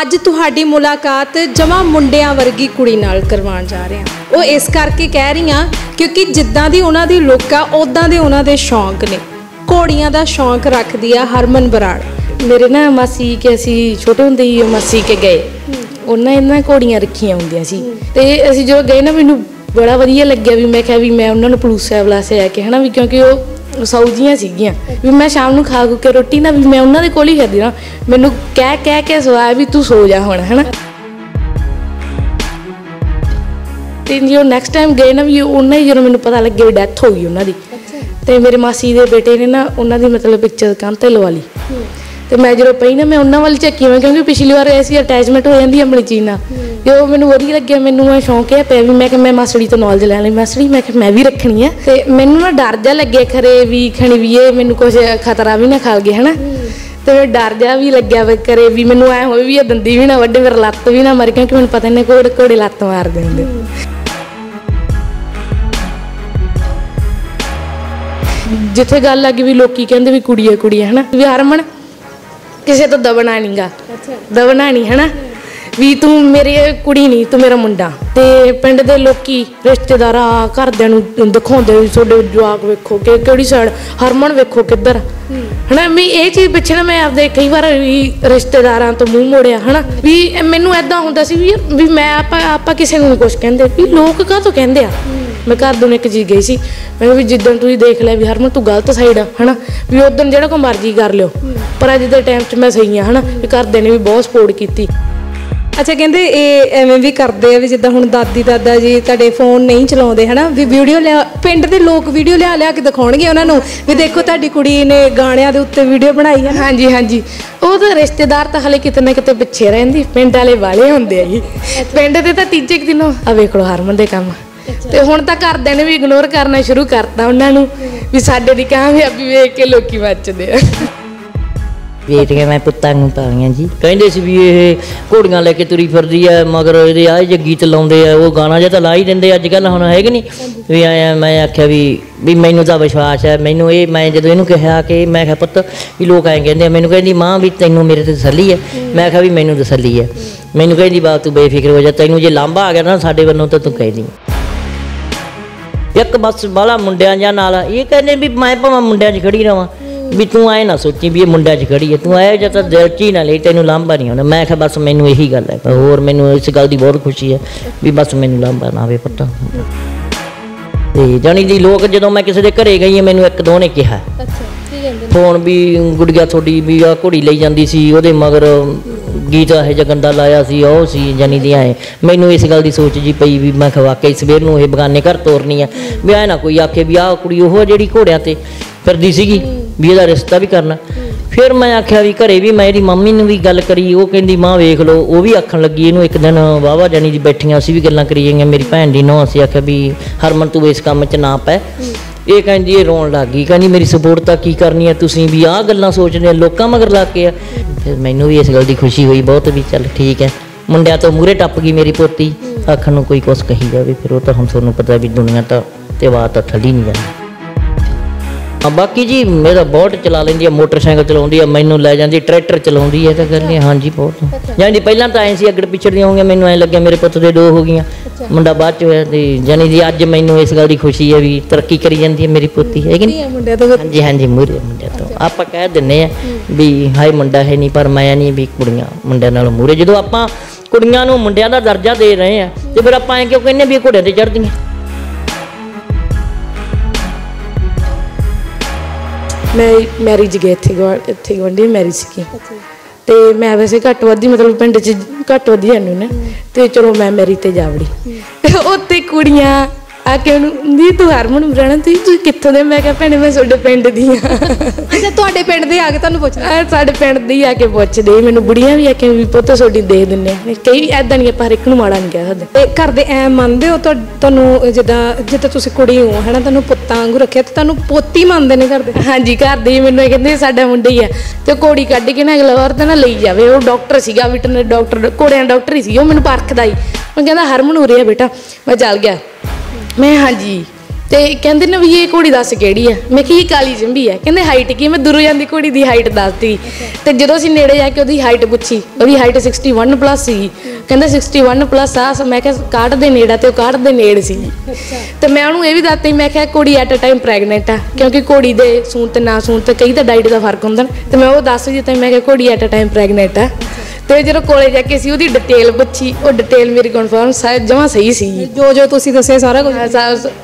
ਅੱਜ ਤੁਹਾਡੀ ਮੁਲਾਕਾਤ ਜਮਾ ਮੁੰਡਿਆਂ ਵਰਗੀ ਕੁੜੀ ਨਾਲ ਕਰਵਾਉਣ ਜਾ ਰਹੇ। ਹਾਂ ਉਹ ਇਸ ਕਰਕੇ ਕਹਿ ਰਹੀ ਹਾਂ ਕਿਉਂਕਿ ਜਿੱਦਾਂ ਦੀ ਉਹਨਾਂ ਦੀ ਲੁੱਕ ਆ ਉਦਾਂ ਦੇ ਉਹਨਾਂ ਦੇ ਸ਼ੌਂਕ ਨੇ। ਘੋੜੀਆਂ ਦਾ ਸ਼ੌਂਕ ਰੱਖਦੀ ਆ ਹਰਮਨ ਬਰਾੜ। ਮੇਰੇ ਨਾ ਮਾਸੀ ਕੇ ਅਸੀਂ ਛੋਟੇ ਹੁੰਦੇ ਹੀ ਮਾਸੀ ਕੇ ਗਏ। ਉਹਨਾਂ ਇਹਨਾਂ ਘੋੜੀਆਂ ਰੱਖੀਆਂ ਹੁੰਦੀਆਂ ਸੀ। ਤੇ ਅਸੀਂ ਜਦੋਂ ਗਏ ਨਾ, ਮੈਨੂੰ ਬੜਾ ਵਧੀਆ ਲੱਗਿਆ ਵੀ ਮੈਂ ਕਿਹਾ ਵੀ ਮੈਂ ਉਹਨਾਂ ਨੂੰ ਪਲੂਸਾ ਵਲਾਸੇ ਆ ਕੇ ਹਨਾ ਵੀ ਕਿਉਂਕਿ ਉਹ ਸੌਜੀਆਂ ਸੀਗੀਆਂ। ਵੀ ਮੈਂ ਸ਼ਾਮ ਨੂੰ ਖਾ ਖੂ ਕੇ ਰੋਟੀ ਨਾ ਵੀ ਮੈਂ ਉਹਨਾਂ ਦੇ ਕੋਲ ਹੀ ਖਾਦੀ ਨਾ ਮੈਨੂੰ ਕਹਿ ਕਹਿ ਕੇ ਸਵਾਇਆ ਵੀ ਤੂੰ ਸੋ ਜਾ ਹੁਣ ਹਨਾ। ਤੇ ਜਦੋਂ ਨੈਕਸਟ ਟਾਈਮ ਗਏ ਨਾ ਵੀ ਉਹਨਾਂ ਹੀ ਜਦੋਂ ਮੈਨੂੰ ਪਤਾ ਲੱਗਿਆ ਵੀ ਡੈਥ ਹੋ ਗਈ ਉਹਨਾਂ ਦੀ। ਤੇ ਮੇਰੇ ਮਾਸੀ ਦੇ ਬੇਟੇ ਨੇ ਨਾ ਉਹਨਾਂ ਦੀ ਮਤਲਬ ਪਿਕਚਰ ਕੰਨ ਤੇ ਲਵਾ ਲਈ। ਤੇ ਮੈਂ ਜਦੋਂ ਪਈ ਨਾ ਮੈਂ ਉਹਨਾਂ ਵੱਲ ਝੱਕੀ ਮੈਂ ਕਿਉਂਕਿ ਪਿਛਲੀ ਵਾਰ ਐਸੀ ਅਟੈਚਮੈਂਟ ਹੋ ਜਾਂਦੀ ਆਪਣੀ ਚੀਜ਼ ਨਾਲ। ਜੋ ਮੈਨੂੰ ਵਧੀਆ ਲੱਗਿਆ ਮੈਨੂੰ ਇਹ ਸ਼ੌਂਕ ਹੈ ਪਿਆ ਵੀ ਮੈਂ ਕਿ ਮੈਂ ਮਾਸੜੀ ਤੋਂ ਨੌਲੇਜ ਲੈ ਲਈ। ਮਾਸੜੀ ਮੈਂ ਕਿ ਮੈਂ ਵੀ ਰੱਖਣੀ ਹੈ ਤੇ ਮੈਨੂੰ ਨਾ ਡਰ ਜਾ ਲੱਗਿਆ ਖਰੇ ਵੀ ਖਣੀ ਵੀ ਇਹ ਮੈਨੂੰ ਕੁਝ ਖਤਰਾ ਵੀ ਨਾ ਖਾ ਗਏ ਹਨਾ? ਤੇ ਮੈਨੂੰ ਡਰ ਜਾ ਵੀ ਲੱਗਿਆ ਵੇ ਕਰੇ ਵੀ ਮੈਨੂੰ ਐ ਹੋਵੇ ਵੀ ਇਹ ਦੰਦੀ ਵੀ ਨਾ ਵੱਡੇ ਮੇਰਾ ਲੱਤ ਵੀ ਨਾ ਮਰ ਕਿਉਂਕਿ ਮੈਨੂੰ ਪਤਾ ਨਹੀਂ ਕੋੜੇ ਕੋੜੇ ਲੱਤ ਮਾਰ ਦਿੰਦੇ। ਜਿੱਥੇ ਗੱਲ ਲੱਗੀ ਵੀ ਲੋਕੀ ਕਹਿੰਦੇ ਵੀ ਕੁੜੀ ਹੈ ਕੁੜੀ ਹੈ ਹਨਾ? ਵੀ ਹਰਮਨ ਕਿਸੇ ਤੋਂ ਦਬਣਾ ਨਹੀਂਗਾ ਦਬਣਾ ਨਹੀਂ ਹਨਾ? ਵੀ ਤੂੰ ਮੇਰੀ ਕੁੜੀ ਨਹੀਂ ਤੂੰ ਮੇਰਾ ਮੁੰਡਾ। ਤੇ ਪਿੰਡ ਦੇ ਲੋਕੀ, ਰਿਸ਼ਤੇਦਾਰਾਂ, ਘਰਦਿਆਂ ਨੂੰ ਦਿਖਾਉਂਦੇ ਵੀ ਤੁਹਾਡੇ ਜਵਾਕ ਵੇਖੋ ਕਿ ਕਿਹੜੀ ਸਾਈਡ ਹਰਮਨ ਵੇਖੋ ਕਿੱਧਰ। ਹਨਾ ਮੈਂ ਇਹ ਚੀਜ਼ ਪਿੱਛੇ ਨਾ ਮੈਂ ਆਪਦੇ ਕਈ ਵਾਰ ਵੀ ਰਿਸ਼ਤੇਦਾਰਾਂ ਤੋਂ ਮੂੰਹ ਮੋੜਿਆ, ਹਨਾ? ਵੀ ਮੈਨੂੰ ਐਦਾਂ ਹੁੰਦਾ ਸੀ ਵੀ ਵੀ ਮੈਂ ਆਪਾਂ ਆਪਾਂ ਕਿਸੇ ਨੂੰ ਕੁਝ ਕਹਿੰਦੇ। ਵੀ ਲੋਕ ਕਾਹ ਤੋਂ ਕਹਿੰਦੇ ਆ? ਮੈਂ ਘਰ ਤੋਂ ਇੱਕ ਚੀਜ਼ ਗਈ ਸੀ ਮੈਂ ਕਿਹਾ ਵੀ ਜਿੱਦਣ ਤੁਸੀਂ ਦੇਖ ਲਿਆ ਵੀ ਹਰਮਨ ਤੂੰ ਗਲਤ ਸਾਈਡ ਆ ਹਨਾ? ਵੀ ਉਦੋਂ ਜਿਹੜਾ ਕੋ ਮਰਜ਼ੀ ਕਰ ਲਿਓ। ਪਰ ਅੱਜ ਦੇ ਟਾਈਮ 'ਚ ਮੈਂ ਸਹੀ ਆ ਹਨਾ? ਵੀ ਘਰਦਿਆਂ ਨੇ ਵੀ ਬਹੁਤ ਸਪੋਰਟ ਕੀਤੀ। ਅੱਛਾ ਕਹਿੰਦੇ ਇਹ ਐਵੇਂ ਵੀ ਕਰਦੇ ਆ ਵੀ ਜਿੱਦਾਂ ਹੁਣ ਦਾਦੀ ਦਾਦਾ ਜੀ ਤੁਹਾਡੇ ਫੋਨ ਨਹੀਂ ਚਲਾਉਂਦੇ ਹਨਾ? ਵੀ ਵੀਡੀਓ ਲਿਆ ਪਿੰਡ ਦੇ ਲੋਕ ਵੀਡੀਓ ਲਿਆ ਲਿਆ ਕੇ ਦਿਖਾਉਣਗੇ ਉਹਨਾਂ ਨੂੰ ਵੀ ਦੇਖੋ ਤੁਹਾਡੀ ਕੁੜੀ ਨੇ ਗਾਣਿਆਂ ਦੇ ਉੱਤੇ ਵੀਡੀਓ ਬਣਾਈ ਹੈ ਹਾਂਜੀ ਹਾਂਜੀ। ਉਹ ਤਾਂ ਰਿਸ਼ਤੇਦਾਰ ਤਾਂ ਹਲੇ ਕਿਤੇ ਨਾ ਕਿਤੇ ਪਿੱਛੇ ਰਹਿੰਦੀ ਪਿੰਡ ਵਾਲੇ ਵਾਲੇ ਹੁੰਦੇ ਆ ਜੀ। ਪਿੰਡ ਦੇ ਤਾਂ ਤੀਜੇ ਦਿਨੋਂ ਆ ਵੇਖ ਲਓ ਹਰਮਨ ਦੇ ਕੰਮ। ਤੇ ਹੁਣ ਤਾਂ ਘਰਦਿਆਂ ਨੇ ਵੀ ਇਗਨੋਰ ਕਰਨਾ ਸ਼ੁਰੂ ਕਰਤਾ ਉਹਨਾਂ ਨੂੰ ਵੀ ਸਾਡੇ ਦੀ ਕਾਮਯਾਬੀ ਵੇਖ ਕੇ ਲੋਕੀ ਮੱਚਦੇ ਆ। ਬੇਟੀਆਂ ਮੈਂ ਪੁੱਤਾਂ ਨੂੰ ਪਾਈਆਂ ਜੀ। ਕਹਿੰਦੇ ਸੀ ਵੀ ਇਹ ਘੋੜੀਆਂ ਲੈ ਕੇ ਤੁਰੀ ਫਿਰਦੀ ਐ ਮਗਰ ਇਹਦੇ ਆਏ ਜੇ ਗੀਤ ਲਾਉਂਦੇ ਆ, ਉਹ ਗਾਣਾ ਜਿਹਾ ਤਾਂ ਲਾ ਹੀ ਦਿੰਦੇ ਅੱਜ ਕੱਲ ਹੁਣ ਹੈਗੇ ਨਹੀਂ ਵੀ ਆਇਆ ਮੈਂ ਆਖਿਆ ਵੀ ਵੀ ਮੈਨੂੰ ਤਾਂ ਵਿਸ਼ਵਾਸ ਹੈ ਮੈਨੂੰ ਇਹ, ਮੈਂ ਜਦੋਂ ਇਹਨੂੰ ਕਿਹਾ ਕਿ, ਮੈਂ ਕਿਹਾ, ਪੁੱਤ, ਵੀ ਲੋਕ ਐਂ ਕਹਿੰਦੇ ਆ, ਮੈਨੂੰ ਕਹਿੰਦੀ, ਮਾਂ, ਵੀ ਤੈਨੂੰ ਮੇਰੇ ਤੇ ਤਸੱਲੀ ਹੈ ਮੈਂ ਕਿਹਾ, ਵੀ ਮੈਨੂੰ ਤਸੱਲੀ ਹੈ ਮੈਨੂੰ ਕਹਿੰਦੀ, ਬਾ, ਤੂੰ ਬੇਫਿਕਰ ਹੋ ਜਾ, ਤੈਨੂੰ ਜੇ ਲਾਂਭਾ ਆ ਗਿਆ ਨਾ ਸਾਡੇ ਵੱਲੋਂ, ਤਾਂ ਤੂੰ ਕਹਿ ਦੀ ਇੱਕ ਬਸ ਬਾਲਾ ਮੁੰਡਿਆਂ ਜਾਂ ਨਾਲ ਇਹ ਕਹਿੰਦੇ ਵੀ ਮੈਂ ਭਾਵੇਂ ਮੁੰਡਿਆਂ 'ਚ ਖੜੀ ਰਵਾਂ ਵੀ ਤੂੰ ਐ ਨਾ ਸੋਚੀ ਵੀ ਇਹ ਮੁੰਡਿਆਂ 'ਚ ਖੜੀ ਹੈ ਤੂੰ ਐ ਜਾਂ ਤਾਂ ਦਿਲ 'ਚ ਹੀ ਨਾ ਲਈ ਤੈਨੂੰ ਲਾਂਭਾ ਨਹੀਂ ਆਉਣਾ। ਮੈਂ ਕਿਹਾ ਬਸ ਮੈਨੂੰ ਇਹੀ ਗੱਲ ਹੈ। ਹੋਰ ਮੈਨੂੰ ਇਸ ਗੱਲ ਦੀ ਬਹੁਤ ਖੁਸ਼ੀ ਹੈ ਵੀ ਬਸ ਮੈਨੂੰ ਲਾਂਭਾ ਨਾ ਆਵੇ ਪੁੱਤ। ਤੇ ਜਾਣੀ ਦੀ ਲੋਕ ਜਦੋਂ ਮੈਂ ਕਿਸੇ ਦੇ ਘਰੇ ਗਈ ਮੈਨੂੰ ਇੱਕ ਦੋ ਨੇ ਕਿਹਾ। ਅੱਛਾ ਕੀ ਕਹਿੰਦੇ ਫੋਨ ਵੀ ਗੁੜੀਆ ਤੁਹਾਡੀ ਵੀ ਆ ਘੋੜੀ ਲਈ ਜਾਂਦੀ ਸੀ ਉਹਦੇ ਮਗਰ ਗੀਤ ਇਹ ਜਿਹਾ ਗੰਦਾ ਲਾਇਆ ਸੀ, ਉਹ ਸੀ ਜਾਨੀ ਦੀਆਂ ਐ ਮੈਨੂੰ ਇਸ ਗੱਲ ਦੀ ਸੋਚ ਜੀ ਪਈ ਵੀ ਮੈਂ ਕਿਹਾ ਵਾਕਈ ਸਵੇਰ ਨੂੰ ਇਹ ਬਗਾਨੇ ਘਰ ਤੋਰਨੀ ਆ। ਵੀ ਐ ਨਾ ਕੋਈ ਆਖੇ ਵੀ ਆਹ ਕੁੜੀ ਉਹ ਆ ਜਿਹੜੀ ਘੋੜਿਆਂ ਤੇ ਫਿਰਦੀ ਸੀਗੀ, ਵੀ ਇਹਦਾ ਰਿਸ਼ਤਾ ਵੀ ਕਰਨਾ। ਫਿਰ ਮੈਂ ਆਖਿਆ ਵੀ ਘਰੇ ਵੀ ਮੈਂ ਇਹਦੀ ਮੰਮੀ ਨੂੰ ਵੀ ਗੱਲ ਕਰੀ, ਉਹ ਕਹਿੰਦੀ, ਮਾਂ ਵੇਖ ਲਓ। ਉਹ ਵੀ ਆਖਣ ਲੱਗੀ, ਇਹਨੂੰ ਇੱਕ ਦਿਨ ਵਾਵਾ ਜਾਨੀ ਦੀ ਬੈਠੀਆਂ, ਅਸੀਂ ਵੀ ਗੱਲਾਂ ਕਰੀ ਜਾਂਗੀਆਂ ਮੇਰੀ ਭੈਣ ਦੀ ਨੌਂ ਅਸੀਂ ਆਖਿਆ ਵੀ ਹਰਮਨ ਤੂੰ ਇਸ ਕੰਮ 'ਚ ਨਾ ਪੈ। ਇਹ ਕਹਿੰਦੀ ਇਹ ਰੋਣ ਲੱਗ ਗਈ। ਕਹਿੰਦੀ ਮੇਰੀ ਸਪੋਰਟ ਤਾਂ ਕੀ ਕਰਨੀ ਹੈ? ਤੁਸੀਂ ਵੀ ਆਹ ਗੱਲਾਂ ਸੋਚਦੇ ਆ ਲੋਕਾਂ ਮਗਰ ਲੱਗ ਕੇ ਆ। ਫਿਰ ਮੈਨੂੰ ਵੀ ਇਸ ਗੱਲ ਦੀ ਖੁਸ਼ੀ ਹੋਈ ਬਹੁਤ ਵੀ ਚੱਲ ਠੀਕ ਹੈ। ਮੁੰਡਿਆਂ ਤੋਂ ਮੂਰੇ ਟੱਪ ਗਈ ਮੇਰੀ ਪੋਤੀ। ਆਖਣ ਨੂੰ ਕੋਈ ਕੁਛ ਕਹੀ ਜਾਵੇ ਫਿਰ ਉਹ ਤਾਂ ਹੁਣ ਤੁਹਾਨੂੰ ਪਤਾ ਵੀ ਦੁਨੀਆ ਤਾਂ ਤੇ ਬਾਤ ਤਾਂ ਥੱਲੀ ਨਹੀਂ ਜਾਂਦੀ। ਆ ਬਾਕੀ ਜੀ ਮੇਰਾ ਬਹੁਤ ਚਲਾ ਲੈਂਦੀ ਆ ਮੋਟਰਸਾਈਕਲ ਚਲਾਉਂਦੀ ਆ ਮੈਨੂੰ ਲੈ ਜਾਂਦੀ ਟਰੈਕਟਰ ਚਲਾਉਂਦੀ ਹੈ ਤਾਂ ਨਹੀਂ। ਹਾਂਜੀ ਬਹੁਤ। ਜਾਨੀ ਪਹਿਲਾਂ ਤਾਂ ਐਂ ਸੀ ਅੱਗੜ ਪਿਛੜਦੀਆਂ ਹੋਈਆਂ ਮੈਨੂੰ ਐਂ ਲੱਗਿਆ ਮੇਰੇ ਪੁੱਤ ਦੇ ਦੋ ਹੋ ਗਈਆਂ। ਮੁੰਡਾ ਬਾਅਦ ਚ ਹੋਇਆ ਤੇ ਜਾਨੀ ਦੀ ਅੱਜ ਮੈਨੂੰ ਇਸ ਗੱਲ ਦੀ ਖੁਸ਼ੀ ਹੈ ਵੀ ਤਰੱਕੀ ਕਰੀ ਜਾਂਦੀ ਹੈ ਮੇਰੀ ਪੋਤੀ ਹੈ ਕਿ ਨਹੀਂ? ਮੁੰਡਿਆਂ ਤੋਂ ਹਾਂਜੀ ਹਾਂਜੀ ਮੂਰੇ ਮੁੰਡਿਆਂ ਤੋਂ। ਆਪਾਂ ਕਹਿ ਦਿੰਨੇ ਆ ਵੀ ਹਾਏ ਮੁੰਡਾ ਹੈ ਨਹੀਂ ਪਰ ਮੈਂ ਨਹੀਂ ਵੀ ਕੁੜੀਆਂ ਮੁੰਡਿਆਂ ਨਾਲ ਮੂਰੇ। ਜਦੋਂ ਆਪਾਂ ਕੁੜੀਆਂ ਨੂੰ ਮੁੰਡਿਆਂ ਦਾ ਦਰਜਾ ਦੇ ਰਹੇ ਆ ਤੇ ਫਿਰ ਆਪਾਂ ਐਂ ਕਿਉਂ ਕਹਿੰਨੇ ਵੀ ਘੋੜਿਆਂ ਤੇ ਚੜਦੀਆਂ ਮੈਂ ਮੈਰਿਜ ਗਈ ਇੱਥੇ ਗਵਾ- ਇੱਥੇ ਗਵੰਡੀ ਮੈਰਿਜ ਸੀਗੀ ਤੇ ਮੈਂ ਵੈਸੇ ਘੱਟ ਵੱਧ, ਮਤਲਬ ਪਿੰਡ 'ਚ ਘੱਟ ਵੱਧ ਜਾਂਦੀ ਨਾ ਤੇ ਚਲੋ ਮੈਂ ਮੇਰੀ ਤੇ ਜਾ ਵੜੀ ਉੱਥੇ ਕੁੜੀਆਂ ਆ ਕੇ ਉਹਨੂੰ ਦੀ ਤੂੰ ਹਰਮਨ ਬਰਾਣਾ ਤੂੰ ਕਿੱਥੋਂ ਦੇ? ਮੈਂ ਕਿਹਾ ਭੈਣੇ ਮੈਂ ਤੁਹਾਡੇ ਪਿੰਡ ਦੀ ਆ। ਅੱਛਾ ਤੁਹਾਡੇ ਪਿੰਡ ਦੇ ਆ ਕੇ ਤੁਹਾਨੂੰ ਪੁੱਛਣਾ? ਆ ਸਾਡੇ ਪਿੰਡ ਦੀ ਆ ਕੇ ਪੁੱਛਦੇ ਮੈਨੂੰ ਬੁੜੀਆਂ ਵੀ ਆ ਕੇ ਵੀ ਪੁੱਤ ਤੁਹਾਡੀ ਦੇ ਦਿੰਨੇ ਆ। ਕਈ ਐਦਾਂ ਨਹੀਂ ਪਰ ਇੱਕ ਨੂੰ ਮਾੜਾ ਨਹੀਂ ਕਹਿ ਸਕਦੇ ਤੇ ਘਰ ਦੇ ਐ ਮੰਨਦੇ ਹੋ ਤੁਹਾ- ਤੁਹਾਨੂੰ ਜਿੱਦਾਂ ਜਿੱਦਾਂ ਤੁਸੀਂ ਕੁੜੀ ਹੋ ਹਨਾ ਤੁਹਾਨੂੰ ਪੁੱਤਾਂ ਵਾਂਗੂ ਰੱਖਿਆ ਤੇ ਤੁਹਾਨੂੰ ਪੋਤੀ ਮੰਨਦੇ ਨੇ ਘਰ ਦੇ? ਹਾਂਜੀ ਘਰ ਦੇ ਹੀ ਮੈਨੂੰ ਇਹ ਕਹਿੰਦੇ ਸਾਡਾ ਮੁੰਡਾ ਹੀ ਆ ਤੇ ਕੋੜੀ ਕੱਢ ਕੇ ਨਾ ਅਗਲਾ ਵਾਰ ਤਾਂ ਨਾ ਲਈ ਜਾਵੇ। ਉਹ ਡਾਕਟਰ ਸੀਗਾ ਵੈਟਰਨਰੀ ਡਾਕਟਰ ਕੋੜਿਆਂ ਡਾਕਟਰ ਹੀ ਸੀ ਉਹ ਮੈਨੂੰ ਪਰਖਦਾ ਹੀ। ਉਹ ਕਹਿੰਦਾ ਹਰਮਨ ਉਰੇ ਆ ਬੇਟਾ ਮੈਂ ਚੱਲ ਗਿਆ। ਮੈਂ ਹਾਂਜੀ ਤੇ ਕਹਿੰਦੇ ਨੇ ਵੀ ਇਹ ਘੋੜੀ ਦੱਸ ਕਿਹੜੀ ਆ? ਮੈਂ ਕਿਹਾ ਇਹ ਕਾਲੀ ਜੰਬੀ ਆ। ਕਹਿੰਦੇ ਹਾਈਟ ਕੀ? ਮੈਂ ਦੂਰੋਂ ਜਾਂਦੀ ਘੋੜੀ ਦੀ ਹਾਈਟ ਦੱਸਤੀ। ਤੇ ਜਦੋਂ ਅਸੀਂ ਨੇੜੇ ਜਾ ਕੇ ਉਹਦੀ ਹਾਈਟ ਪੁੱਛੀ ਉਹਦੀ ਹਾਈਟ 61 ਪਲੱਸ ਸੀ। ਕਹਿੰਦੇ 61 ਪਲੱਸ ਆ ਮੈਂ ਕਿਹਾ ਕਾਟ ਦੇ ਨੇੜਾ ਤੇ ਉਹ ਕਾਟ ਦੇ ਨੇੜ ਸੀ। ਤੇ ਮੈਂ ਉਹਨੂੰ ਇਹ ਵੀ ਦੱਸਤਾ ਮੈਂ ਕਿਹਾ ਕੁੜੀ ਐਟ ਅ ਟਾਈਮ ਪ੍ਰੈਗਨੈਂਟ ਆ ਕਿਉਂਕਿ ਘੋੜੀ ਦੇ ਸੂਣ ਤੇ ਨਾ ਸੂਣ ਤੇ ਕਈ ਤਾਂ ਡਾਈਟ ਦਾ ਫ਼ਰਕ ਹੁੰਦਾ ਤੇ ਮੈਂ ਉਹ ਦੱਸ ਦਿੱਤਾ ਮੈਂ ਕਿਹਾ ਘੋੜੀ ਐਟ ਅ ਟਾਈਮ ਪ੍ਰੈਗਨੈਂਟ ਆ। ਤੇ ਜਦੋਂ ਕੋਲੇ ਜਾ ਕੇ ਸੀ ਉਹਦੀ ਡਿਟੇਲ ਪੁੱਛੀ ਉਹ ਡਿਟੇਲ ਮੇਰੀ ਕਨਫਰਮ ਸਾਇਦ ਜਮਾ ਸਹੀ ਸੀ। ਜੋ ਜੋ ਤੁਸੀਂ ਦੱਸਿਆ ਸਾਰਾ ਕੁਝ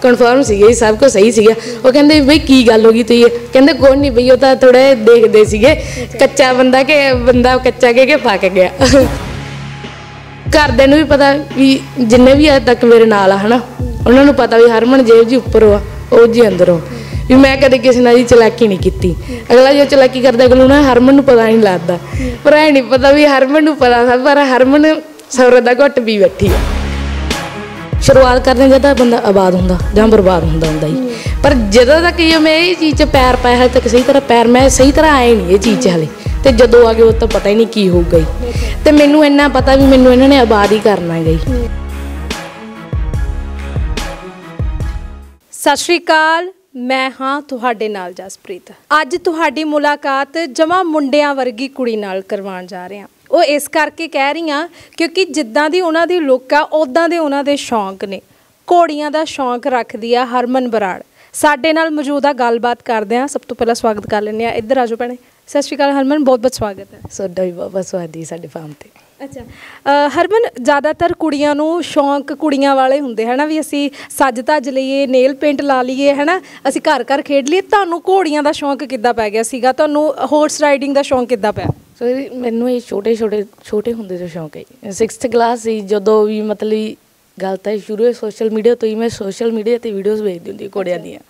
ਕਨਫਰਮ ਸੀਗੇ ਜੀ, ਸਭ ਕੁਝ ਸਹੀ ਸੀਗਾ। ਉਹ ਕਹਿੰਦੇ ਬਈ ਕੀ ਗੱਲ ਹੋ ਗਈ ਤੁਸੀਂ? ਕਹਿੰਦੇ ਕੋਈ ਨਹੀਂ ਬਈ ਉਹ ਤਾਂ ਥੋੜਾ ਦੇਖਦੇ ਸੀਗੇ। ਕੱਚਾ ਬੰਦਾ ਕਿ ਬੰਦਾ ਕੱਚਾ ਕੇ ਕੇ ਪੱਕ ਗਿਆ। ਘਰਦਿਆਂ ਨੂੰ ਵੀ ਪਤਾ ਵੀ ਜਿੰਨੇ ਵੀ ਅੱਜ ਤੱਕ ਮੇਰੇ ਨਾਲ ਆ ਹਨਾ? ਉਹਨਾਂ ਨੂੰ ਪਤਾ ਵੀ ਹਰਮਨ ਜੇਬ ਜੀ ਉੱਪਰ ਆ ਉਹ ਜੀ ਅੰਦਰੋਂ। ਵੀ ਮੈਂ ਕਦੇ ਕਿਸੇ ਨਾਲ ਜੀ ਚਲਾਕੀ ਨਹੀਂ ਕੀਤੀ। ਅਗਲਾ ਜੋ ਚਲਾਕੀ ਕਰਦਾ, ਅਗਲੇ ਨੂੰ ਨਾ ਹਰਮਨ ਨੂੰ ਪਤਾ ਨਹੀਂ ਲੱਗਦਾ। ਪਰ ਐ ਨਹੀਂ ਪਤਾ ਵੀ ਹਰਮਨ ਨੂੰ ਪਤਾ ਸਭ ਪਰ ਹਰਮਨ ਸੌਰੇ ਦਾ ਘੁੱਟ ਵੀ ਬੈਠੀ ਆ। ਸ਼ੁਰੂਆਤ ਕਰਦੇ ਜਦ ਬੰਦਾ ਆਬਾਦ ਹੁੰਦਾ, ਜਾਂ ਬਰਬਾਦ ਹੁੰਦਾ ਹੁੰਦਾ ਹੀ। ਪਰ ਜਦੋਂ ਤੱਕ ਇਹ ਮੈਂ ਇਹ ਚੀਜ਼ 'ਚ ਪੈਰ ਪਾਇਆ, ਹਲੇ ਤੱਕ ਸਹੀ ਤਰ੍ਹਾਂ ਪੈਰ, ਮੈਂ ਸਹੀ ਤਰ੍ਹਾਂ ਆਏ ਨਹੀਂ ਇਹ ਚੀਜ਼ 'ਚ ਹਲੇ। ਤੇ ਜਦੋਂ ਆ ਗਏ ਉਹ ਤਾਂ ਪਤਾ ਹੀ ਨਹੀਂ ਕੀ ਹੋਊਗਾ ਹੀ ਤੇ ਮੈਨੂੰ ਇੰਨਾ ਪਤਾ ਵੀ ਮੈਨੂੰ ਇਹਨਾਂ ਨੇ ਆਬਾਦ ਹੀ ਕਰਨਾ ਹੈ ਜੀ। ਸਤਿ ਸ਼੍ਰੀ ਅਕਾਲ। ਮੈਂ ਹਾਂ ਤੁਹਾਡੇ ਨਾਲ, ਜਸਪ੍ਰੀਤ। ਅੱਜ ਤੁਹਾਡੀ ਮੁਲਾਕਾਤ ਜਮਾ ਮੁੰਡਿਆਂ ਵਰਗੀ ਕੁੜੀ ਨਾਲ ਕਰਵਾਉਣ ਜਾ ਰਹੇ। ਹਾਂ ਉਹ ਇਸ ਕਰਕੇ ਕਹਿ ਰਹੀ ਹਾਂ ਕਿਉਂਕਿ ਜਿੱਦਾਂ ਦੀ ਉਹਨਾਂ ਦੀ ਲੁੱਕ ਆ ਉਦਾਂ ਦੇ ਉਹਨਾਂ ਦੇ ਸ਼ੌਂਕ ਨੇ। ਘੋੜੀਆਂ ਦਾ ਸ਼ੌਂਕ ਰੱਖਦੀ ਆ ਹਰਮਨ ਬਰਾੜ। ਸਾਡੇ ਨਾਲ ਮੌਜੂਦਾ ਗੱਲਬਾਤ ਕਰਦੇ ਹਾਂ। ਸਭ ਤੋਂ ਪਹਿਲਾਂ ਸਵਾਗਤ ਕਰ ਲੈਂਦੇ ਆ ਇੱਧਰ ਆਜੋ ਭੈਣੇ। ਸਤਿ ਸ਼੍ਰੀ ਅਕਾਲ ਹਰਮਨ ਬਹੁਤ ਬਹੁਤ ਸਵਾਗਤ ਹੈ। ਤੁਹਾਡਾ ਵੀ ਬਹੁਤ ਬਹੁਤ ਬਾਬਾ ਸਵਾਦੀ ਸਾਡੇ ਫਾਰਮ ਤੇ। ਅੱਛਾ। ਹਰਮਨ ਜ਼ਿਆਦਾਤਰ ਕੁੜੀਆਂ ਨੂੰ ਸ਼ੌਂਕ ਕੁੜੀਆਂ ਵਾਲੇ ਹੁੰਦੇ ਹਨਾ ਵੀ ਅਸੀਂ ਸੱਜ ਧੱਜ ਲਈਏ ਨੇਲ ਪੇਂਟ ਲਾ ਲਈਏ ਹਨਾ? ਅਸੀਂ ਘਰ ਘਰ ਖੇਡ ਲਈਏ। ਤੁਹਾਨੂੰ ਘੋੜੀਆਂ ਦਾ ਸ਼ੌਂਕ ਕਿੱਦਾਂ ਪੈ ਗਿਆ ਸੀਗਾ? ਤੁਹਾਨੂੰ ਹਾਰਸ ਰਾਈਡਿੰਗ ਦਾ ਸ਼ੌਂਕ ਕਿੱਦਾਂ ਪਿਆ? ਸੋ ਮੈਨੂੰ ਇਹ ਛੋਟੇ ਛੋਟੇ ਛੋਟੇ ਹੁੰਦੇ ਤੋਂ ਸ਼ੌਂਕ ਹੈ 6th ਕਲਾਸ ਸੀ ਜਦੋਂ ਵੀ ਮਤਲਬ ਗੱਲ ਤਾਂ ਇਹ ਸ਼ੁਰੂ ਹੋਈ ਸੋਸ਼ਲ ਮੀਡੀਆ ਤੋਂ ਹੀ ਮੈਂ ਸੋਸ਼ਲ ਮੀਡੀਆ ਤੇ ਵੀਡੀਓਜ਼ ਵੇਖਦੀ ਹੁੰਦੀ ਘੋੜਿਆਂ ਦੀਆਂ।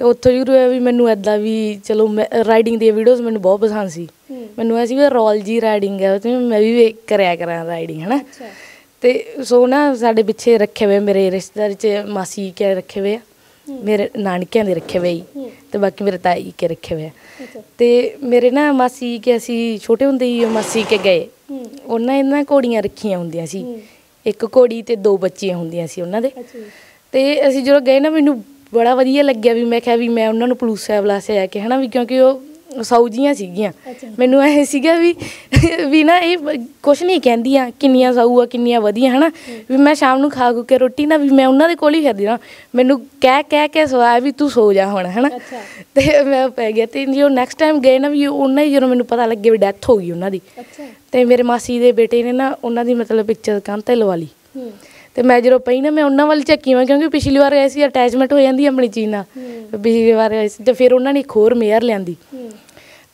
ਤੇ ਉੱਥੋਂ ਸ਼ੁਰੂ ਹੋਇਆ ਵੀ ਮੈਨੂੰ ਐਦਾਂ ਵੀ ਚਲੋ ਮੈਂ ਰਾਈਡਿੰਗ ਦੀਆਂ ਵੀਡੀਓਜ਼ ਮੈਨੂੰ ਬਹੁਤ ਪਸੰਦ ਸੀ। ਮੈਨੂੰ ਐ ਸੀ ਵੀ ਰੋਲ ਜੀ ਰਾਈਡਿੰਗ ਹੈ ਤੇ ਮੈਂ ਵੀ ਕਰਿਆ ਕਰਾਂ ਰਾਈਡਿੰਗ ਹਨਾ? ਤੇ ਸੋ ਨਾ ਸਾਡੇ ਪਿੱਛੇ ਰੱਖੇ ਹੋਏ ਮੇਰੇ ਰਿਸ਼ਤੇਦਾਰ ਚ ਮਾਸੀ ਕੇ ਰੱਖੇ ਹੋਏ ਆ ਮੇਰੇ ਨਾਨਕਿਆਂ ਦੇ ਰੱਖੇ ਹੋਏ ਹੀ। ਤੇ ਬਾਕੀ ਮੇਰੇ ਤਾਈ ਕੇ ਰੱਖੇ ਹੋਏ ਤੇ ਮੇਰੇ ਨਾ ਮਾਸੀ ਕੇ ਅਸੀਂ ਛੋਟੇ ਹੁੰਦੇ ਹੀ ਮਾਸੀ ਕੇ ਗਏ। ਉਹਨਾਂ ਇਹਨਾਂ ਘੋੜੀਆਂ ਰੱਖੀਆਂ ਹੁੰਦੀਆਂ ਸੀ। ਇੱਕ ਘੋੜੀ ਤੇ ਦੋ ਬੱਚੀਆਂ ਹੁੰਦੀਆਂ ਸੀ ਉਹਨਾਂ ਦੇ। ਤੇ ਅਸੀਂ ਜਦੋਂ ਗਏ ਨਾ ਮੈਨੂੰ ਬੜਾ ਵਧੀਆ ਲੱਗਿਆ ਵੀ ਮੈਂ ਕਿਹਾ ਵੀ ਮੈਂ ਉਹਨਾਂ ਨੂੰ ਪਲੂਸ ਸਾਹਿਬ ਲਾਸੇ ਆ ਕੇ ਹਨਾ ਵੀ ਕਿਉਂਕਿ ਉਹ ਸਾਊਜੀਆਂ ਸੀਗੀਆਂ। ਮੈਨੂੰ ਇਹ ਸੀਗਾ ਵੀ ਵੀ ਨਾ ਇਹ ਕੁਛ ਨਹੀਂ ਕਹਿੰਦੀਆਂ ਕਿੰਨੀਆਂ ਸਾਊ ਆ ਕਿੰਨੀਆਂ ਵਧੀਆ ਹਨਾ? ਵੀ ਮੈਂ ਸ਼ਾਮ ਨੂੰ ਖਾ ਖੂ ਕੇ ਰੋਟੀ ਨਾ ਵੀ ਮੈਂ ਉਹਨਾਂ ਦੇ ਕੋਲ ਹੀ ਫਿਰਦੀ ਨਾ ਮੈਨੂੰ ਕਹਿ ਕਹਿ ਕੇ ਸਵਾਇਆ ਵੀ ਤੂੰ ਸੋ ਜਾ ਹੁਣ ਹਨਾ? ਤੇ ਮੈਂ ਪੈ ਗਿਆ ਤੇ ਜਦੋਂ ਨੈਕਸਟ ਟਾਈਮ ਗਏ ਨਾ ਵੀ ਉਹਨਾਂ ਹੀ ਜਦੋਂ ਮੈਨੂੰ ਪਤਾ ਲੱਗਿਆ ਵੀ ਡੈਥ ਹੋ ਗਈ ਉਹਨਾਂ ਦੀ। ਤੇ ਮੇਰੇ ਮਾਸੀ ਦੇ ਬੇਟੇ ਨੇ ਨਾ ਉਹਨਾਂ ਦੀ ਮਤਲਬ ਪਿਕਚਰ ਕੰਨ ਤੇ ਲਵਾ ਲਈ। ਤੇ ਮੈਂ ਜਦੋਂ ਪਈ ਨਾ ਮੈਂ ਉਹਨਾਂ ਵੱਲ ਝੱਕੀ ਮੈਂ ਕਿਉਂਕਿ ਪਿਛਲੀ ਵਾਰ ਐਸੀ ਅਟੈਚਮੈਂਟ ਹੋ ਜਾਂਦੀ ਆਪਣੀ ਚੀਜ਼ ਨਾਲ। ਪਿਛਲੀ ਵਾਰ ਤੇ ਫਿਰ ਉਹਨਾਂ ਨੇ ਇੱਕ ਹੋਰ ਮੇਅਰ ਲਿਆਂਦੀ।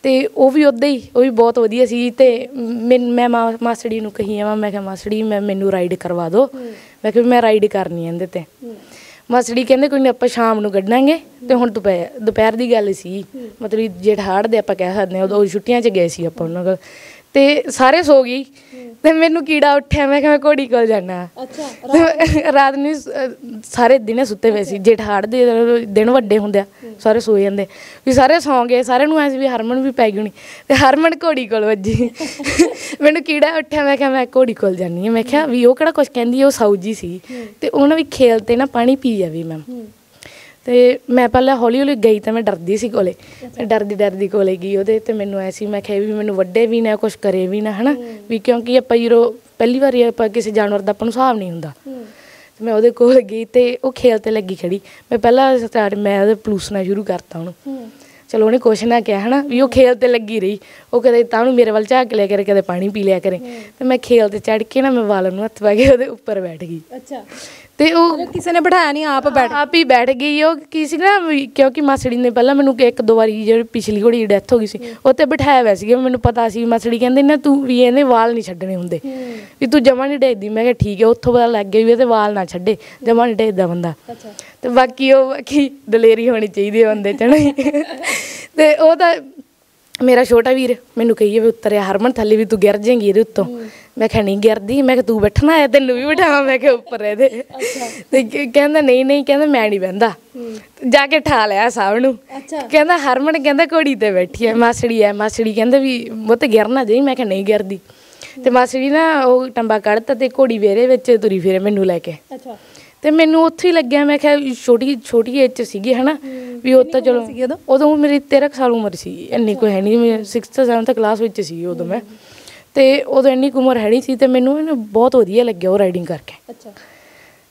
ਤੇ ਉਹ ਵੀ ਉਦਾਂ ਹੀ ਉਹ ਵੀ ਬਹੁਤ ਵਧੀਆ ਸੀ ਤੇ ਮੈਨ- ਮੈਂ ਮਾ- ਮਾਸੜੀ ਨੂੰ ਕਹੀ ਆਵਾਂ ਮੈਂ ਕਿਹਾ ਮਾਸੜੀ ਮੈਂ ਮੈਨੂੰ ਰਾਈਡ ਕਰਵਾ ਦਿਓ। ਮੈਂ ਕਿਹਾ ਵੀ ਮੈਂ ਰਾਈਡ ਕਰਨੀ ਹੈ ਇਹਦੇ ਤੇ। ਮਾਸੜੀ ਕਹਿੰਦੇ ਕੋਈ ਨਹੀਂ ਆਪਾਂ ਸ਼ਾਮ ਨੂੰ ਕੱਢਾਂਗੇ ਤੇ ਹੁਣ ਦੁਪਹਿਰ ਦੁਪਹਿਰ ਦੀ ਗੱਲ ਸੀ। ਮਤਲਬ ਜੇਠਾੜ ਦੇ ਆਪਾਂ ਕਹਿ ਸਕਦੇ ਹਾਂ ਉਦੋਂ ਛੁੱਟੀਆਂ 'ਚ ਗਏ ਸੀ ਆਪਾਂ ਉਹਨਾਂ ਕੋਲ। ਤੇ ਸਾਰੇ ਸੋ ਗਈ। ਤੇ ਮੈਨੂੰ ਕੀੜਾ ਉੱਠਿਆ ਮੈਂ ਕਿਹਾ ਮੈਂ ਘੋੜੀ ਕੋਲ ਜਾਣਾ। ਅੱਛਾ ਰਾਤ ਨੂੰ? ਸਾਰੇ ਦਿਨੇ ਸੁੱਤੇ ਪਏ ਸੀ। ਜੇਠਾੜ ਦੇ ਦਿਨ ਵੱਡੇ ਹੁੰਦੇ ਆ ਸਾਰੇ ਸੋ ਜਾਂਦੇ। ਵੀ ਸਾਰੇ ਸੌਂ ਗਏ ਸਾਰਿਆਂ ਨੂੰ ਐ ਸੀ ਵੀ ਹਰਮਨ ਵੀ ਪੈ ਗਈ ਹੋਣੀ। ਤੇ ਹਰਮਨ ਘੋੜੀ ਕੋਲ ਵੱਜੀ। ਮੈਨੂੰ ਕੀੜਾ ਉੱਠਿਆ ਮੈਂ ਕਿਹਾ ਮੈਂ ਘੋੜੀ ਕੋਲ ਜਾਨੀ ਆ ਮੈਂ ਕਿਹਾ ਵੀ ਉਹ ਕਿਹੜਾ ਕੁਝ ਕਹਿੰਦੀ ਉਹ ਸਾਊਜੀ ਸੀ। ਤੇ ਉਹਨਾਂ ਵੀ ਖੇਲ ਤੇ ਨਾ ਪਾਣੀ ਪੀ ਜਾਵੇ ਮੈਂ ਤੇ ਮੈਂ ਪਹਿਲਾਂ ਹੌਲੀ ਹੌਲੀ ਗਈ ਤਾਂ ਮੈਂ ਡਰਦੀ ਸੀ ਕੋਲੇ। ਮੈਂ ਡਰਦੀ ਡਰਦੀ ਕੋਲੇ ਗਈ ਉਹਦੇ ਤੇ ਮੈਨੂੰ ਐ ਸੀ ਮੈਂ ਕਿਹਾ ਵੀ ਮੈਨੂੰ ਵੱਡੇ ਵੀ ਨਾ ਕੁਝ ਕਰੇ ਵੀ ਨਾ ਹਨਾ? ਵੀ ਕਿਉਂਕਿ ਆਪਾਂ ਜਦੋਂ ਪਹਿਲੀ ਵਾਰੀ ਆਪਾਂ ਕਿਸੇ ਜਾਨਵਰ ਦਾ ਆਪਾਂ ਨੂੰ ਹਿਸਾਬ ਨਹੀਂ ਹੁੰਦਾ। ਤੇ ਮੈਂ ਉਹਦੇ ਕੋਲ ਗਈ ਤੇ ਉਹ ਖੇਲ ਤੇ ਲੱਗੀ ਖੜੀ। ਮੈਂ ਪਹਿਲਾਂ ਸਟਾਰਟ ਮੈਂ ਉਹਦੇ ਪਲੂਸਣਾ ਸ਼ੁਰੂ ਕਰਤਾ ਉਹਨੂੰ। ਚਲੋ ਉਹਨੇ ਕੁਛ ਨਾ ਕਿਹਾ ਹਨਾ? ਵੀ ਉਹ ਖੇਲ ਤੇ ਲੱਗੀ ਰਹੀ। ਉਹ ਕਦੇ ਤਾਂ ਨੂੰ ਮੇਰੇ ਵੱਲ ਝਾਕ ਲਿਆ ਕਰੇ ਕਦੇ ਪਾਣੀ ਪੀ ਲਿਆ ਕਰੇ। ਤੇ ਮੈਂ ਖੇਲ ਤੇ ਚੜ ਕੇ ਨਾ ਮੈਂ ਵਾਲ ਨੂੰ ਹੱਥ ਪਾ ਕੇ ਉਹਦੇ ਉੱਪਰ ਬੈਠ ਗਈ। ਅੱਛਾ। ਤੇ ਉਹ ਕਿਸੇ ਨੇ ਬਿਠਾਇਆ ਨਹੀਂ ਆਪ ਬੈਠ ਆਪ ਹੀ ਬੈਠ ਗਈ ਉਹ ਕੀ ਸੀ ਨਾ ਵੀ ਕਿਉਂਕਿ ਮਾਸੜੀ ਨੇ ਪਹਿਲਾਂ ਮੈਨੂੰ ਇੱਕ ਦੋ ਵਾਰੀ ਜਿਹੜੀ ਪਿਛਲੀ ਘੋੜੀ ਦੀ ਡੈਥ ਹੋ ਗਈ ਸੀ ਉੱਤੇ ਬਿਠਾਇਆ ਹੋਇਆ ਸੀ ਮੈਨੂੰ ਪਤਾ ਸੀ ਮਾਸੜੀ ਕਹਿੰਦੇ ਨਾ ਤੂੰ ਵੀ ਇਹਨੇ ਵਾਲ ਨਹੀਂ ਛੱਡਣੇ ਹੁੰਦੇ। ਵੀ ਤੂੰ ਜਮਾ ਨਹੀਂ ਡੇਦੀ ਮੈਂ ਕਿਹਾ ਠੀਕ ਹੈ ਉੱਥੋਂ ਪਤਾ ਲੱਗ ਗਿਆ ਵੀ ਇਹਦੇ ਵਾਲ ਨਾ ਛੱਡੇ ਜਮਾ ਨਹੀਂ ਡੇਦਾ ਬੰਦਾ। ਤੇ ਬਾਕੀ ਉਹ ਬਾਕੀ ਦਲੇਰੀ ਹੋਣੀ ਚਾਹੀਦੀ ਹੈ ਬੰਦੇ ਚ ਨਹੀਂ ਤੇ ਉਹ ਤਾਂ ਮੇਰਾ ਛੋਟਾ ਵੀਰ ਮੈਨੂੰ ਕਹੀਏ ਵੀ ਉਤਰਿਆ ਹਰਮਨ ਥੱਲੇ ਵੀ ਤੂੰ ਗਿਰ ਜਾਏਂਗੀ ਇਹਦੇ ਉੱਤੋਂ। ਮੈਂ ਕਿਹਾ ਨਹੀਂ ਗਿਰਦੀ ਮੈਂ ਕਿਹਾ ਤੂੰ ਬੈਠਣਾ ਹੈ ਤੈਨੂੰ ਵੀ ਬਿਠਾਵਾਂ ਮੈਂ ਕਿਹਾ ਉੱਪਰ ਇਹਦੇ। ਤੇ ਕਹਿੰਦਾ ਨਹੀਂ ਨਹੀਂ ਕਹਿੰਦਾ ਮੈਂ ਨਹੀਂ ਬਹਿੰਦਾ। ਜਾ ਕੇ ਠਾ ਲਿਆ ਸਭ ਨੂੰ। ਕਹਿੰਦਾ ਹਰਮਨ ਕਹਿੰਦਾ ਘੋੜੀ ਤੇ ਬੈਠੀ ਹੈ ਮਾਸੜੀ ਹੈ ਮਾਸੜੀ। ਕਹਿੰਦਾ ਵੀ ਉਹ ਤੇ ਗਿਰਨਾ ਜਾਈ ਮੈਂ ਕਿਹਾ ਨਹੀਂ ਗਿਰਦੀ। ਤੇ ਮਾਸੜੀ ਨਾ ਉਹ ਟੰਬਾ ਕੱਢਤਾ ਤੇ ਘੋੜੀ ਵੇਰੇ ਵਿੱਚ ਤੁਰੀ ਫਿਰੇ ਮੈਨੂੰ ਲੈ ਕੇ। ਅੱਛਾ। ਤੇ ਮੈਨੂੰ ਉੱਥੇ ਹੀ ਲੱਗਿਆ ਮੈਂ ਕਿਹਾ ਛੋਟੀ ਛੋਟੀ ਏਜ ਚ ਸੀਗੀ ਹਨਾ। ਵੀ ਉਹ ਤਾਂ ਚਲੋ ਉਦੋਂ? ਮੇਰੀ 13 ਕੁ ਸਾਲ ਉਮਰ ਸੀ ਇੰਨੀ ਕੋਈ ਹੈ ਨਹੀਂ ਮੈਂ 6th 7th ਕਲਾਸ ਵਿੱਚ ਸੀ ਉਦੋਂ ਮੈਂ। ਤੇ ਉਦੋਂ ਇੰਨੀ ਕੁ ਉਮਰ ਹੈ ਨਹੀਂ ਸੀ ਤੇ ਮੈਨੂੰ ਇਹਨੂੰ ਬਹੁਤ ਵਧੀਆ ਲੱਗਿਆ ਉਹ ਰਾਈਡਿੰਗ ਕਰਕੇ। ਅੱਛਾ।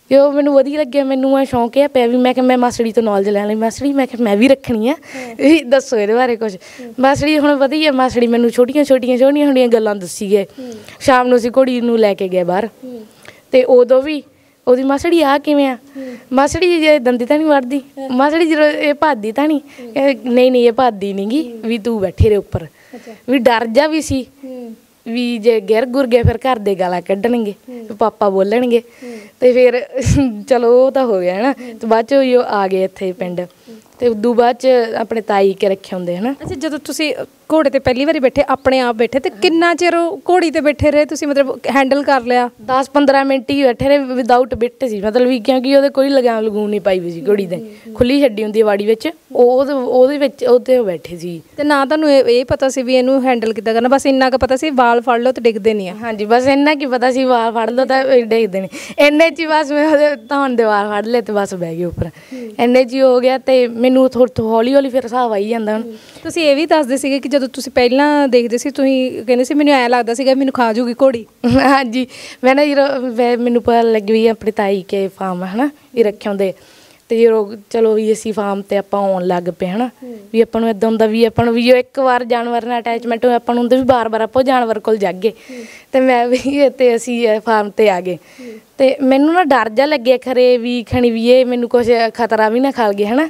ਤੇ ਉਹ ਮੈਨੂੰ ਵਧੀਆ ਲੱਗਿਆ ਮੈਨੂੰ ਇਹ ਸ਼ੌਂਕ ਇਹ ਪਿਆ ਵੀ ਮੈਂ ਕਿ ਮੈਂ ਮਾਸੜੀ ਤੋਂ ਨੌਲੇਜ ਲੈ ਲਈ ਮਾਸੜੀ ਮੈਂ ਕਿ ਮੈਂ ਵੀ ਰੱਖਣੀ ਆ। ਵੀ ਦੱਸੋ ਇਹਦੇ ਬਾਰੇ ਕੁਝ ਮਾਸੜੀ ਹੁਣ ਵਧੀਆ ਮਾਸੜੀ ਮੈਨੂੰ ਛੋਟੀਆਂ ਛੋਟੀਆਂ ਛੋਟੀਆਂ ਛੋਟੀਆਂ ਗੱਲਾਂ ਦੱਸੀ ਗਏ। ਸ਼ਾਮ ਨੂੰ ਅਸੀਂ ਘੋੜੀ ਨੂੰ ਲੈ ਕੇ ਗਏ ਬਾਹਰ। ਤੇ ਉਦੋਂ ਵੀ ਉਹਦੀ ਮਾਸੜੀ ਆ ਕਿਵੇਂ ਆ? ਮਾਸੜੀ ਜੇ ਦੰਦੀ ਤਾਂ ਨਹੀਂ ਵੜਦੀ ਮਾਸੜੀ ਜਦੋਂ ਇਹ ਭਾਦੀ ਤਾਂ ਨਹੀਂ ਇਹ ਨਹੀਂ ਨਹੀਂ ਇਹ ਭਾਦੀ ਨਹੀਂਗੀ ਵੀ ਤੂੰ ਬੈਠੇ ਰੇ ਉੱਪਰ। ਵੀ ਡਰ ਜਾ ਵੀ ਸੀ। ਵੀ ਜੇ ਗਿਰ ਗੁਰ ਗਏ ਫਿਰ ਘਰ ਦੇ ਗਾਲਾਂ ਕੱਢਣਗੇ ਪਾਪਾ ਬੋਲਣਗੇ ਤੇ ਫਿਰ ਚਲੋ ਉਹ ਤਾਂ ਹੋ ਗਿਆ ਹਨਾ? ਤੇ ਬਾਅਦ ਚ ਉਹ ਆ ਗਏ ਇੱਥੇ ਪਿੰਡ। ਤੇ ਉਦੋਂ ਬਾਅਦ ਚ ਆਪਣੇ ਤਾਈ ਕੇ ਰੱਖੇ ਹੁੰਦੇ ਹਨਾ? ਅੱਛਾ ਜਦੋਂ ਤੁਸੀਂ ਘੋੜੇ ਤੇ ਪਹਿਲੀ ਵਾਰੀ ਬੈਠੇ ਆਪਣੇ ਆਪ ਬੈਠੇ ਤੇ ਕਿੰਨਾ ਚਿਰ ਉਹ ਘੋੜੀ ਤੇ ਬੈਠੇ ਰਹੇ? ਤੁਸੀਂ ਮਤਲਬ ਹੈਂਡਲ ਕਰ ਲਿਆ? 10-15 ਮਿੰਟ ਹੀ ਬੈਠੇ ਰਹੇ ਵਿਦਆਊਟ ਬਿੱਟ ਸੀ। ਮਤਲਬ ਵੀ ਕਿਉਂਕਿ ਉਹਦੇ ਕੋਈ ਲਗਾਮ ਲਗੂਮ ਨਹੀਂ ਪਾਈ ਹੋਈ ਸੀ ਘੋੜੀ ਦੇ ਖੁੱਲੀ ਛੱਡੀ ਹੁੰਦੀ ਵਾੜੀ ਵਿੱਚ ਉਹ ਉਹਦੇ- ਵਿੱਚ ਉਹਦੇ ਉਹ ਬੈਠੇ ਸੀ। ਤੇ ਨਾ ਤੁਹਾਨੂੰ ਇਹ ਪਤਾ ਸੀ ਵੀ ਇਹਨੂੰ ਹੈਂਡਲ ਕਿੱਦਾਂ ਕਰਨਾ ਬਸ ਇੰਨਾ ਕੁ ਪਤਾ ਸੀ ਵਾਲ ਫੜ ਲਓ ਤੇ ਡਿੱਗਦੇ ਨਹੀਂ ਆ। ਹਾਂਜੀ ਬਸ ਇੰਨਾ ਕੀ ਪਤਾ ਸੀ ਵਾਲ ਫੜ ਲਓ ਤਾਂ ਡੇਗਦੇ ਨੇ ਇੰਨੇ ਚ ਬਸ ਮੈਂ ਉਹਦੇ ਧੌਣ ਦੇ ਵਾਲ ਫੜ ਲਏ ਤੇ ਬਸ ਬਹਿ ਗਏ ਉੱਪਰ। ਇੰਨੇ ਚ ਹੋ ਗਿਆ ਤੇ ਮੈਨੂੰ ਥੋੜਾ ਹੌਲੀ ਹੌਲੀ ਫਿਰ ਹਿਸਾਬ ਆਈ ਜਾਂਦਾ ਹੁਣ। ਤੁਸੀਂ ਇਹ ਵੀ ਦੱਸਦੇ ਸੀਗੇ ਕਿ ਜਦੋਂ ਤੁਸੀਂ ਪਹਿਲਾਂ ਦੇਖਦੇ ਸੀ ਤੁਸੀਂ ਕਹਿੰਦੇ ਸੀ ਮੈਨੂੰ ਐ ਲੱਗਦਾ ਸੀਗਾ ਮੈਨੂੰ ਖਾ ਜੂਗੀ ਘੋੜੀ। ਹਾਂਜੀ ਮੈਂ ਨਾ ਮੈਨੂੰ ਪਤਾ ਲੱਗ ਵੀ ਆਪਣੇ ਤਾਈ ਕੇ ਫਾਰਮ ਹਨਾ ਇਹ ਰੱਖੇ ਹੁੰਦੇ। ਤੇ ਜਦੋਂ ਚਲੋ ਵੀ ਅਸੀਂ ਫਾਰਮ ਤੇ ਆਪਾਂ ਆਉਣ ਲੱਗ ਪਏ, ਹਨਾ? ਵੀ ਆਪਾਂ ਨੂੰ ਇਦਾਂ ਹੁੰਦਾ ਵੀ ਆਪਾਂ ਨੂੰ ਵੀ ਜੋ ਇੱਕ ਵਾਰ ਜਾਨਵਰ ਨਾਲ ਅਟੈਚਮੈਂਟ ਹੋਇਆ ਆਪਾਂ ਨੂੰ ਹੁੰਦਾ ਵੀ ਬਾਰ-ਬਾਰ ਆਪਾਂ ਜਾਨਵਰ ਕੋਲ ਜਾਗੇ। ਤੇ ਮੈਂ ਵੀ ਤੇ ਅਸੀਂ ਫਾਰਮ ਤੇ ਆ ਗਏ। ਤੇ ਮੈਨੂੰ ਨਾ ਡਰ ਜਾ ਲੱਗਿਆ ਖਰੇ ਵੀ, ਖਣੀ ਵੀ ਇਹ ਮੈਨੂੰ ਕੁਝ ਖਤਰਾ ਵੀ ਨਾ ਖਾਲ ਗਏ, ਹਨਾ?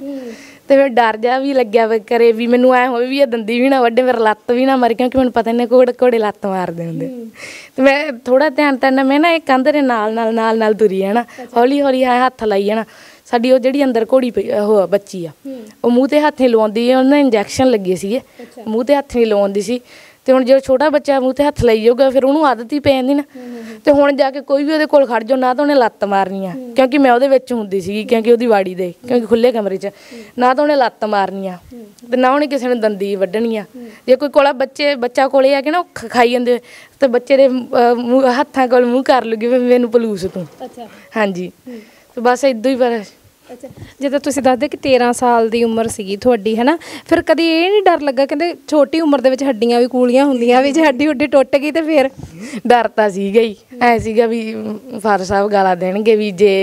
ਤੇ ਫਿਰ ਡਰ ਜਾ ਵੀ ਲੱਗਿਆ ਵਾ ਕਰੇ ਵੀ ਮੈਨੂੰ ਐ ਹੋਵੇ ਵੀ ਇਹ ਦੰਦੀ ਵੀ ਨਾ ਵੱਡੇ ਮੇਰਾ ਲੱਤ ਵੀ ਨਾ ਮਰ ਕਿਉਂਕਿ ਮੈਨੂੰ ਪਤਾ ਨਹੀਂ ਘੋੜੇ ਘੋੜੇ ਲੱਤ ਮਾਰਦੇ ਹੁੰਦੇ ਤੇ ਮੈਂ ਥੋੜਾ ਧਿਆਨ ਤਾਂ ਨਾ ਮੈਂ ਨਾ ਇਹ ਕੰਧ ਦੇ ਨਾਲ ਨਾਲ ਨਾਲ ਨਾਲ ਤੁਰੀ ਹੈ ਨਾ ਹੌਲੀ ਹੌਲੀ ਐਂ ਹੱਥ ਲਾਈ ਜਾਣਾ ਸਾਡੀ ਉਹ ਜਿਹੜੀ ਅੰਦਰ ਘੋੜੀ ਪਈ ਉਹ ਬੱਚੀ ਆ। ਉਹ ਮੂੰਹ ਤੇ ਹੱਥ ਨਹੀਂ ਲਵਾਉਂਦੀ ਉਹਨਾਂ ਇੰਜੈਕਸ਼ਨ ਲੱਗੇ ਸੀਗੇ। ਮੂੰਹ ਤੇ ਹੱਥ ਨਹੀਂ ਲਵਾਉਂਦੀ ਸੀ। ਤੇ ਹੁਣ ਜਦੋਂ ਛੋਟਾ ਬੱਚਾ ਮੂੰਹ ਤੇ ਹੱਥ ਲਈ ਜਾਊਗਾ ਫਿਰ ਉਹਨੂੰ ਆਦਤ ਹੀ ਪੈ ਜਾਂਦੀ ਨਾ। ਤੇ ਹੁਣ ਜਾ ਕੇ ਕੋਈ ਵੀ ਉਹਦੇ ਕੋਲ ਖੜ ਜਾਓ ਨਾ ਤਾਂ ਉਹਨੇ ਲੱਤ ਮਾਰਨੀ ਆ ਕਿਉਂਕਿ ਮੈਂ ਉਹਦੇ ਵਿੱਚ ਹੁੰਦੀ ਸੀ ਕਿਉਂਕਿ ਉਹਦੀ ਵਾੜੀ ਦੇ ਕਿਉਂਕਿ ਖੁੱਲੇ ਕਮਰੇ 'ਚ। ਨਾ ਤਾਂ ਉਹਨੇ ਲੱਤ ਮਾਰਨੀ ਆ ਤੇ ਨਾ ਉਹਨੇ ਕਿਸੇ ਨੇ ਦੰਦੀ ਵੱਢਣੀ ਆ। ਜੇ ਕੋਈ ਕੋਲਾ ਬੱਚੇ ਬੱਚਾ ਕੋਲੇ ਆ ਕੇ ਨਾ ਉਹ ਖਾਈ ਜਾਂਦੇ ਤੇ ਬੱਚੇ ਦੇ ਹੱਥਾਂ ਕੋਲ ਮੂੰਹ ਕਰ ਲੂਗੀ ਵੀ ਮੈਨੂੰ ਪਲੂਸ ਤੂੰ। ਅੱਛਾ। ਹਾਂਜੀ। ਤੇ ਬਸ ਇਦਾਂ ਹੀ ਪਰ ਅੱਛਾ ਜਦੋਂ ਤੁਸੀਂ ਦੱਸਦੇ ਕਿ 13 ਸਾਲ ਦੀ ਉਮਰ ਸੀਗੀ ਤੁਹਾਡੀ ਹੈਨਾ? ਫਿਰ ਕਦੀ ਇਹ ਨਹੀਂ ਡਰ ਲੱਗਾ ਕਹਿੰਦੇ ਛੋਟੀ ਉਮਰ ਦੇ ਵਿੱਚ ਹੱਡੀਆਂ ਵੀ ਕੂਲੀਆਂ ਹੁੰਦੀਆਂ ਵੀ ਜੇ ਹੱਡੀ ਉੱਡੀ ਟੁੱਟ ਗਈ ਤੇ ਫਿਰ ਡਰ ਤਾਂ ਸੀਗਾ ਹੀ। ਐ ਸੀਗਾ ਵੀ ਫਾਦਰ ਸਾਹਿਬ ਗਾਲਾਂ ਦੇਣਗੇ ਵੀ ਜੇ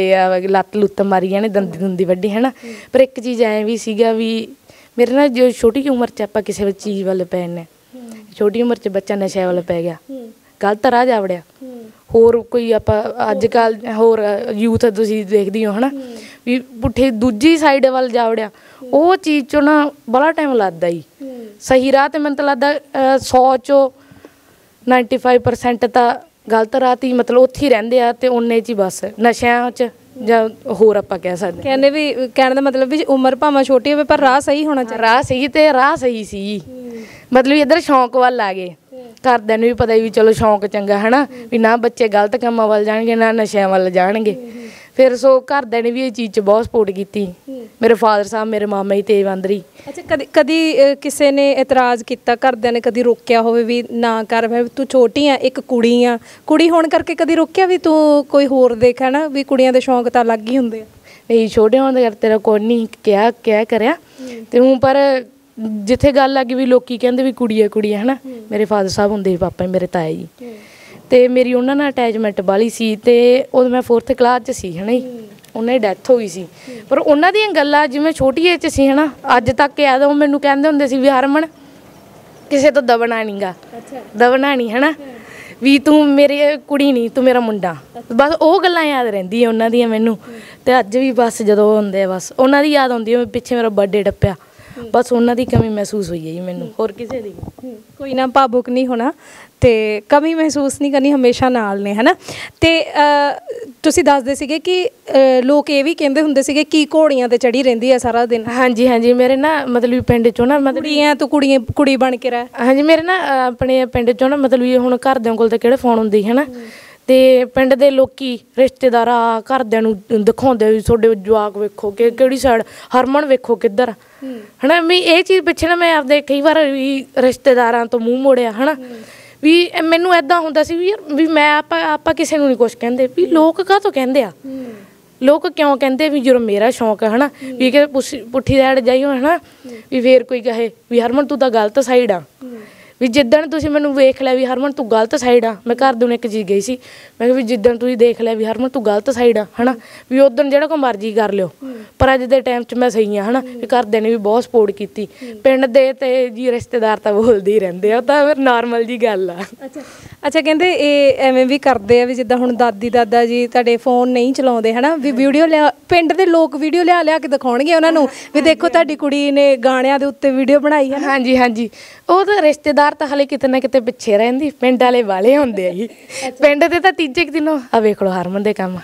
ਲੱਤ ਲੁੱਤ ਮਾਰੀ ਜਾਣੇ ਦੰਦੀ ਦੁੰਦੀ ਵੱਡੀ ਹੈ ਨਾ ਪਰ ਇੱਕ ਚੀਜ਼ ਐ ਵੀ ਸੀਗਾ ਵੀ ਮੇਰੇ ਨਾਲ ਜੋ ਛੋਟੀ ਉਮਰ 'ਚ ਆਪਾਂ ਕਿਸੇ ਵੀ ਚੀਜ਼ ਵੱਲ ਪੈ ਨੇ ਛੋਟੀ ਉਮਰ 'ਚ ਬੱਚਾ ਨਸ਼ੇ ਵੱਲ ਪੈ ਗਿਆ। ਗਲਤ ਰਾਹ ਜਾ ਵੜਿਆ ਹੋਰ ਕੋਈ ਆਪਾਂ ਅੱਜ ਕੱਲ ਹੋਰ ਯੂਥ ਤੁਸੀਂ ਦੇਖਦੀ ਹੋ ਹਨਾ? ਵੀ ਪੁੱਠੇ ਦੂਜੀ ਸਾਈਡ ਵੱਲ ਜਾ ਵੜਿਆ। ਉਹ ਚੀਜ਼ 'ਚੋਂ ਨਾ ਬੜਾ ਟਾਈਮ ਲੱਗਦਾ ਹੀ। ਸਹੀ ਰਾਹ ਤੇ ਮੈਨੂੰ ਤਾਂ ਲੱਗਦਾ 100 ਚੋਂ 95% ਤਾਂ ਗਲਤ ਰਾਹ ਤੇ ਹੀ ਮਤਲਬ ਉੱਥੇ ਹੀ ਰਹਿੰਦੇ ਆ ਤੇ ਉਹਨੇ ਚ ਹੀ ਬਸ ਨਸ਼ਿਆਂ 'ਚ ਜਾਂ ਹੋਰ ਆਪਾਂ ਕਹਿ ਸਕਦੇ ਕਹਿੰਦੇ ਵੀ ਕਹਿਣ ਦਾ ਮਤਲਬ ਵੀ ਉਮਰ ਭਾਵੇਂ ਛੋਟੀ ਹੋਵੇ ਪਰ ਰਾਹ ਸਹੀ ਹੋਣਾ ਚਾਹੀਦਾ। ਰਾਹ ਸਹੀ ਤੇ ਰਾਹ ਸਹੀ ਸੀ। ਮਤਲਬ ਇਧਰ ਸ਼ੌਂਕ ਵੱਲ ਆ ਗਏ। ਘਰਦਿਆਂ ਨੂੰ ਵੀ ਪਤਾ ਵੀ ਚਲੋ ਸ਼ੌਂਕ ਚੰਗਾ ਹਨਾ? ਵੀ ਨਾ ਬੱਚੇ ਗਲਤ ਕੰਮਾਂ ਵੱਲ ਜਾਣਗੇ ਨਾ ਨਸ਼ਿਆਂ ਵੱਲ ਜਾਣਗੇ। ਫਿਰ ਸੋ ਘਰਦਿਆਂ ਨੇ ਵੀ ਇਹ ਚੀਜ਼ 'ਚ ਬਹੁਤ ਸਪੋਰਟ ਕੀਤੀ। ਮੇਰੇ ਫਾਦਰ ਸਾਹਿਬ ਮੇਰੇ ਮਾਮਾ ਜੀ ਤੇਜ ਬੰਦਰੀ ਅੱਛਾ ਕਦੀ ਕਦੀ ਕਿਸੇ ਨੇ ਇਤਰਾਜ਼ ਕੀਤਾ ਘਰਦਿਆਂ ਨੇ ਕਦੀ ਰੋਕਿਆ ਹੋਵੇ ਵੀ ਨਾ ਕਰ ਫਿਰ ਤੂੰ ਛੋਟੀ ਆ ਇੱਕ ਕੁੜੀ ਆ। ਕੁੜੀ ਹੋਣ ਕਰਕੇ ਕਦੀ ਰੋਕਿਆ ਵੀ ਤੂੰ ਕੋਈ ਹੋਰ ਦੇਖ ਹੈ ਨਾ ਵੀ ਕੁੜੀਆਂ ਦੇ ਸ਼ੌਂਕ ਤਾਂ ਅਲੱਗ ਹੀ ਹੁੰਦੇ ਆ? ਇਹ ਛੋਟੇ ਹੋਣ ਦੇ ਤੇਰਾ ਕੋਈ ਨਹੀਂ ਕਿਹਾ ਕਿਹਾ ਕਰਿਆ। ਤੇ ਹੂੰ ਪਰ ਜਿੱਥੇ ਗੱਲ ਆ ਗਈ ਵੀ ਲੋਕੀ ਕਹਿੰਦੇ ਵੀ ਕੁੜੀ ਆ ਕੁੜੀ ਆ ਹਨਾ। ਮੇਰੇ ਫਾਦਰ ਸਾਹਿਬ ਹੁੰਦੇ ਸੀ ਪਾਪਾ ਮੇਰੇ ਤਾਏ ਜੀ। ਤੇ ਮੇਰੀ ਉਹਨਾਂ ਨਾਲ ਅਟੈਚਮੈਂਟ ਵਾਲੀ ਸੀ ਤੇ ਉਦੋਂ ਮੈਂ 4th ਕਲਾਸ 'ਚ ਸੀ ਹਨਾ ਉਹਨਾਂ ਦੀ ਡੈਥ ਹੋ ਗਈ ਸੀ। ਪਰ ਉਹਨਾਂ ਦੀਆਂ ਗੱਲਾਂ ਜਿਵੇਂ ਛੋਟੀ ਏਜ 'ਚ ਸੀ ਹਨਾ? ਅੱਜ ਤੱਕ ਯਾਦ ਉਹ ਮੈਨੂੰ ਕਹਿੰਦੇ ਹੁੰਦੇ ਸੀ ਵੀ ਹਰਮਨ ਕਿਸੇ ਤੋਂ ਦਬਣਾ ਨਹੀਂਗਾ। ਦਬਣਾ ਨਹੀਂ ਹਨਾ? ਵੀ ਤੂੰ ਮੇਰੀ ਕੁੜੀ ਨਹੀਂ ਤੂੰ ਮੇਰਾ ਮੁੰਡਾ। ਬਸ ਉਹ ਗੱਲਾਂ ਯਾਦ ਰਹਿੰਦੀਆਂ ਉਹਨਾਂ ਦੀਆਂ ਮੈਨੂੰ। ਤੇ ਅੱਜ ਵੀ ਬਸ ਜਦੋਂ ਉਹ ਹੁੰਦੇ ਆ ਬਸ। ਉਹਨਾਂ ਦੀ ਯਾਦ ਆਉਂਦੀ ਹੈ ਪਿੱਛੇ ਮੇਰਾ ਬਰਥਡੇ ਟੱਪਿਆ। ਬਸ ਉਹਨਾਂ ਦੀ ਕਮੀ ਮਹਿਸੂਸ ਹੋਈ ਹੈ ਜੀ ਮੈਨੂੰ। ਹੋਰ ਕਿਸੇ ਦੀ। ਕੋਈ ਨਾ ਭਾਵੁਕ ਨਹੀਂ ਹੋਣਾ ਤੇ ਕਮੀ ਮਹਿਸੂਸ ਨਹੀਂ ਕਰਨੀ ਹਮੇਸ਼ਾ ਨਾਲ ਨੇ ਹਨਾ? ਤੇ ਤੁਸੀਂ ਦੱਸਦੇ ਸੀਗੇ ਕਿ ਲੋਕ ਇਹ ਵੀ ਕਹਿੰਦੇ ਹੁੰਦੇ ਸੀਗੇ ਕੀ ਘੋੜੀਆਂ ਤੇ ਚੜੀ ਰਹਿੰਦੀ ਆ ਸਾਰਾ ਦਿਨ। ਹਾਂਜੀ ਹਾਂਜੀ ਮੇਰੇ ਨਾ ਮਤਲਬ ਪਿੰਡ ਚੋਂ ਨਾ ਮਤਲਬ ਕੁੜੀਆਂ ਤੂੰ ਕੁੜੀਆਂ ਕੁੜੀ ਬਣ ਕੇ ਰਹਿ। ਹਾਂਜੀ ਮੇਰੇ ਨਾ ਆਪਣੇ ਪਿੰਡ ਚੋਂ ਨਾ ਮਤਲਬ ਵੀ ਹੁਣ ਘਰਦਿਆਂ ਕੋਲ ਤਾਂ ਕਿਹੜੇ ਫੋਨ ਹੁੰਦੇ ਹਨਾ? ਤੇ ਪਿੰਡ ਦੇ ਲੋਕੀ ਰਿਸ਼ਤੇਦਾਰ ਘਰਦਿਆਂ ਨੂੰ ਦਿਖਾਉਂਦੇ ਵੀ ਤੁਹਾਡੇ ਜਵਾਕ ਵੇਖੋ ਕਿ ਕਿਹੜੀ ਸਾਈਡ ਹਰਮਨ ਵੇਖੋ ਕਿੱਧਰ ਹਨਾ ਵੀ ਇਹ ਚੀਜ਼ ਪਿੱਛੇ ਨਾ ਮੈਂ ਆਪਦੇ ਕਈ ਵਾਰ ਵੀ ਰਿਸ਼ਤੇਦਾਰਾਂ ਤੋਂ ਮੂੰਹ ਮੋੜਿਆ ਹਨਾ। ਵੀ ਮੈਨੂੰ ਐਦਾਂ ਹੁੰਦਾ ਸੀ ਵੀ ਯਾਰ ਵੀ ਮੈਂ ਆਪਾਂ ਆਪਾਂ ਕਿਸੇ ਨੂੰ ਨਹੀਂ ਕੁਝ ਕਹਿੰਦੇ। ਵੀ ਲੋਕ ਕਾਹਤੋਂ ਕਹਿੰਦੇ ਆ? ਲੋਕ ਕਿਉਂ ਕਹਿੰਦੇ ਵੀ ਜਦੋਂ ਮੇਰਾ ਸ਼ੌਂਕ ਹੈ ਹਨਾ। ਵੀ ਕਿ ਪੁੱਠੀ ਸਾਈਡ ਜਾਈਓ ਹਨਾ। ਵੀ ਫੇਰ ਕੋਈ ਕਹੇ ਵੀ ਹਰਮਨ ਤੂੰ ਤਾਂ ਗਲਤ ਸਾਈਡ ਆ। ਵੀ ਜਿੱਦਣ ਤੁਸੀਂ ਮੈਨੂੰ ਵੇਖ ਲਿਆ ਵੀ ਹਰਮਨ ਤੂੰ ਗਲਤ ਸਾਈਡ ਆ ਮੈਂ ਘਰ ਦੇ ਨੂੰ ਇੱਕ ਚੀਜ਼ ਗਈ ਸੀ। ਮੈਂ ਕਿਹਾ ਵੀ ਜਿੱਦਣ ਤੁਸੀਂ ਦੇਖ ਲਿਆ ਵੀ ਹਰਮਨ ਤੂੰ ਗਲਤ ਸਾਈਡ ਆ ਹਨਾ? ਵੀ ਉਦੋਂ ਜਿਹੜਾ ਕੋ ਮਰਜ਼ੀ ਕਰ ਲਿਓ। ਪਰ ਅੱਜ ਦੇ ਟਾਈਮ 'ਚ ਮੈਂ ਸਹੀ ਆ ਹਨਾ? ਵੀ ਘਰਦਿਆਂ ਨੇ ਵੀ ਬਹੁਤ ਸਪੋਰਟ ਕੀਤੀ। ਪਿੰਡ ਦੇ ਤੇ ਜੀ ਰਿਸ਼ਤੇਦਾਰ ਤਾਂ ਬੋਲਦੇ ਹੀ ਰਹਿੰਦੇ ਆ ਉਹ ਤਾਂ ਨਾਰਮਲ ਜੀ ਗੱਲ ਆ। ਅੱਛਾ। ਅੱਛਾ ਕਹਿੰਦੇ ਇਹ ਐਵੇਂ ਵੀ ਕਰਦੇ ਆ ਵੀ ਜਿੱਦਾਂ ਹੁਣ ਦਾਦੀ ਦਾਦਾ ਜੀ ਤੁਹਾਡੇ ਫੋਨ ਨਹੀਂ ਚਲਾਉਂਦੇ ਹਨਾ? ਵੀ ਵੀਡੀਓ ਲਿਆ ਪਿੰਡ ਦੇ ਲੋਕ ਵੀਡੀਓ ਲਿਆ ਲਿਆ ਕੇ ਦਿਖਾਉਣਗੇ ਉਹਨਾਂ ਨੂੰ ਵੀ ਦੇਖੋ ਤੁਹਾਡੀ ਕੁੜੀ ਨੇ ਗਾਣਿਆਂ ਦੇ ਉੱਤੇ ਵੀਡੀਓ ਬਣਾਈ ਹੈ ਹਾਂਜੀ ਹਾਂਜੀ। ਉਹ ਤਾਂ ਰਿਸ਼ਤੇਦਾਰ ਤਾਂ ਹਲੇ ਕਿਤੇ ਨਾ ਕਿਤੇ ਪਿੱਛੇ ਰਹਿੰਦੀ ਪਿੰਡ ਵਾਲੇ ਵਾਲੇ ਹੁੰਦੇ ਆ ਜੀ। ਪਿੰਡ ਦੇ ਤਾਂ ਤੀਜੇ ਦਿਨੋਂ ਆ ਵੇਖ ਲਓ ਹਰਮਨ ਦੇ ਕੰਮ।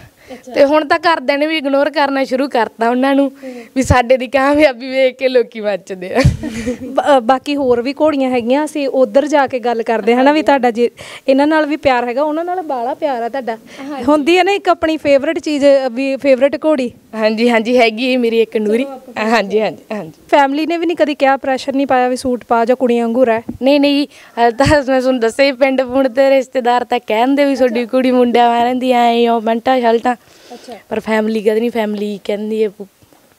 ਤੇ ਹੁਣ ਤਾਂ ਘਰਦਿਆਂ ਨੇ ਵੀ ਇਗਨੋਰ ਕਰਨਾ ਸ਼ੁਰੂ ਕਰਤਾ ਉਹਨਾਂ ਨੂੰ ਵੀ ਸਾਡੇ ਦੀ ਕਾਮਯਾਬੀ ਵੇਖ ਕੇ ਲੋਕੀ ਮੱਚਦੇ ਆ। ਬਾਕੀ ਹੋਰ ਵੀ ਘੋੜੀਆਂ ਹੈਗੀਆਂ ਅਸੀਂ ਉਧਰ ਜਾ ਕੇ ਗੱਲ ਕਰਦੇ ਹਨਾ ਵੀ ਤੁਹਾਡਾ ਜੇ ਇਹਨਾਂ ਨਾਲ ਵੀ ਪਿਆਰ ਹੈਗਾ ਉਹਨਾਂ ਨਾਲ ਬਾਲਾ ਪਿਆਰ ਆ ਤੁਹਾਡਾ। ਹੁੰਦੀ ਹੈ ਨਾ ਇੱਕ ਆਪਣੀ ਫੇਵਰਟ ਚੀਜ਼ ਵੀ ਫੇਵਰਟ ਘੋੜੀ। ਹਾਂਜੀ ਹਾਂਜੀ ਹੈਗੀ ਹੈ ਮੇਰੀ ਇੱਕ ਨੂਰੀ। ਹਾਂਜੀ ਹਾਂਜੀ ਹਾਂਜੀ। ਫੈਮਿਲੀ ਨੇ ਵੀ ਨਹੀਂ ਕਦੀ ਕਿਹਾ ਪ੍ਰੈਸ਼ਰ ਨਹੀਂ ਪਾਇਆ ਵੀ ਸੂਟ ਪਾ ਜਾਂ ਕੁੜੀਆਂ ਵਾਂਗੂ ਰਹਿ? ਨਹੀਂ ਨਹੀਂ ਤਾਂ ਮੈਂ ਤੁਹਾਨੂੰ ਦੱਸਿਆ ਪਿੰਡ ਪੁੰਡ ਤੇ ਰਿਸ਼ਤੇਦਾਰ ਤਾਂ ਕਹਿੰਦੇ ਵੀ ਤੁਹਾਡੀ ਕੁੜੀ ਮੁੰਡਿਆਂ ਵਾਂ ਰਹਿੰਦੀ ਐ ਉਹ ਸ਼ਰਟਾਂ। ਅੱਛਾ। ਪਰ ਫੈਮਿਲੀ ਕਦੇ ਨਹੀਂ ਫੈਮਿਲੀ ਕਹਿੰਦੀ ਹੈ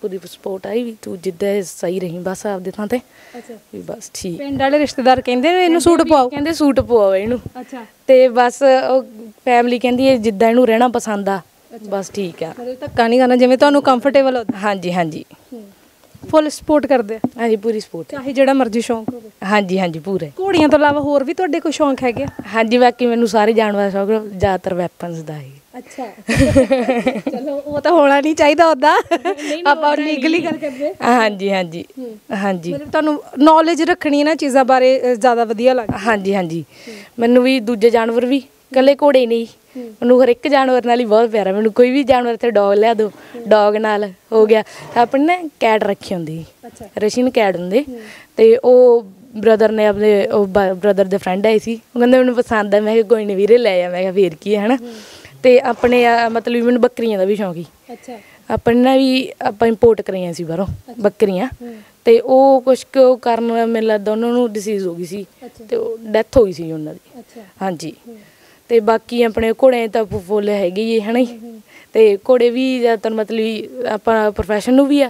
ਪੂਰੀ ਸਪੋਰਟ ਆਈ ਵੀ ਤੂੰ ਜਿੱਦਾਂ ਸਹੀ ਰਹੀ ਬਸ ਆਪਦੇ ਥਾਂ ਤੇ। ਅੱਛਾ। ਵੀ ਬਸ ਠੀਕ। ਪਿੰਡ ਵਾਲੇ ਰਿਸ਼ਤੇਦਾਰ ਕਹਿੰਦੇ ਨੇ ਇਹਨੂੰ ਸੂਟ ਪਾਓ। ਕਹਿੰਦੇ ਸੂਟ ਪਵਾਓ ਇਹਨੂੰ। ਅੱਛਾ। ਤੇ ਬਸ ਉਹ ਫੈਮਿਲੀ ਕਹਿੰਦੀ ਹੈ ਜਿੱਦਾਂ ਇਹਨੂੰ ਰਹਿਣਾ ਪਸੰਦ ਆ ਬਸ ਠੀਕ ਆ। ਮਤਲਬ ਧੱਕਾ ਨਹੀਂ ਕਰਨਾ ਜਿਵੇਂ ਤੁਹਾਨੂੰ ਕੰਫਰਟੇਬਲ ਹੁੰਦਾ ਹਾਂਜੀ ਹਾਂਜੀ। ਫੁੱਲ ਸਪੋਰਟ ਕਰਦੇ? ਆ ਹਾਂਜੀ ਪੂਰੀ ਸਪੋਰਟ ਚਾਹੇ ਜਿਹੜਾ ਮਰਜ਼ੀ ਸ਼ੌਂਕ ਹੋਵੇ। ਹਾਂਜੀ ਹਾਂਜੀ ਪੂਰੇ। ਘੋੜੀਆਂ ਤੋਂ ਇਲਾਵਾ ਹੋਰ ਵੀ ਤੁਹਾਡੇ ਕੋਈ ਸ਼ੌਂਕ ਹੈਗੇ? ਹਾਂਜੀ ਬਾਕੀ ਮੈਨੂੰ ਸਾਰੇ ਜਾਨਵਰ ਸ਼ੌਕ ਜ਼ਿਆਦਾਤਰ ਵੈਪਨਸ ਦਾ ਹੈ। ਅੱਛਾ। ਚਲੋ ਉਹ ਤਾਂ ਹੋਣਾ ਨਹੀਂ ਚਾਹੀਦਾ ਉਹਦਾ ਆਪਾਂ ਲੀਗਲੀ ਗੱਲ ਕਰਦੇ ਹਾਂਜੀ ਹਾਂਜੀ। ਹਾਂਜੀ। ਮਤਲਬ ਤੁਹਾਨੂੰ ਨੌਲੇਜ ਰੱਖਣੀ ਹੈ ਨਾ ਚੀਜ਼ਾਂ ਬਾਰੇ ਜ਼ਿਆਦਾ ਵਧੀਆ ਲੱਗਦਾ। ਹਾਂਜੀ ਹਾਂਜੀ। ਮੈਨੂੰ ਵੀ ਦੂਜੇ ਜਾਨਵਰ ਵੀ ਕੱਲੇ ਘੋੜੇ ਨਹੀਂ। ਮੈਨੂੰ ਹਰ ਇੱਕ ਜਾਨਵਰ ਨਾਲ ਹੀ ਬਹੁਤ ਪਿਆਰ ਹੈ ਮੈਨੂੰ ਕੋਈ ਵੀ ਜਾਨਵਰ ਤੇ ਡੌਗ ਲਿਆ ਦੋ ਡੌਗ ਨਾਲ ਹੋ ਗਿਆ। ਆਪਣੇ ਨਾ ਕੈਟ ਰੱਖੀ ਹੁੰਦੀ ਅੱਛਾ। ਰਸ਼ੀਨ ਕੈਟ ਹੁੰਦੇ। ਤੇ ਉਹ ਬ੍ਰਦਰ ਨੇ ਆਪਣੇ ਉਹ ਬ੍ਰਦਰ ਦੇ ਫਰੈਂਡ ਆਏ ਸੀ। ਉਹ ਕਹਿੰਦੇ ਮੈਨੂੰ ਪਸੰਦ ਆ। ਮੈਂ ਕਿਹਾ ਕੋਈ ਨਹੀਂ ਵੀਰੇ ਲੈ ਆ। ਮੈਂ ਕਿਹਾ ਫੇਰ ਕੀ ਹੈ ਹਨਾ? ਤੇ ਆਪਣੇ ਮਤਲਬ ਮੈਨੂੰ ਬੱਕਰੀਆਂ ਦਾ ਵੀ ਸ਼ੌਂਕ ਸੀ। ਅੱਛਾ। ਆਪਣੇ ਨਾ ਵੀ ਆਪਾਂ ਇੰਪੋਰਟ ਕਰੀਆਂ ਸੀ ਬਾਹਰੋਂ ਬੱਕਰੀਆਂ। ਤੇ ਉਹ ਕੁਛ ਕੁ ਕਾਰਨ ਮੈਨੂੰ ਲੱਗਦਾ ਉਹਨਾਂ ਨੂੰ ਡਿਸੀਜ਼ ਹੋ ਗਈ ਸੀ। ਤੇ ਉਹ ਡੈਥ ਹੋ ਗਈ ਸੀ ਉਹਨਾਂ ਦੀ। ਹਾਂਜੀ। ਤੇ ਬਾਕੀ ਆਪਣੇ ਘੋੜੇ ਤਾਂ ਫੁ- ਫੁੱਲ ਹੈਗੇ ਹੀ ਹੈ ਹਨਾ ਜੀ? ਤੇ ਘੋੜੇ ਵੀ ਜ਼ਿਆਦਾਤਰ ਮਤਲਬ ਵੀ ਆਪਾਂ ਪ੍ਰੋਫੈਸ਼ਨ ਨੂੰ ਵੀ ਆ।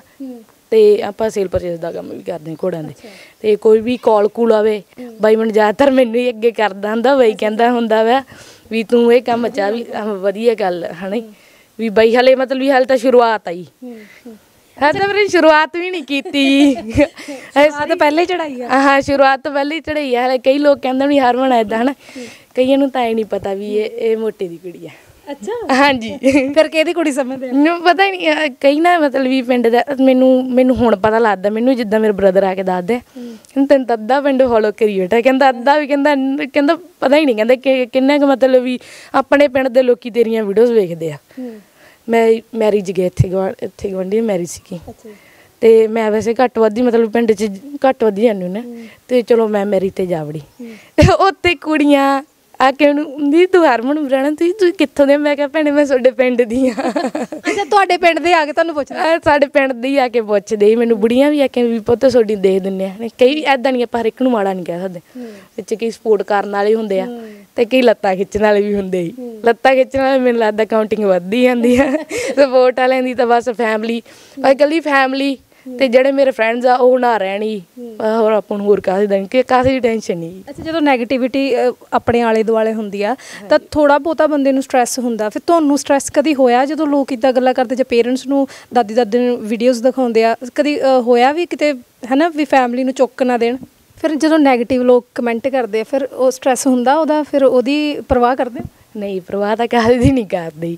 ਤੇ ਆਪਾਂ ਸੇਲ ਪਰਚੇਸ ਦਾ ਕੰਮ ਵੀ ਕਰਦੇ ਹਾਂ ਘੋੜਿਆਂ ਦੇ। ਤੇ ਕੋਈ ਵੀ ਕਾਲ ਕੂਲ ਆਵੇ ਬਾਈ ਮੈਨੂੰ ਜ਼ਿਆਦਾਤਰ ਮੈਨੂੰ ਹੀ ਅੱਗੇ ਕਰਦਾ ਹੁੰਦਾ ਬਾਈ ਕਹਿੰਦਾ ਹੁੰਦਾ ਵਾ ਵੀ ਤੂੰ ਇਹ ਕੰਮ ਚਾ ਵੀ ਆਹ ਵਧੀਆ ਗੱਲ ਹਨਾ ਜੀ। ਵੀ ਬਾਈ ਹਲੇ ਮਤਲਬ ਵੀ ਹਲੇ ਤਾਂ ਸ਼ੁਰੂਆਤ ਆਈ ਹਾਂ। ਤਾਂ ਮੇਰੀ ਸ਼ੁਰੂਆਤ ਵੀ ਨਹੀਂ ਕੀਤੀ। ਆ ਤਾਂ ਪਹਿਲੇ ਚੜਾਈ ਆ। ਹਾਂ ਸ਼ੁਰੂਆਤ ਤਾਂ ਪਹਿਲੇ ਹੀ ਚੜਾਈ ਆ। ਹਲੇ ਕਈ ਲੋਕ ਕਹਿੰਦੇ ਵੀ ਹਰਮਨ ਏਦਾਂ ਹਨਾ? ਕਈਆਂ ਨੂੰ ਤਾਂ ਇਹ ਨਹੀਂ ਪਤਾ ਵੀ ਇਹ ਇਹ ਮੋਟੇ ਦੀ ਕੁੜੀ ਆ। ਅੱਛਾ। ਹਾਂਜੀ। ਫਿਰ ਕਿਹਦੀ ਕੁੜੀ ਸਮਝਦੇ ਮੈਨੂੰ ਪਤਾ ਹੀ ਨਹੀਂ ਕਈ ਨਾ ਮਤਲਬ ਵੀ ਪਿੰਡ ਦਾ ਮੈਨੂੰ ਮੈਨੂੰ ਹੁਣ ਪਤਾ ਲੱਗਦਾ ਮੈਨੂੰ ਜਿੱਦਾਂ ਮੇਰੇ ਬ੍ਰਦਰ ਆ ਕੇ ਦੱਸਦੇ ਤੈਨੂੰ ਤਾਂ ਅੱਧਾ ਪਿੰਡ ਫੋਲੋ ਕਰੀ ਬੈਠਾ। ਕਹਿੰਦਾ ਅੱਧਾ ਵੀ ਕਹਿੰਦਾ ਕਹਿੰਦਾ ਪਤਾ ਹੀ ਨਹੀਂ ਕਹਿੰਦਾ ਕਿੰਨਾ ਕੁ ਮਤਲਬ ਵੀ ਆਪਣੇ ਪਿੰਡ ਦੇ ਲੋਕੀ ਤੇਰੀਆਂ ਵੀਡੀਓਜ਼ ਵੇਖਦੇ ਆ। ਮੈਂ ਮੈਰਿਜ ਗਏ ਇੱਥੇ ਗਵਾ ਇੱਥੇ ਗਵੰਡੀ ਮੈਰਿਜ ਸੀਗੀ। ਅੱਛਾ। ਤੇ ਮੈਂ ਵੈਸੇ ਘੱਟ ਵੱਧ ਹੀ ਮਤਲਬ ਪਿੰਡ 'ਚ ਘੱਟ ਵੱਧ ਹੀ ਜਾਂਦੀ ਹੁੰਦੀ ਤੇ ਚਲੋ ਮੈਂ ਮੈਰੀ ਤੇ ਜਾ ਵੜੀ। ਤੇ ਉੱਥੇ ਕੁੜੀਆਂ ਆ ਕੇ ਉਹਨੂੰ ਦੀ ਤੂੰ ਹਰਮਨ ਬਰਾਣਾ ਤੂੰ ਤੂੰ ਕਿੱਥੋਂ ਦੇ? ਮੈਂ ਕਿਹਾ ਭੈਣੇ ਮੈਂ ਤੁਹਾਡੇ ਪਿੰਡ ਦੀ ਆ। ਅੱਛਾ ਤੁਹਾਡੇ ਪਿੰਡ ਦੇ ਆ ਕੇ ਤੁਹਾਨੂੰ ਪੁੱਛਣਾ ਆ ਸਾਡੇ ਪਿੰਡ ਦੇ ਹੀ ਆ ਕੇ ਪੁੱਛਦੇ ਸੀ। ਮੈਨੂੰ ਬੁੜੀਆਂ ਵੀ ਆ ਕੇ ਵੀ ਪੁੱਤ ਤੁਹਾਡੀ ਦੇਖ ਦਿੰਨੇ ਆ। ਕਈ ਐਦਾਂ ਨਹੀਂ ਆਪਾਂ ਹਰ ਇੱਕ ਨੂੰ ਮਾੜਾ ਨਹੀਂ ਕਹਿ ਸਕਦੇ। ਵਿੱਚ ਕਈ ਸਪੋਰਟ ਕਰਨ ਵਾਲੇ ਹੁੰਦੇ ਆ। ਤੇ ਕਈ ਲੱਤਾਂ ਖਿੱਚਣ ਵਾਲੇ ਵੀ ਹੁੰਦੇ ਸੀ। ਲੱਤਾਂ ਖਿੱਚਣ ਵਾਲੇ ਮੈਨੂੰ ਲੱਗਦਾ ਕਾਊਂਟਿੰਗ ਵੱਧਦੀ ਜਾਂਦੀ ਆ। ਸਪੋਰਟ ਵਾਲਿਆਂ ਦੀ ਤਾਂ ਬਸ ਫੈਮਿਲੀ ਪਰ ਕੱਲੀ ਫੈਮਿਲੀ ਤੇ ਜਿਹੜੇ ਮੇਰੇ ਫਰੈਂਡਸ ਆ ਉਹ ਨਾ ਰਹਿਣੀ। ਹੋਰ ਆਪਾਂ ਨੂੰ ਹੋਰ ਕਾਹਦੀ ਦਾ ਕਿ ਕਾਹਦੀ ਟੈਨਸ਼ਨ ਨਹੀਂ ਅੱਛਾ ਜਦੋਂ 네ਗੇਟਿਵਿਟੀ ਆਪਣੇ ਆਲੇ ਦੁਆਲੇ ਹੁੰਦੀ ਆ ਤਾਂ ਥੋੜਾ ਬਹੁਤਾ ਬੰਦੇ ਨੂੰ ਸਟ੍ਰੈਸ ਹੁੰਦਾ। ਫਿਰ ਤੁਹਾਨੂੰ ਸਟ੍ਰੈਸ ਕਦੀ ਹੋਇਆ ਜਦੋਂ ਲੋਕ ਇਦਾਂ ਗੱਲਾਂ ਕਰਦੇ ਜਾਂ ਪੇਰੈਂਟਸ ਨੂੰ ਦਾਦੀ ਦਾਦੇ ਨੂੰ ਵੀਡੀਓਜ਼ ਦਿਖਾਉਂਦੇ ਆ? ਕਦੀ ਹੋਇਆ ਵੀ ਕਿਤੇ ਹੈਨਾ ਵੀ ਫੈਮਿਲੀ ਨੂੰ ਚੁੱਕ ਨਾ ਦੇਣ? ਫਿਰ ਜਦੋਂ 네ਗੇਟਿਵ ਲੋਕ ਕਮੈਂਟ ਕਰਦੇ ਆ ਫਿਰ ਉਹ ਸਟ੍ਰੈਸ ਹੁੰਦਾ ਉਹਦਾ ਫਿਰ ਉਹਦੀ ਪਰਵਾਹ ਕਰਦੇ? ਨਹੀਂ ਪ੍ਰਵਾਹ ਤਾਂ ਕਾਹਦੀ ਦੀ ਨਹੀਂ ਕਰਦੀ।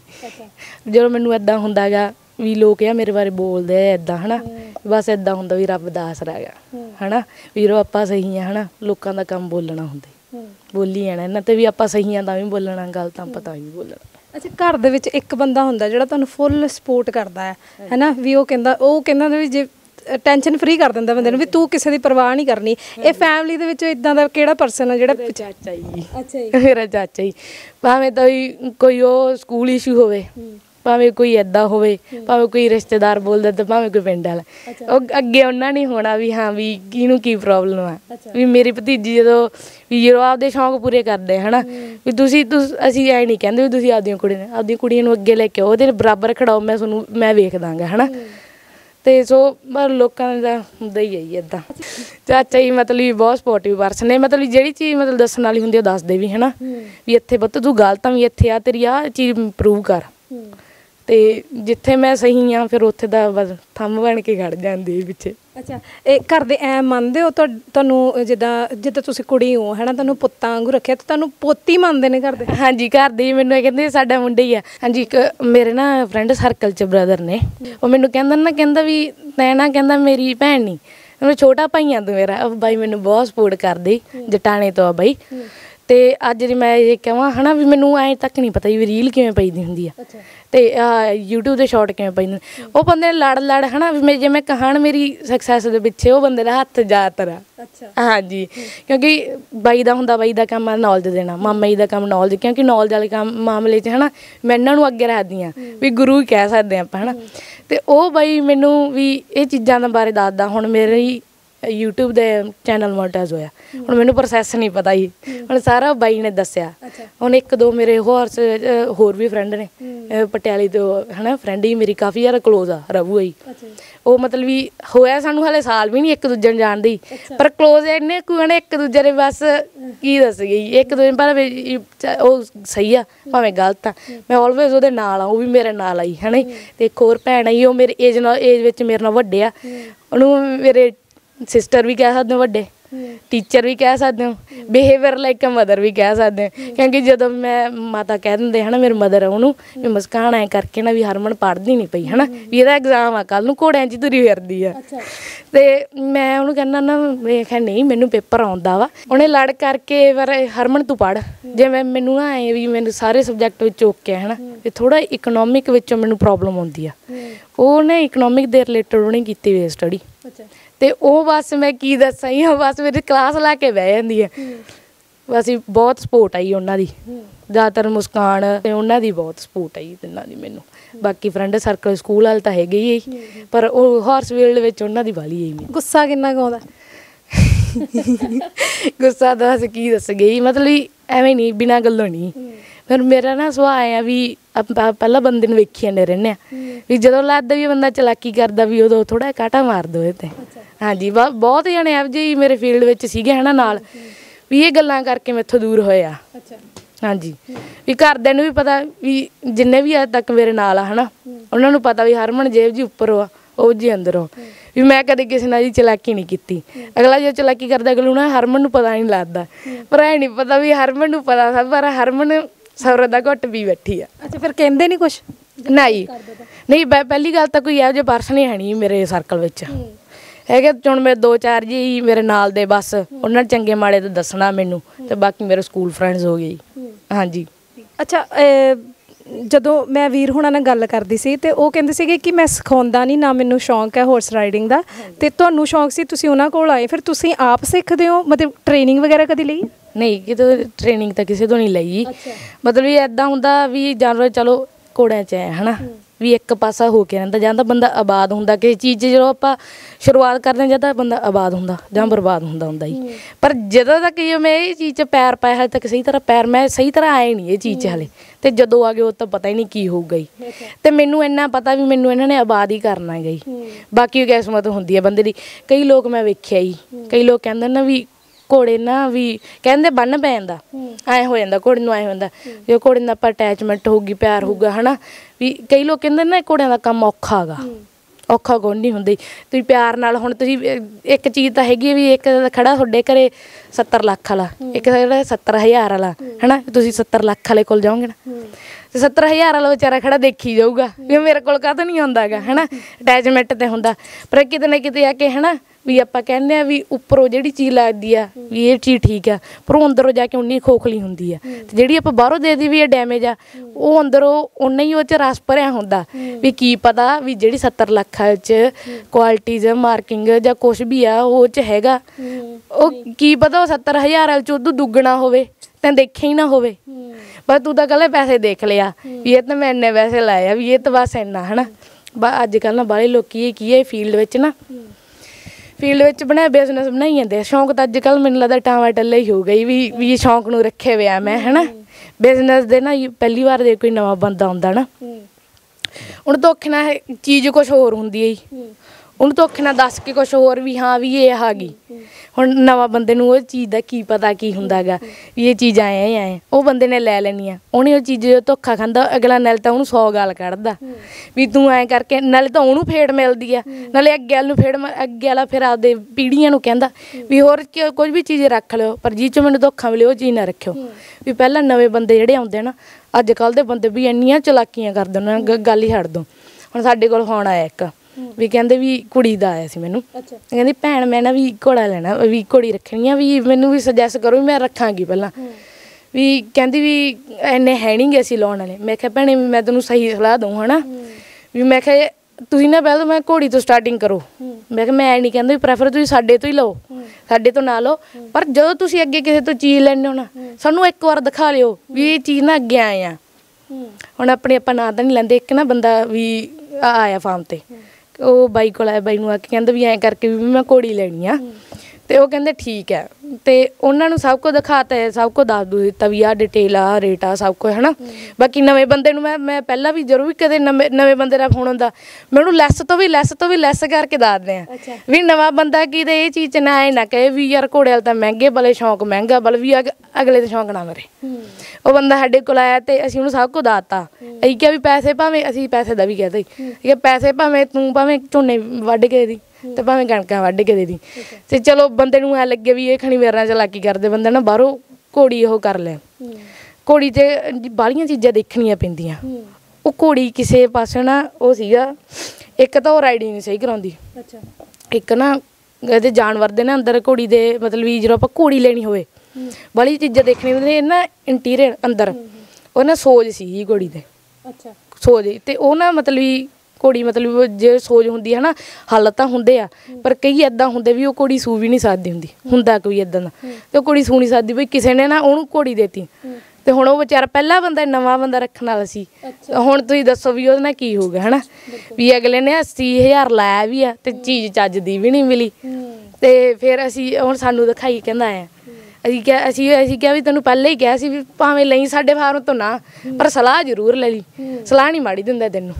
ਜਦੋਂ ਮੈਨੂੰ ਐਦਾਂ ਹੁੰਦਾਗਾ ਵੀ ਲੋਕ ਆ ਮੇਰੇ ਬਾਰੇ ਬੋਲਦੇ ਆ ਐਦਾਂ ਹਨਾ? ਬਸ ਐਦਾਂ ਹੁੰਦਾ ਵੀ ਰੱਬ ਦਾ ਆਸਰਾ ਹੈਗਾ ਹਨਾ? ਵੀਰੋ ਆਪਾਂ ਸਹੀ ਆ ਹਨਾ? ਲੋਕਾਂ ਦਾ ਕੰਮ ਬੋਲਣਾ ਹੁੰਦਾ। ਬੋਲੀ ਜਾਣਾ ਇਹਨਾਂ ਤੇ ਵੀ ਆਪਾਂ ਸਹੀ ਆ ਤਾਂ ਵੀ ਬੋਲਣਾ ਗਲਤ ਤਾਂ ਪਤਾ ਵੀ ਬੋਲਣਾ। ਅੱਛਾ ਘਰ ਦੇ ਵਿੱਚ ਇੱਕ ਬੰਦਾ ਹੁੰਦਾ ਜਿਹੜਾ ਤੁਹਾਨੂੰ ਫੁੱਲ ਸਪੋਰਟ ਕਰਦਾ ਹੈ ਹੈਨਾ? ਵੀ ਉਹ ਕਹਿੰਦਾ ਉਹ ਕਹਿੰਦਾ ਵੀ ਜੇ ਟੈਨਸ਼ਨ ਫ੍ਰੀ ਕਰ ਦਿੰਦਾ ਬੰਦੇ ਨੂੰ ਵੀ ਤੂੰ ਕਿਸੇ ਦੀ ਪਰਵਾਹ ਨਹੀਂ ਕਰਨੀ। ਇਹ ਫੈਮਿਲੀ ਦੇ ਵਿੱਚ ਇਦਾਂ ਦਾ ਕਿਹੜਾ ਪਰਸਨ ਹੈ ਜਿਹੜਾ ਚਾਚਾ ਜੀ। ਅੱਛਾ ਜੀ। ਮੇਰਾ ਚਾਚਾ ਜੀ। ਭਾਵੇਂ ਤਾਂ ਕੋਈ ਉਹ ਸਕੂਲ ਇਸ਼ੂ ਹੋਵੇ ਭਾਵੇਂ ਕੋਈ ਐਦਾਂ ਹੋਵੇ ਭਾਵੇਂ ਕੋਈ ਰਿਸ਼ਤੇਦਾਰ ਬੋਲਦਾ ਤੇ ਭਾਵੇਂ ਕੋਈ ਪਿੰਡ ਵਾਲਾ। ਉਹ ਅੱਗੇ ਉਹਨਾਂ ਨਹੀਂ ਹੋਣਾ ਵੀ ਹਾਂ ਵੀ ਕਿਹਨੂੰ ਕੀ ਪ੍ਰੋਬਲਮ ਆ। ਵੀ ਮੇਰੀ ਭਤੀਜੀ ਜਦੋਂ ਵੀ ਜਦੋਂ ਆਪਦੇ ਸ਼ੌਂਕ ਪੂਰੇ ਕਰਦੇ ਆ, ਹਨਾ। ਵੀ ਤੁਸੀਂ ਤੁਸ- ਅਸੀਂ ਐ ਨਹੀਂ ਕਹਿੰਦੇ ਵੀ ਤੁਸੀਂ ਆਪਦੀਆਂ ਕੁੜੀਆਂ ਨੇ ਆਪਦੀਆਂ ਕੁੜੀਆਂ ਨੂੰ ਅੱਗੇ ਲੈ ਕੇ ਆਓ ਉਹਦੇ ਬਰਾਬਰ ਖੜਾਓ ਮੈਂ ਤੁਹਾਨੂੰ ਮੈਂ ਵੇਖ ਦਾਂਗਾ ਹਨਾ। ਤੇ ਸੋ ਪਰ ਲੋਕਾਂ ਦਾ ਹੁੰਦਾ ਹੀ ਹੈ ਜੀ ਇਦਾਂ ਚਾਚਾ ਜੀ ਮਤਲਬ ਬਹੁਤ ਸਪੋਰਟਿਵ ਪਰਸਨ ਨੇ। ਮਤਲਬ ਜਿਹੜੀ ਚੀਜ਼ ਮਤਲਬ ਦੱਸਣ ਵਾਲੀ ਹੁੰਦੀ ਉਹ ਦੱਸਦੇ ਵੀ ਹਨਾ? ਵੀ ਇੱਥੇ ਬੱਤ ਤੂੰ ਗਲਤ ਆ ਵੀ ਇੱਥੇ ਆ ਤੇਰੀ ਆ ਚੀਜ਼ ਇੰਪਰੂਵ ਕਰ। ਤੇ ਜਿੱਥੇ ਮੈਂ ਸਹੀ ਆ ਫਿਰ ਉੱਥੇ ਦਾ ਬਸ ਥੰਮ ਬਣ ਕੇ ਖੜ ਜਾਂਦੀ ਪਿੱਛੇ। ਅੱਛਾ ਇਹ ਘਰ ਦੇ ਐ ਮੰਨਦੇ ਹੋ ਤੁਹਾ- ਤੁਹਾਨੂੰ ਜਿੱਦਾਂ ਜਿੱਦਾਂ ਤੁਸੀਂ ਕੁੜੀ ਹੋ ਹੈਨਾ ਤੁਹਾਨੂੰ ਪੁੱਤਾਂ ਵਾਂਗੂ ਰੱਖਿਆ ਤੇ ਤੁਹਾਨੂੰ ਪੋਤੀ ਮੰਨਦੇ ਨੇ ਘਰ ਦੇ? ਹਾਂਜੀ ਘਰ ਦੇ ਮੈਨੂੰ ਇਹ ਕਹਿੰਦੇ ਸਾਡਾ ਮੁੰਡਾ ਹੀ ਆ। ਹਾਂਜੀ ਇੱਕ ਮੇਰੇ ਨਾ ਫਰੈਂਡ ਸਰਕਲ ਚ ਬ੍ਰਦਰ ਨੇ। ਉਹ ਮੈਨੂੰ ਕਹਿੰਦਾ ਨਾ ਕਹਿੰਦਾ ਵੀ ਤੈਂ ਨਾ ਕਹਿੰਦਾ ਮੇਰੀ ਭੈਣ ਨਹੀਂ ਉਹਨੂੰ ਛੋਟਾ ਭਾਈ ਆ ਤੂੰ ਮੇਰਾ ਬਾਈ ਮੈਨੂੰ ਬਹੁਤ ਸਪੋਰਟ ਕਰਦੇ ਜਟਾਣੇ ਤੋਂ ਆ ਬਾਈ। ਤੇ ਅੱਜ ਜੇ ਮੈਂ ਇਹ ਕਹਾਂ ਹਨਾ ਵੀ ਮੈਨੂੰ ਐਂ ਤੱਕ ਨਹੀਂ ਪਤਾ ਵੀ ਰੀਲ ਕਿਵੇਂ ਪਈਦੀ ਹੁੰਦੀ ਆ। ਤੇ YouTube ਦੇ ਸ਼ਾਰਟ ਕਿਵੇਂ ਨੇ। ਉਹ ਬੰਦੇ ਲੜ ਲੜ ਹਨਾ ਵੀ ਜੇ ਮੈਂ ਕਹਾਣ ਮੇਰੀ ਸਕਸੈਸ ਦੇ ਪਿੱਛੇ ਉਹ ਬੰਦੇ ਦਾ ਹੱਥ ਜ਼ਿਆਦਾਤਰ ਆ। ਅੱਛਾ। ਹਾਂਜੀ। ਕਿਉਂਕਿ ਬਾਈ ਦਾ ਹੁੰਦਾ ਬਾਈ ਦਾ ਕੰਮ ਆ ਨੌਲੇਜ ਦੇਣਾ ਮਾਮਾ ਜੀ ਦਾ ਕੰਮ ਨੌਲੇਜ ਕਿਉਂਕਿ ਨੌਲੇਜ ਵਾਲੇ ਕੰਮ ਮਾਮਲੇ 'ਚ ਹਨਾ ਮੈਂ ਇਹਨਾਂ ਨੂੰ ਅੱਗੇ ਰੱਖਦੀ ਆ ਵੀ ਗੁਰੂ ਹੀ ਕਹਿ ਸਕਦੇ ਆਪਾਂ ਹਨਾ। ਤੇ ਉਹ ਬਾਈ ਮੈਨੂੰ ਵੀ ਇਹ ਚੀਜ਼ਾਂ ਦੇ ਬਾਰੇ ਦੱਸਦਾ ਹੁਣ ਮੇਰੀ YouTube ਦੇ ਚੈਨਲ ਮੋਨਟਾਈਜ਼ ਹੋਇਆ। ਹੁਣ ਮੈਨੂੰ ਪ੍ਰੋਸੈਸ ਨਹੀਂ ਪਤਾ ਜੀ। ਹੁਣ ਸਾਰਾ ਬਾਈ ਨੇ ਦੱਸਿਆ। ਹੁਣ ਇੱਕ ਦੋ ਮੇਰੇ ਹੋਰ ਹੋਰ ਵੀ ਫਰੈਂਡ ਨੇ। ਪਟਿਆਲੇ ਤੋਂ ਹਨਾ ਫਰੈਂਡ ਹੀ ਮੇਰੀ ਕਾਫੀ ਜ਼ਿਆਦਾ ਕਲੋਜ਼ ਆ ਰਵੂ ਆਈ ਉਹ ਮਤਲਬ ਵੀ ਹੋਇਆ ਸਾਨੂੰ ਹਲੇ ਸਾਲ ਵੀ ਨਹੀਂ ਇੱਕ ਦੂਜੇ ਨੂੰ ਜਾਣਦੇ ਹੀ ਪਰ ਕਲੋਜ਼ ਇੰਨੇ ਕੁ ਨੇ ਇੱਕ ਦੂਜੇ ਦੇ ਬਸ ਕੀ ਦੱਸ ਗਈ ਇੱਕ ਦੂਜੇ ਨੂੰ ਪਰ ਉਹ ਸਹੀ ਆ ਭਾਵੇਂ ਗਲਤ ਆ। ਮੈਂ ਆਲਵੇਜ਼ ਉਹਦੇ ਨਾਲ ਆ ਉਹ ਵੀ ਮੇਰੇ ਨਾਲ ਆਈ ਹਨਾ। ਤੇ ਇੱਕ ਹੋਰ ਭੈਣ ਆਈ ਉਹ ਮੇਰੇ ਏਜ ਨਾਲ ਏਜ ਵਿੱਚ ਮੇਰੇ ਨਾਲ ਵੱਡੇ ਆ। ਉਹਨੂੰ ਮੇਰੇ ਸਿਸਟਰ ਵੀ ਕਹਿ ਸਕਦੇ ਹੋ ਵੱਡੇ ਟੀਚਰ ਵੀ ਕਹਿ ਸਕਦੇ ਹੋ ਬਿਹੇਵੀਅਰ ਲਾਈਕ ਅ ਮਦਰ ਵੀ ਕਹਿ ਸਕਦੇ ਹੋ। ਕਿਉਂਕਿ ਜਦੋਂ ਮੈਂ ਮਾਤਾ ਕਹਿ ਦਿੰਦੇ ਹਨਾ ਮੇਰੇ ਮਦਰ ਉਹਨੂੰ ਵੀ ਮੁਸਕਾਨ ਐ ਕਰਕੇ ਨਾ ਵੀ ਹਰਮਨ ਪੜ੍ਹਦੀ ਨਹੀਂ ਪਈ ਹਨਾ ਵੀ ਇਹਦਾ ਐਗਜ਼ਾਮ ਆ ਕੱਲ ਨੂੰ ਘੋੜਿਆਂ 'ਚ ਤੁਰੀ ਫਿਰਦੀ ਆ। ਤੇ ਮੈਂ ਉਹਨੂੰ ਕਹਿੰਦਾ ਨਾ ਮੈਂ ਕਿਹਾ ਨਹੀਂ ਮੈਨੂੰ ਪੇਪਰ ਆਉਂਦਾ ਵਾ ਉਹਨੇ ਲੜ ਕਰਕੇ ਪਰ ਹਰਮਨ ਤੂੰ ਪੜ੍ਹ। ਜਿਵੇਂ ਮੈਨੂੰ ਨਾ ਐ ਵੀ ਮੈਨੂੰ ਸਾਰੇ ਸਬਜੈਕਟ ਵਿੱਚ ਓਕੇ ਹੈ ਹਨਾ ਤੇ ਥੋੜਾ ਇਕਨੋਮਿਕ ਵਿੱਚੋਂ ਮੈਨੂੰ ਪ੍ਰੋਬਲਮ ਆਉਂਦੀ ਆ। ਉਹ ਨੇ ਇਕਨੋਮਿਕ ਦੇ ਰਿਲੇਟਡ ਉਹਨੇ ਕੀਤੀ ਹੋਈ ਸਟੱਡੀ ਅੱਛਾ। ਤੇ ਉਹ ਬਸ ਮੈਂ ਕੀ ਦੱਸਾਂ ਹੀ ਬਸ ਮੇਰੀ ਕਲਾਸ ਲਾ ਕੇ ਬਹਿ ਜਾਂਦੀ ਹੈ। ਬਸ ਹੀ ਬਹੁਤ ਸਪੋਰਟ ਆਈ ਉਹਨਾਂ ਦੀ। ਜ਼ਿਆਦਾਤਰ ਮੁਸਕਾਨ ਤੇ ਉਹਨਾਂ ਦੀ ਬਹੁਤ ਸਪੋਰਟ ਆਈ ਤਿੰਨਾਂ ਦੀ ਮੈਨੂੰ। ਬਾਕੀ ਫਰੈਂਡ ਸਰਕਲ ਸਕੂਲ ਵਾਲ ਤਾਂ ਹੈਗੇ ਹੀ ਪਰ ਉਹ ਹਾਰਸਫੀਲਡ ਵਿੱਚ ਉਹਨਾਂ ਦੀ ਵਾਲੀ ਹੈ ਮੈਨੂੰ ਗੁੱਸਾ ਕਿੰਨਾ ਕੁ ਆਉਂਦਾ? ਗੁੱਸਾ ਅਸੀਂ ਕੀ ਦੱਸ ਗਈ ਮਤਲਬ ਐਵੇਂ ਨਹੀਂ ਬਿਨਾਂ ਗੱਲੋਂ ਨਹੀਂ। ਫਿਰ ਮੇਰਾ ਨਾ ਸੁਭਾਅ ਆਇਆ ਵੀ ਆਪਾਂ ਪਹਿਲਾਂ ਬੰਦੇ ਨੂੰ ਵੇਖੀ ਜਾਂਦੇ ਰਹਿੰਦੇ ਆ। ਵੀ ਜਦੋਂ ਲੱਗਦਾ ਵੀ ਬੰਦਾ ਚਲਾਕੀ ਕਰਦਾ ਵੀ ਉਦੋਂ ਥੋੜਾ ਕਾਟਾ ਮਾਰ ਦੋ ਇਹ ਤੇ। ਹਾਂਜੀ ਬਹੁਤ ਜਣੇ ਆ ਜੀ ਮੇਰੇ ਫੀਲਡ ਵਿੱਚ ਸੀਗੇ ਹਨਾ ਨਾਲ। ਵੀ ਇਹ ਗੱਲਾਂ ਕਰਕੇ ਮੈਥੋਂ ਦੂਰ ਹੋਏ ਆ। ਹਾਂਜੀ। ਵੀ ਘਰਦਿਆਂ ਨੂੰ ਵੀ ਪਤਾ ਵੀ ਜਿੰਨੇ ਵੀ ਅੱਜ ਤੱਕ ਮੇਰੇ ਨਾਲ ਆ ਹਨਾ ਉਹਨਾਂ ਨੂੰ ਪਤਾ ਵੀ ਹਰਮਨ ਜੇਬ ਜੀ ਉੱਪਰ ਆ ਉਹ ਜੀ ਅੰਦਰੋਂ ਵੀ ਮੈਂ ਕਦੇ ਕਿਸੇ ਨਾਲ ਜੀ ਚਲਾਕੀ ਨਹੀਂ ਕੀਤੀ। ਅਗਲਾ ਜੇ ਚਲਾਕੀ ਕਰਦਾ ਅਗਲੇ ਨਾ ਹਰਮਨ ਨੂੰ ਪਤਾ ਨਹੀਂ ਲੱਗਦਾ। ਪਰ ਐ ਨਹੀਂ ਪਤਾ ਵੀ ਹਰਮਨ ਨੂੰ ਪਤਾ ਸਭ ਪਰ ਹਰਮਨ ਸੌਰੇ ਦਾ ਘੁੱਟ ਵੀ ਬੈਠੀ ਆ। ਅੱਛਾ ਫਿਰ ਕਹਿੰਦੇ ਨਹੀਂ ਕੁਛ? ਨਹੀਂ। ਨਹੀਂ ਪਹਿ- ਪਹਿਲੀ ਗੱਲ ਤਾਂ ਕੋਈ ਇਹੋ ਜਿਹੇ ਪਰਸਨ ਹੀ ਹੈ ਨਹੀਂ ਮੇਰੇ ਸਰਕਲ ਵਿੱਚ। ਹੈਗੇ ਹੁਣ ਮੇਰੇ ਦੋ ਚਾਰ ਜੀ ਮੇਰੇ ਨਾਲ ਦੇ ਬਸ ਉਹਨਾਂ ਨੇ ਚੰਗੇ ਮਾੜੇ ਤੇ ਦੱਸਣਾ ਮੈਨੂੰ ਤੇ ਬਾਕੀ ਮੇਰੇ ਸਕੂਲ ਫਰੈਂਡਸ ਹੋ ਗਏ। ਹਾਂਜੀ। ਅੱਛਾ ਜਦੋਂ ਮੈਂ ਵੀਰ ਹੁਣਾਂ ਨਾਲ ਗੱਲ ਕਰਦੀ ਸੀ ਤੇ ਉਹ ਕਹਿੰਦੇ ਸੀਗੇ ਕਿ ਮੈਂ ਸਿਖਾਉਂਦਾ ਨਹੀਂ ਨਾ ਮੈਨੂੰ ਸ਼ੌਂਕ ਹੈ ਹਾਰਸ ਰਾਈਡਿੰਗ ਦਾ। ਤੇ ਤੁਹਾਨੂੰ ਸ਼ੌਂਕ ਸੀ ਤੁਸੀਂ ਉਹਨਾਂ ਕੋਲ ਆਏ ਫਿਰ ਤੁਸੀਂ ਆਪ ਸਿੱਖਦੇ ਹੋ? ਮਤਲਬ ਟ੍ਰੇਨਿੰਗ ਵਗੈਰਾ ਕਦੀ ਲਈ ਨਹੀਂ ਕਿਤੇ ਟ੍ਰੇਨਿੰਗ ਤਾਂ ਕਿਸੇ ਤੋਂ ਨਹੀਂ ਲਈ। ਮਤਲਬ ਵੀ ਐਦਾਂ ਹੁੰਦਾ ਵੀ ਜਾਨਵਰ ਚਲੋ ਘੋੜਿਆਂ 'ਚ ਹੈ ਹਨਾ? ਵੀ ਇੱਕ ਪਾਸਾ ਹੋ ਕੇ ਰਹਿੰਦਾ ਜਾਂ ਤਾਂ ਬੰਦਾ ਆਬਾਦ ਹੁੰਦਾ ਕਿਸੇ ਚੀਜ਼ 'ਚ ਜਦੋਂ ਆਪਾਂ ਸ਼ੁਰੂਆਤ ਕਰਦੇ ਹਾਂ ਜਾਂ ਤਾਂ ਬੰਦਾ ਆਬਾਦ ਹੁੰਦਾ ਜਾਂ ਬਰਬਾਦ ਹੁੰਦਾ ਹੁੰਦਾ ਹੀ। ਪਰ ਜਦੋਂ ਤੱਕ ਇਹ ਮੈਂ ਇਹ ਚੀਜ਼ 'ਚ ਪੈਰ ਪਾਇਆ ਹਲੇ ਤੱਕ ਸਹੀ ਤਰ੍ਹਾਂ ਪੈਰ ਮੈਂ ਸਹੀ ਤਰ੍ਹਾਂ ਆਏ ਨਹੀਂ ਇਹ ਚੀਜ਼ 'ਚ ਹਲੇ। ਤੇ ਜਦੋਂ ਆ ਗਏ ਉਹ ਤਾਂ ਪਤਾ ਹੀ ਨਹੀਂ ਕੀ ਹੋਊਗਾ ਹੀ। ਤੇ ਮੈਨੂੰ ਇੰਨਾ ਪਤਾ ਵੀ ਮੈਨੂੰ ਇਹਨਾਂ ਨੇ ਆਬਾਦ ਹੀ ਕਰਨਾ ਹੀ। ਬਾਕੀ ਉਹ ਕਿਸਮਤ ਹੁੰਦੀ ਹੈ ਬੰਦੇ ਦੀ। ਕਈ ਲੋਕ ਮੈਂ ਵੇਖਿਆ ਹੀ। ਕਈ ਲੋਕ ਕਹਿੰਦੇ ਨਾ ਵੀ ਘੋੜੇ ਨਾ ਵੀ ਕਹਿੰਦੇ ਬੰਨ ਪੈ ਜਾਂਦਾ। ਐ ਹੋ ਜਾਂਦਾ ਘੋੜੇ ਨੂੰ ਐ ਹੋ ਜਾਂਦਾ। ਜੇ ਘੋੜੇ ਨਾਲ ਆਪਾਂ ਅਟੈਚਮੈਂਟ ਹੋਊਗੀ ਪਿਆਰ ਹੋਊਗਾ ਹਨਾ। ਵੀ ਕਈ ਲੋਕ ਕਹਿੰਦੇ ਨਾ ਘੋੜਿਆਂ ਦਾ ਕੰਮ ਔਖਾ ਹੈਗਾ। ਔਖਾ ਕੋਈ ਨਹੀਂ ਹੁੰਦੀ। ਤੁਸੀਂ ਪਿਆਰ ਨਾਲ ਹੁਣ ਤੁਸੀਂ ਇੱਕ ਚੀਜ਼ ਤਾਂ ਹੈਗੀ ਵੀ ਇੱਕ ਖੜਾ ਤੁਹਾਡੇ ਘਰੇ 70 ਲੱਖ ਵਾਲਾ ਇੱਕ ਜਿਹੜਾ 70000 ਵਾਲਾ ਹਨਾ? ਤੁਸੀਂ 70 ਲੱਖ ਵਾਲੇ ਕੋਲ ਜਾਓਗੇ ਨਾ। ਤੇ 70000 ਵਾਲਾ ਵਿਚਾਰਾ ਖੜਾ ਦੇਖੀ ਜਾਊਗਾ ਵੀ ਮੇਰੇ ਕੋਲ ਕਾਹਤੋਂ ਨਹੀਂ ਆਉਂਦਾਗਾ ਹਨਾ? ਅਟੈਚਮੈਂਟ ਤੇ ਹੁੰਦਾ। ਪਰ ਕਿਤੇ ਨਾ ਕਿਤੇ ਆ ਕੇ ਹਨਾ? ਵੀ ਆਪਾਂ ਕਹਿੰਦੇ ਆ ਵੀ ਉੱਪਰੋਂ ਜਿਹੜੀ ਚੀਜ਼ ਲੱਗਦੀ ਆ ਵੀ ਇਹ ਚੀਜ਼ ਠੀਕ ਆ ਪਰ ਉਹ ਅੰਦਰੋਂ ਜਾ ਕੇ ਉਨੀ ਖੋਖਲੀ ਹੁੰਦੀ ਆ। ਤੇ ਜਿਹੜੀ ਆਪਾਂ ਬਾਹਰੋਂ ਦੇ ਦੀ ਵੀ ਇਹ ਡੈਮੇਜ ਆ ਉਹ ਅੰਦਰੋਂ ਉਨਾ ਹੀ ਉਹ ਚ ਰਸ ਭਰਿਆ ਹੁੰਦਾ ਵੀ ਕੀ ਪਤਾ ਵੀ ਜਿਹੜੀ 70 ਲੱਖਾਂ ਚ ਕੁਆਲਿਟੀਜ਼ ਮਾਰਕਿੰਗ ਜਾਂ ਕੁਝ ਵੀ ਆ ਉਹ ਚ ਹੈਗਾ। ਉਹ ਕੀ ਪਤਾ ਉਹ 70000 ਵਾਲ ਚ ਉਦੋਂ ਦੁੱਗਣਾ ਹੋਵੇ ਤੈਂ ਦੇਖਿਆ ਹੀ ਨਾ ਹੋਵੇ। ਬਸ ਤੂੰ ਤਾਂ ਕੱਲੇ ਪੈਸੇ ਦੇਖ ਲਿਆ ਵੀ ਇਹ ਤਾਂ ਮੈਂ ਇੰਨੇ ਪੈਸੇ ਲਾਏ ਆ ਵੀ ਇਹ ਤਾਂ ਬਸ ਇੰਨਾ ਹਨਾ। ਬਾ ਅੱਜ ਕੱਲ ਨਾ ਬਾਹਲੇ ਲੋਕੀ ਇਹ ਕੀ ਹੈ ਫੀਲਡ ਵਿੱਚ ਨਾ ਫੀਲਡ ਵਿੱਚ ਬਣਾਇਆ ਬਿਜ਼ਨਸ ਬਣਾਈ ਜਾਂਦੇ ਆ। ਸ਼ੌਂਕ ਤਾਂ ਅੱਜ ਕੱਲ ਮੈਨੂੰ ਲੱਗਦਾ ਟਾਵਾ ਟੱਲੇ ਹੀ ਹੋ ਗਈ ਵੀ ਵੀ ਇਹ ਸ਼ੌਂਕ ਨੂੰ ਰੱਖੇ ਹੋਇਆ ਮੈਂ ਹਨਾ? ਬਿਜ਼ਨਸ ਦੇ ਨਾ ਇਹ ਪਹਿਲੀ ਵਾਰ ਦੇ ਕੋਈ ਨਵਾਂ ਬੰਦਾ ਆਉਂਦਾ ਨਾ। ਹੁਣ ਧੋਖੇ ਨਾਲ ਇਹ ਚੀਜ਼ ਕੁਝ ਹੋਰ ਹੁੰਦੀ ਹੈ ਜੀ। ਉਹਨੂੰ ਧੋਖੇ ਨਾਲ ਦੱਸ ਕੇ ਕੁਝ ਹੋਰ ਵੀ, ਹਾਂ ਵੀ ਇਹ ਆ ਗਈ ਹੁਣ ਨਵਾਂ ਬੰਦੇ ਨੂੰ ਉਹ ਚੀਜ਼ ਦਾ ਕੀ ਪਤਾ ਕੀ ਹੁੰਦਾਗਾ, ਵੀ ਇਹ ਚੀਜ਼ ਆਏ ਆ ਆਏ ਉਹ ਬੰਦੇ ਨੇ ਲੈ ਲੈਣੀ ਆ। ਉਹਨੇ ਉਹ ਚੀਜ਼ ਜਦੋਂ ਧੋਖਾ ਖਾਂਦਾ, ਅਗਲਾ ਨਾਲ ਤਾਂ ਉਹਨੂੰ 100 ਗੱਲ ਕੱਢਦਾ। ਵੀ ਤੂੰ ਐਂ ਕਰਕੇ, ਨਾਲੇ ਤਾਂ ਉਹਨੂੰ ਫੇੜ ਮਿਲਦੀ ਆ। ਨਾਲੇ ਅੱਗੇ ਵਾਲ ਨੂੰ ਫੇੜ ਮ- ਅੱਗੇ ਵਾਲਾ ਫਿਰ ਆਪਦੇ ਪੀੜ੍ਹੀਆਂ ਨੂੰ ਕਹਿੰਦਾ ਵੀ ਹੋਰ ਕੁਝ ਵੀ ਚੀਜ਼ ਰੱਖ ਲਿਓ, ਪਰ ਜੀ ਚ ਮੈਨੂੰ ਧੋਖਾ ਮਿਲੇ ਉਹ ਚੀਜ਼ ਨਾ ਰੱਖਿਓ। ਵੀ ਪਹਿਲਾਂ ਨਵੇਂ ਬੰਦੇ ਜਿਹੜੇ ਆਉਂਦੇ ਨਾ, ਅੱਜ ਕੱਲ ਦੇ ਬੰਦੇ ਵੀ ਇੰਨੀਆਂ ਚਲਾਕੀਆਂ ਕਰਦੇ ਉਹਨਾਂ ਗੱਲ ਹੀ ਛੱਡ ਦੋ। ਹੁਣ ਸਾਡੇ ਕੋਲ ਫੋਨ ਆਇਆ ਇੱਕ। ਵੀ ਕਹਿੰਦੇ ਵੀ ਕੁੜੀ ਦਾ ਆਇਆ ਸੀ ਮੈਨੂੰ। ਅੱਛਾ। ਕਹਿੰਦੀ ਭੈਣ ਮੈਂ ਨਾ ਵੀ ਘੋੜਾ ਲੈਣਾ ਵੀ ਘੋੜੀ ਰੱਖਣੀ ਆ ਵੀ ਮੈਨੂੰ ਵੀ ਸੁਜੈਸਟ ਕਰੋ ਵੀ ਮੈਂ ਰੱਖਾਂਗੀ ਪਹਿਲਾਂ। ਵੀ ਕਹਿੰਦੀ ਵੀ ਐਨੇ ਹੈ ਨਹੀਂ ਗੇ ਅਸੀਂ ਲਾਉਣ ਵਾਲੇ। ਮੈਂ ਕਿਹਾ ਭੈਣੇ ਮੈਂ ਤੈਨੂੰ ਸਹੀ ਸਲਾਹ ਦਊਂ ਹਨਾ? ਵੀ ਮੈਂ ਕਿਹਾ ਤੁਸੀਂ ਨਾ ਪਹਿਲਾਂ ਮੈਂ ਘੋੜੀ ਤੋਂ ਸਟਾਰਟਿੰਗ ਕਰੋ। ਮੈਂ ਕਿਹਾ ਮੈਂ ਨਹੀਂ ਕਹਿੰਦਾ ਵੀ ਪ੍ਰੈਫਰ ਤੁਸੀਂ ਸਾਡੇ ਤੋਂ ਹੀ ਲਓ। ਸਾਡੇ ਤੋਂ ਨਾ ਲਓ। ਪਰ ਜਦੋਂ ਤੁਸੀਂ ਅੱਗੇ ਕਿਸੇ ਤੋਂ ਚੀਜ਼ ਲੈਣੇ ਹੋ ਨਾ ਸਾਨੂੰ ਇੱਕ ਵਾਰ ਦਿਖਾ ਲਿਓ ਵੀ ਇਹ ਚੀਜ਼ ਨਾ ਅੱਗੇ ਆਏ ਆ। ਹੁਣ ਆਪਣੇ ਆਪਾਂ ਨਾਂ ਤਾਂ ਨਹੀਂ ਲੈਂਦੇ ਇੱਕ ਨਾ ਬੰਦਾ ਵੀ ਆਇਆ ਫਾਰਮ ਤੇ। ਉਹ ਬਾਈ ਕੋਲ ਆਇਆ, ਬਾਈ ਨੂੰ ਆ ਕੇ ਕਹਿੰਦਾ ਵੀ ਐਂ ਕਰਕੇ ਵੀ ਮੈਂ ਘੋੜੀ ਲੈਣੀ ਆ। ਤੇ ਉਹ ਕਹਿੰਦੇ ਠੀਕ ਹੈ। ਤੇ ਉਹਨਾਂ ਨੂੰ ਸਭ ਕੁਝ ਦਿਖਾਤਾ ਹੈ ਸਭ ਕੁਝ ਦੱਸ ਦੂ ਦਿੱਤਾ ਵੀ ਆਹ ਡਿਟੇਲ ਆ ਰੇਟ ਆ ਸਭ ਕੁਝ ਹਨਾ? ਬਾਕੀ ਨਵੇਂ ਬੰਦੇ ਨੂੰ ਮੈਂ ਮੈਂ ਪਹਿਲਾਂ ਵੀ ਜ਼ਰੂਰ ਕਦੇ ਨਵੇਂ ਨਵੇਂ ਬੰਦੇ ਦਾ ਫੋਨ ਹੁੰਦਾ ਮੈਂ ਉਹਨੂੰ ਲੈਸ ਤੋਂ ਵੀ ਲੈਸ ਤੋਂ ਵੀ ਲੈਸ ਕਰਕੇ ਦੱਸਦੇ ਆ ਵੀ ਨਵਾਂ ਬੰਦਾ ਕਿਤੇ ਇਹ ਚੀਜ਼ ਚ ਨਾ ਆਏ ਨਾ ਕਹੇ ਵੀ ਯਾਰ ਘੋੜੇ ਵਾਲ ਤਾਂ ਮਹਿੰਗੇ ਬਲੇ ਸ਼ੌਂਕ ਮਹਿੰਗਾ ਬਲ ਵੀ ਅਗ- ਅਗਲੇ ਦੇ ਸ਼ੌਂਕ ਨਾ ਮਰੇ। ਉਹ ਬੰਦਾ ਸਾਡੇ ਕੋਲ ਆਇਆ ਤੇ ਅਸੀਂ ਉਹਨੂੰ ਸਭ ਕੁਝ ਦੱਸਤਾ। ਅਸੀਂ ਕਿਹਾ ਵੀ ਪੈਸੇ ਭਾਵੇਂ ਅਸੀਂ ਪੈਸੇ ਦਾ ਵੀ ਕਹਤਾ ਕਿ ਪੈਸੇ ਭਾਵੇਂ ਤੂੰ ਭਾਵੇਂ ਝੋਨੇ ਵੱਢ ਕੇ ਦੀ ਤੇ ਭਾਵੇਂ ਕਣਕਾਂ ਵੱਢ ਕੇ ਦੇ ਦੀ। ਤੇ ਚਲੋ ਬੰਦੇ ਨੂੰ ਐ ਲੱਗੇ ਵੀ ਇਹ ਖਣੀ ਮੇਰੇ ਨਾਲ ਚਲਾਕੀ ਕਰਦੇ ਬੰਦੇ ਨਾ ਬਾਹਰੋਂ ਘੋੜੀ ਉਹ ਕਰ ਲੈ। ਘੋੜੀ ਤੇ ਬਾਹਲੀਆਂ ਚੀਜ਼ਾਂ ਦੇਖਣੀਆਂ ਪੈਂਦੀਆਂ। ਉਹ ਘੋੜੀ ਕਿਸੇ ਪਾਸੇ ਨਾ ਉਹ ਸੀਗਾ ਇੱਕ ਤਾਂ ਉਹ ਰਾਈਡਿੰਗ ਨਹੀਂ ਸਹੀ ਕਰਾਉਂਦੀ। ਅੱਛਾ। ਇੱਕ ਨਾ ਇਹਦੇ ਜਾਨਵਰ ਦੇ ਨਾ ਅੰਦਰ ਘੋੜੀ ਦੇ ਮਤਲਬ ਵੀ ਜਦੋਂ ਆਪਾਂ ਘੋੜੀ ਲੈਣੀ ਹੋਵੇ ਬੜੀ ਚੀਜ਼ਾਂ ਦੇਖਣੀਆਂ ਹੁੰਦੀਆਂ ਨਾ ਇੰਟੀਰੀਅਰ ਅੰਦਰ ਉਹ ਨਾ ਸੋਜ ਸੀ ਘੋੜੀ ਦੇ ਅੱਛਾ। ਸੋਜ ਤੇ ਉਹ ਨਾ ਮਤਲਬ ਵੀ ਘੋੜੀ ਮਤਲਬ ਜੇ ਸੋਜ ਹੁੰਦੀ ਹੈ ਨਾ ਹੱਲ ਤਾਂ ਹੁੰਦੇ ਆ ਪਰ ਕਈ ਐਦਾਂ ਹੁੰਦੇ ਵੀ ਉਹ ਘੋੜੀ ਸੂ ਵੀ ਨਹੀਂ ਸਕਦੀ ਹੁੰਦੀ ਹੁੰਦਾ ਕੋਈ ਐਦਾਂ ਦਾ। ਤੇ ਉਹ ਘੋੜੀ ਸੂ ਨਹੀਂ ਸਕਦੀ ਵੀ ਕਿਸੇ ਨੇ ਨਾ ਉਹਨੂੰ ਘੋੜੀ ਦੇਤੀ। ਤੇ ਹੁਣ ਉਹ ਵਿਚਾਰਾ ਪਹਿਲਾ ਬੰਦਾ ਨਵਾਂ ਬੰਦਾ ਰੱਖਣ ਵਾਲਾ ਸੀ। ਹੁਣ ਤੁਸੀਂ ਦੱਸੋ ਵੀ ਉਹਦੇ ਨਾਲ ਕੀ ਹੋ ਗਿਆ ਹਨਾ? ਵੀ ਅਗਲੇ ਨੇ 80000 ਲਾਇਆ ਵੀ ਆ ਤੇ ਚੀਜ਼ ਚੱਜ ਦੀ ਵੀ ਨਹੀਂ ਮਿਲੀ। ਤੇ ਫਿਰ ਅਸੀਂ ਹੁਣ ਸਾਨੂੰ ਦਿਖਾਈ ਕਹਿੰਦਾ ਆ ਅਸੀਂ ਕਿਹਾ ਅਸੀਂ ਅਸੀਂ ਕਿਹਾ ਵੀ ਤੈਨੂੰ ਪਹਿਲਾਂ ਹੀ ਕਿਹਾ ਸੀ ਵੀ ਭਾਵੇਂ ਲਈ ਸਾਡੇ ਫਾਰਮ ਤੋਂ ਨਾ ਪਰ ਸਲਾਹ ਜ਼ਰੂਰ ਲੈ ਲਈ। ਸਲਾਹ ਨਹੀਂ ਮਾੜੀ ਦਿੰਦਾ ਤੈਨੂੰ।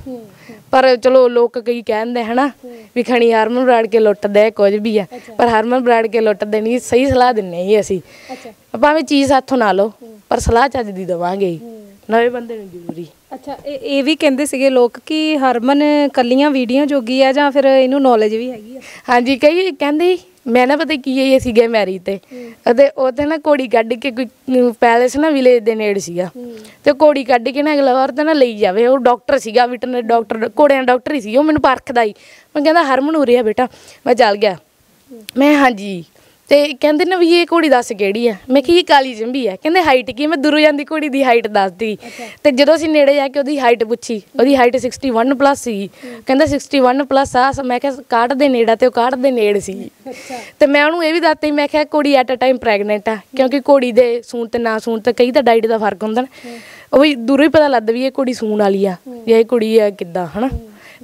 ਪਰ ਚਲੋ ਲੋਕ ਕਈ ਕਹਿੰਦੇ ਹਨਾ ਵੀ ਖਣੀ ਹਰਮਨ ਬਰਾੜ ਕੇ ਲੁੱਟਦੇ ਕੁਝ ਵੀ ਆ ਪਰ ਹਰਮਨ ਬਰਾੜ ਕੇ ਲੁੱਟਦੇ ਨਹੀਂ ਸਹੀ ਸਲਾਹ ਦਿੰਨੇ ਹੀ ਅਸੀਂ। ਅੱਛਾ। ਭਾਵੇਂ ਚੀਜ਼ ਸਾਥੋਂ ਨਾ ਲਓ ਪਰ ਸਲਾਹ ਚੱਜ ਦੀ ਦਵਾਂਗੇ। ਨਵੇਂ ਬੰਦੇ ਨੂੰ ਜ਼ਰੂਰੀ। ਅੱਛਾ ਇਹ ਇਹ ਵੀ ਕਹਿੰਦੇ ਸੀਗੇ ਲੋਕ ਕਿ ਹਰਮਨ ਕੱਲੀਆਂ ਵੀਡੀਓ ਜੋਗੀ ਆ ਜਾਂ ਫਿਰ ਇਹਨੂੰ ਨੌਲੇਜ ਵੀ ਹੈਗੀ ਆ ਹਾਂਜੀ ਕਈ ਕਹਿੰਦੇ ਮੈਂ ਨਾ ਪਤਾ ਕੀ ਹੈ ਅਸੀਂ ਗਏ ਮੈਰੀ ਤੇ। ਅਤੇ ਉਹਤੇ ਨਾ ਕੋੜੀ ਕੱਢ ਕੇ ਕੋਈ ਪੈਲੇਸ ਨਾ ਵਿਲੇਜ ਦੇ ਨੇੜ ਸੀਗਾ। ਤੇ ਕੋੜੀ ਕੱਢ ਕੇ ਨਾ ਅਗਲਾ ਵਾਰ ਤਾਂ ਨਾ ਲਈ ਜਾਵੇ। ਉਹ ਡਾਕਟਰ ਸੀਗਾ ਵਿਟਰਨਰੀ ਡਾਕਟਰ ਕੋੜਿਆਂ ਡਾਕਟਰ ਹੀ ਸੀ। ਉਹ ਮੈਨੂੰ ਪਰਖਦਾ ਹੀ। ਮੈਂ ਕਹਿੰਦਾ ਹਰਮਨ ਉਰੇ ਆ ਬੇਟਾ। ਮੈਂ ਚੱਲ ਗਿਆ। ਮੈਂ ਹਾਂਜੀ। ਤੇ ਕਹਿੰਦੇ ਨਾ ਵੀ ਇਹ ਘੋੜੀ ਦੱਸ ਕਿਹੜੀ ਆ? ਮੈਂ ਕਿਹਾ ਇਹ ਕਾਲੀ ਜੰਬੀ ਆ। ਕਹਿੰਦੇ ਹਾਈਟ ਕੀ ਮੈਂ ਦੂਰੋਂ ਜਾਂਦੀ ਘੋੜੀ ਦੀ ਹਾਈਟ ਦੱਸਦੀ। ਤੇ ਜਦੋਂ ਅਸੀਂ ਨੇੜੇ ਜਾ ਕੇ ਉਹਦੀ ਹਾਈਟ ਪੁੱਛੀ ਉਹਦੀ ਹਾਈਟ 61 ਪਲੱਸ ਸੀ। ਕਹਿੰਦਾ 61 ਪਲੱਸ ਆ ਮੈਂ ਕਿਹਾ 61 ਦੇ ਨੇੜਾ ਤੇ ਉਹ 61 ਦੇ ਨੇੜ ਸੀ। ਤੇ ਮੈਂ ਉਹਨੂੰ ਇਹ ਵੀ ਦੱਸਤਾ ਮੈਂ ਕਿਹਾ ਕੁੜੀ ਐਟ ਅ ਟਾਈਮ ਪ੍ਰੈਗਨੈਂਟ ਆ ਕਿਉਂਕਿ ਘੋੜੀ ਦੇ ਸੂਣ ਤੇ ਨਾ ਸੂਣ ਤੇ ਕਈ ਤਾਂ ਡਾਈਟ ਦਾ ਫ਼ਰਕ ਹੁੰਦਾ ਨਾ। ਉਹ ਵੀ ਦੂਰੋਂ ਹੀ ਪਤਾ ਲੱਗਦਾ ਵੀ ਇਹ ਕੁੜੀ ਸੂਣ ਵਾਲੀ ਆ ਜਾਂ ਇਹ ਕੁੜੀ ਆ ਕਿੱਦਾਂ ਹਨਾ?